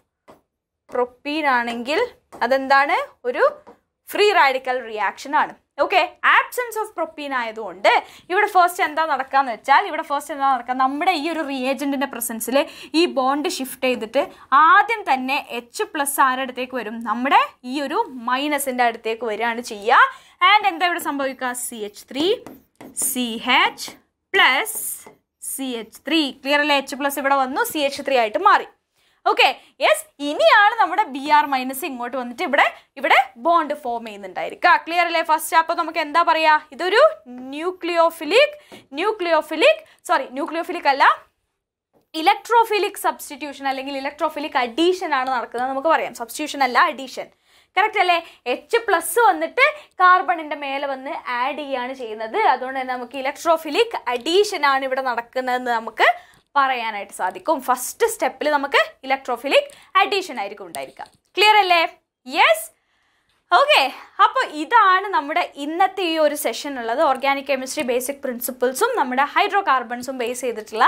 propene ആണെങ്കിൽ അതെന്താണ്? ഒരു ഫ്രീ റാഡിക്കൽ റിയാക്ഷൻ ആണ്. ഓക്കെ ആബ്സെൻസ് ഓഫ് പ്രൊപ്പീൻ ആയതുകൊണ്ട് ഇവിടെ ഫസ്റ്റ് എന്താ നടക്കാന്ന് വെച്ചാൽ ഇവിടെ ഫസ്റ്റ് എന്താ നടക്കുക നമ്മുടെ ഈ ഒരു റിയേജന്റിന്റെ പ്രസൻസിൽ ഈ ബോണ്ട് ഷിഫ്റ്റ് ചെയ്തിട്ട് ആദ്യം തന്നെ എച്ച് പ്ലസ് ആരുടെ അടുത്തേക്ക് വരും. നമ്മുടെ ഈ ഒരു മൈനസിന്റെ അടുത്തേക്ക് വരികയാണ് ചെയ്യുക. ആൻഡ് എന്താ ഇവിടെ സംഭവിക്കുക? C H three C H plus C H three clear അല്ലേ? എച്ച് പ്ലസ് ഇവിടെ വന്നു സി എച്ച് ത്രീ ആയിട്ട് മാറി. ഓക്കെ യെസ് ഇനിയാണ് നമ്മുടെ ബി ആർ മൈനസ് ഇങ്ങോട്ട് വന്നിട്ട് ഇവിടെ ഇവിടെ ബോണ്ട് ഫോം ചെയ്യുന്നുണ്ടായിരിക്കുക. ക്ലിയർ അല്ലേ? ഫസ്റ്റ് അപ്പോൾ നമുക്ക് എന്താ പറയാ? ഇതൊരു ന്യൂക്ലിയോഫിലിക് ന്യൂക്ലിയോഫിലിക് സോറി ന്യൂക്ലിയോഫിലിക് അല്ല ഇലക്ട്രോഫിലിക് സബ്സ്റ്റിറ്റ്യൂഷൻ അല്ലെങ്കിൽ ഇലക്ട്രോഫിലിക് അഡീഷൻ ആണ് നടക്കുന്നത് നമുക്ക് പറയാം. സബ്സ്റ്റിറ്റ്യൂഷൻ അല്ല അഡീഷൻ കറക്റ്റ് അല്ലേ? എച്ച് പ്ലസ് വന്നിട്ട് കാർബണിന്റെ മേലെ വന്ന് ആഡ് ചെയ്യുകയാണ് ചെയ്യുന്നത്. അതുകൊണ്ട് തന്നെ നമുക്ക് ഇലക്ട്രോഫിലിക് അഡീഷൻ ആണ് ഇവിടെ നടക്കുന്നതെന്ന് നമുക്ക് പറയാനായിട്ട് സാധിക്കും. ഫസ്റ്റ് സ്റ്റെപ്പിൽ നമുക്ക് ഇലക്ട്രോഫിലിക് അഡീഷൻ ആയിരിക്കും ഉണ്ടായിരിക്കുക. ക്ലിയർ അല്ലേ? യെസ് ഓക്കെ അപ്പോൾ ഇതാണ് നമ്മുടെ ഇന്നത്തെ ഈ ഒരു സെഷൻ ഉള്ളത്. ഓർഗാനിക് കെമിസ്ട്രി ബേസിക് പ്രിൻസിപ്പിൾസും നമ്മുടെ ഹൈഡ്രോ കാർബൺസും ബേസ് ചെയ്തിട്ടുള്ള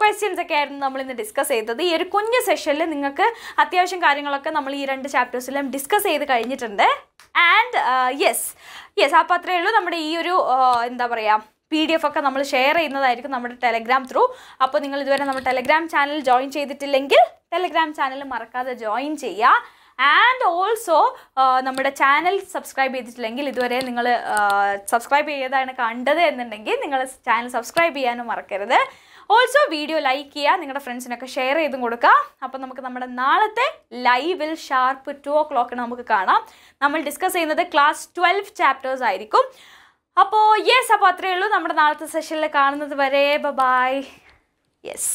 ക്വസ്റ്റ്യൻസ് ഒക്കെ ആയിരുന്നു നമ്മൾ ഇന്ന് ഡിസ്കസ് ചെയ്തത്. ഈ ഒരു കുഞ്ഞ് സെഷനിൽ നിങ്ങൾക്ക് അത്യാവശ്യം കാര്യങ്ങളൊക്കെ നമ്മൾ ഈ രണ്ട് ചാപ്റ്റേഴ്സിലും ഡിസ്കസ് ചെയ്ത് കഴിഞ്ഞിട്ടുണ്ട്. ആൻഡ് യെസ് യെസ് അപ്പോൾ അത്രയേ ഉള്ളൂ നമ്മുടെ ഈ ഒരു എന്താ പറയുക പി ഡി എഫ് ഒക്കെ നമ്മൾ ഷെയർ ചെയ്യുന്നതായിരിക്കും നമ്മുടെ ടെലഗ്രാം ത്രൂ അപ്പോൾ നിങ്ങൾ ഇതുവരെ നമ്മുടെ ടെലഗ്രാം ചാനൽ ജോയിൻ ചെയ്തിട്ടില്ലെങ്കിൽ ടെലഗ്രാം ചാനൽ മറക്കാതെ ജോയിൻ ചെയ്യുക. ആൻഡ് ഓൾസോ നമ്മുടെ ചാനൽ സബ്സ്ക്രൈബ് ചെയ്തിട്ടില്ലെങ്കിൽ ഇതുവരെ നിങ്ങൾ സബ്സ്ക്രൈബ് ചെയ്തതാണ് കണ്ടത് എന്നുണ്ടെങ്കിൽ നിങ്ങൾ ചാനൽ സബ്സ്ക്രൈബ് ചെയ്യാനും മറക്കരുത്. ഓൾസോ വീഡിയോ ലൈക്ക് ചെയ്യുക നിങ്ങളുടെ ഫ്രണ്ട്സിനൊക്കെ ഷെയർ ചെയ്തും കൊടുക്കുക. അപ്പോൾ നമുക്ക് നമ്മുടെ നാളത്തെ ലൈവിൽ ഷാർപ്പ് ടു ഓ ക്ലോക്കിന് നമുക്ക് കാണാം. നമ്മൾ ഡിസ്കസ് ചെയ്യുന്നത് ക്ലാസ് ട്വൽവ് ചാപ്റ്റേഴ്സ് ആയിരിക്കും. അപ്പോൾ യെസ് അപ്പോൾ അത്രയേ ഉള്ളൂ. നമ്മുടെ നാളത്തെ സെഷനിൽ കാണുന്നത് വരെ ബൈ യെസ്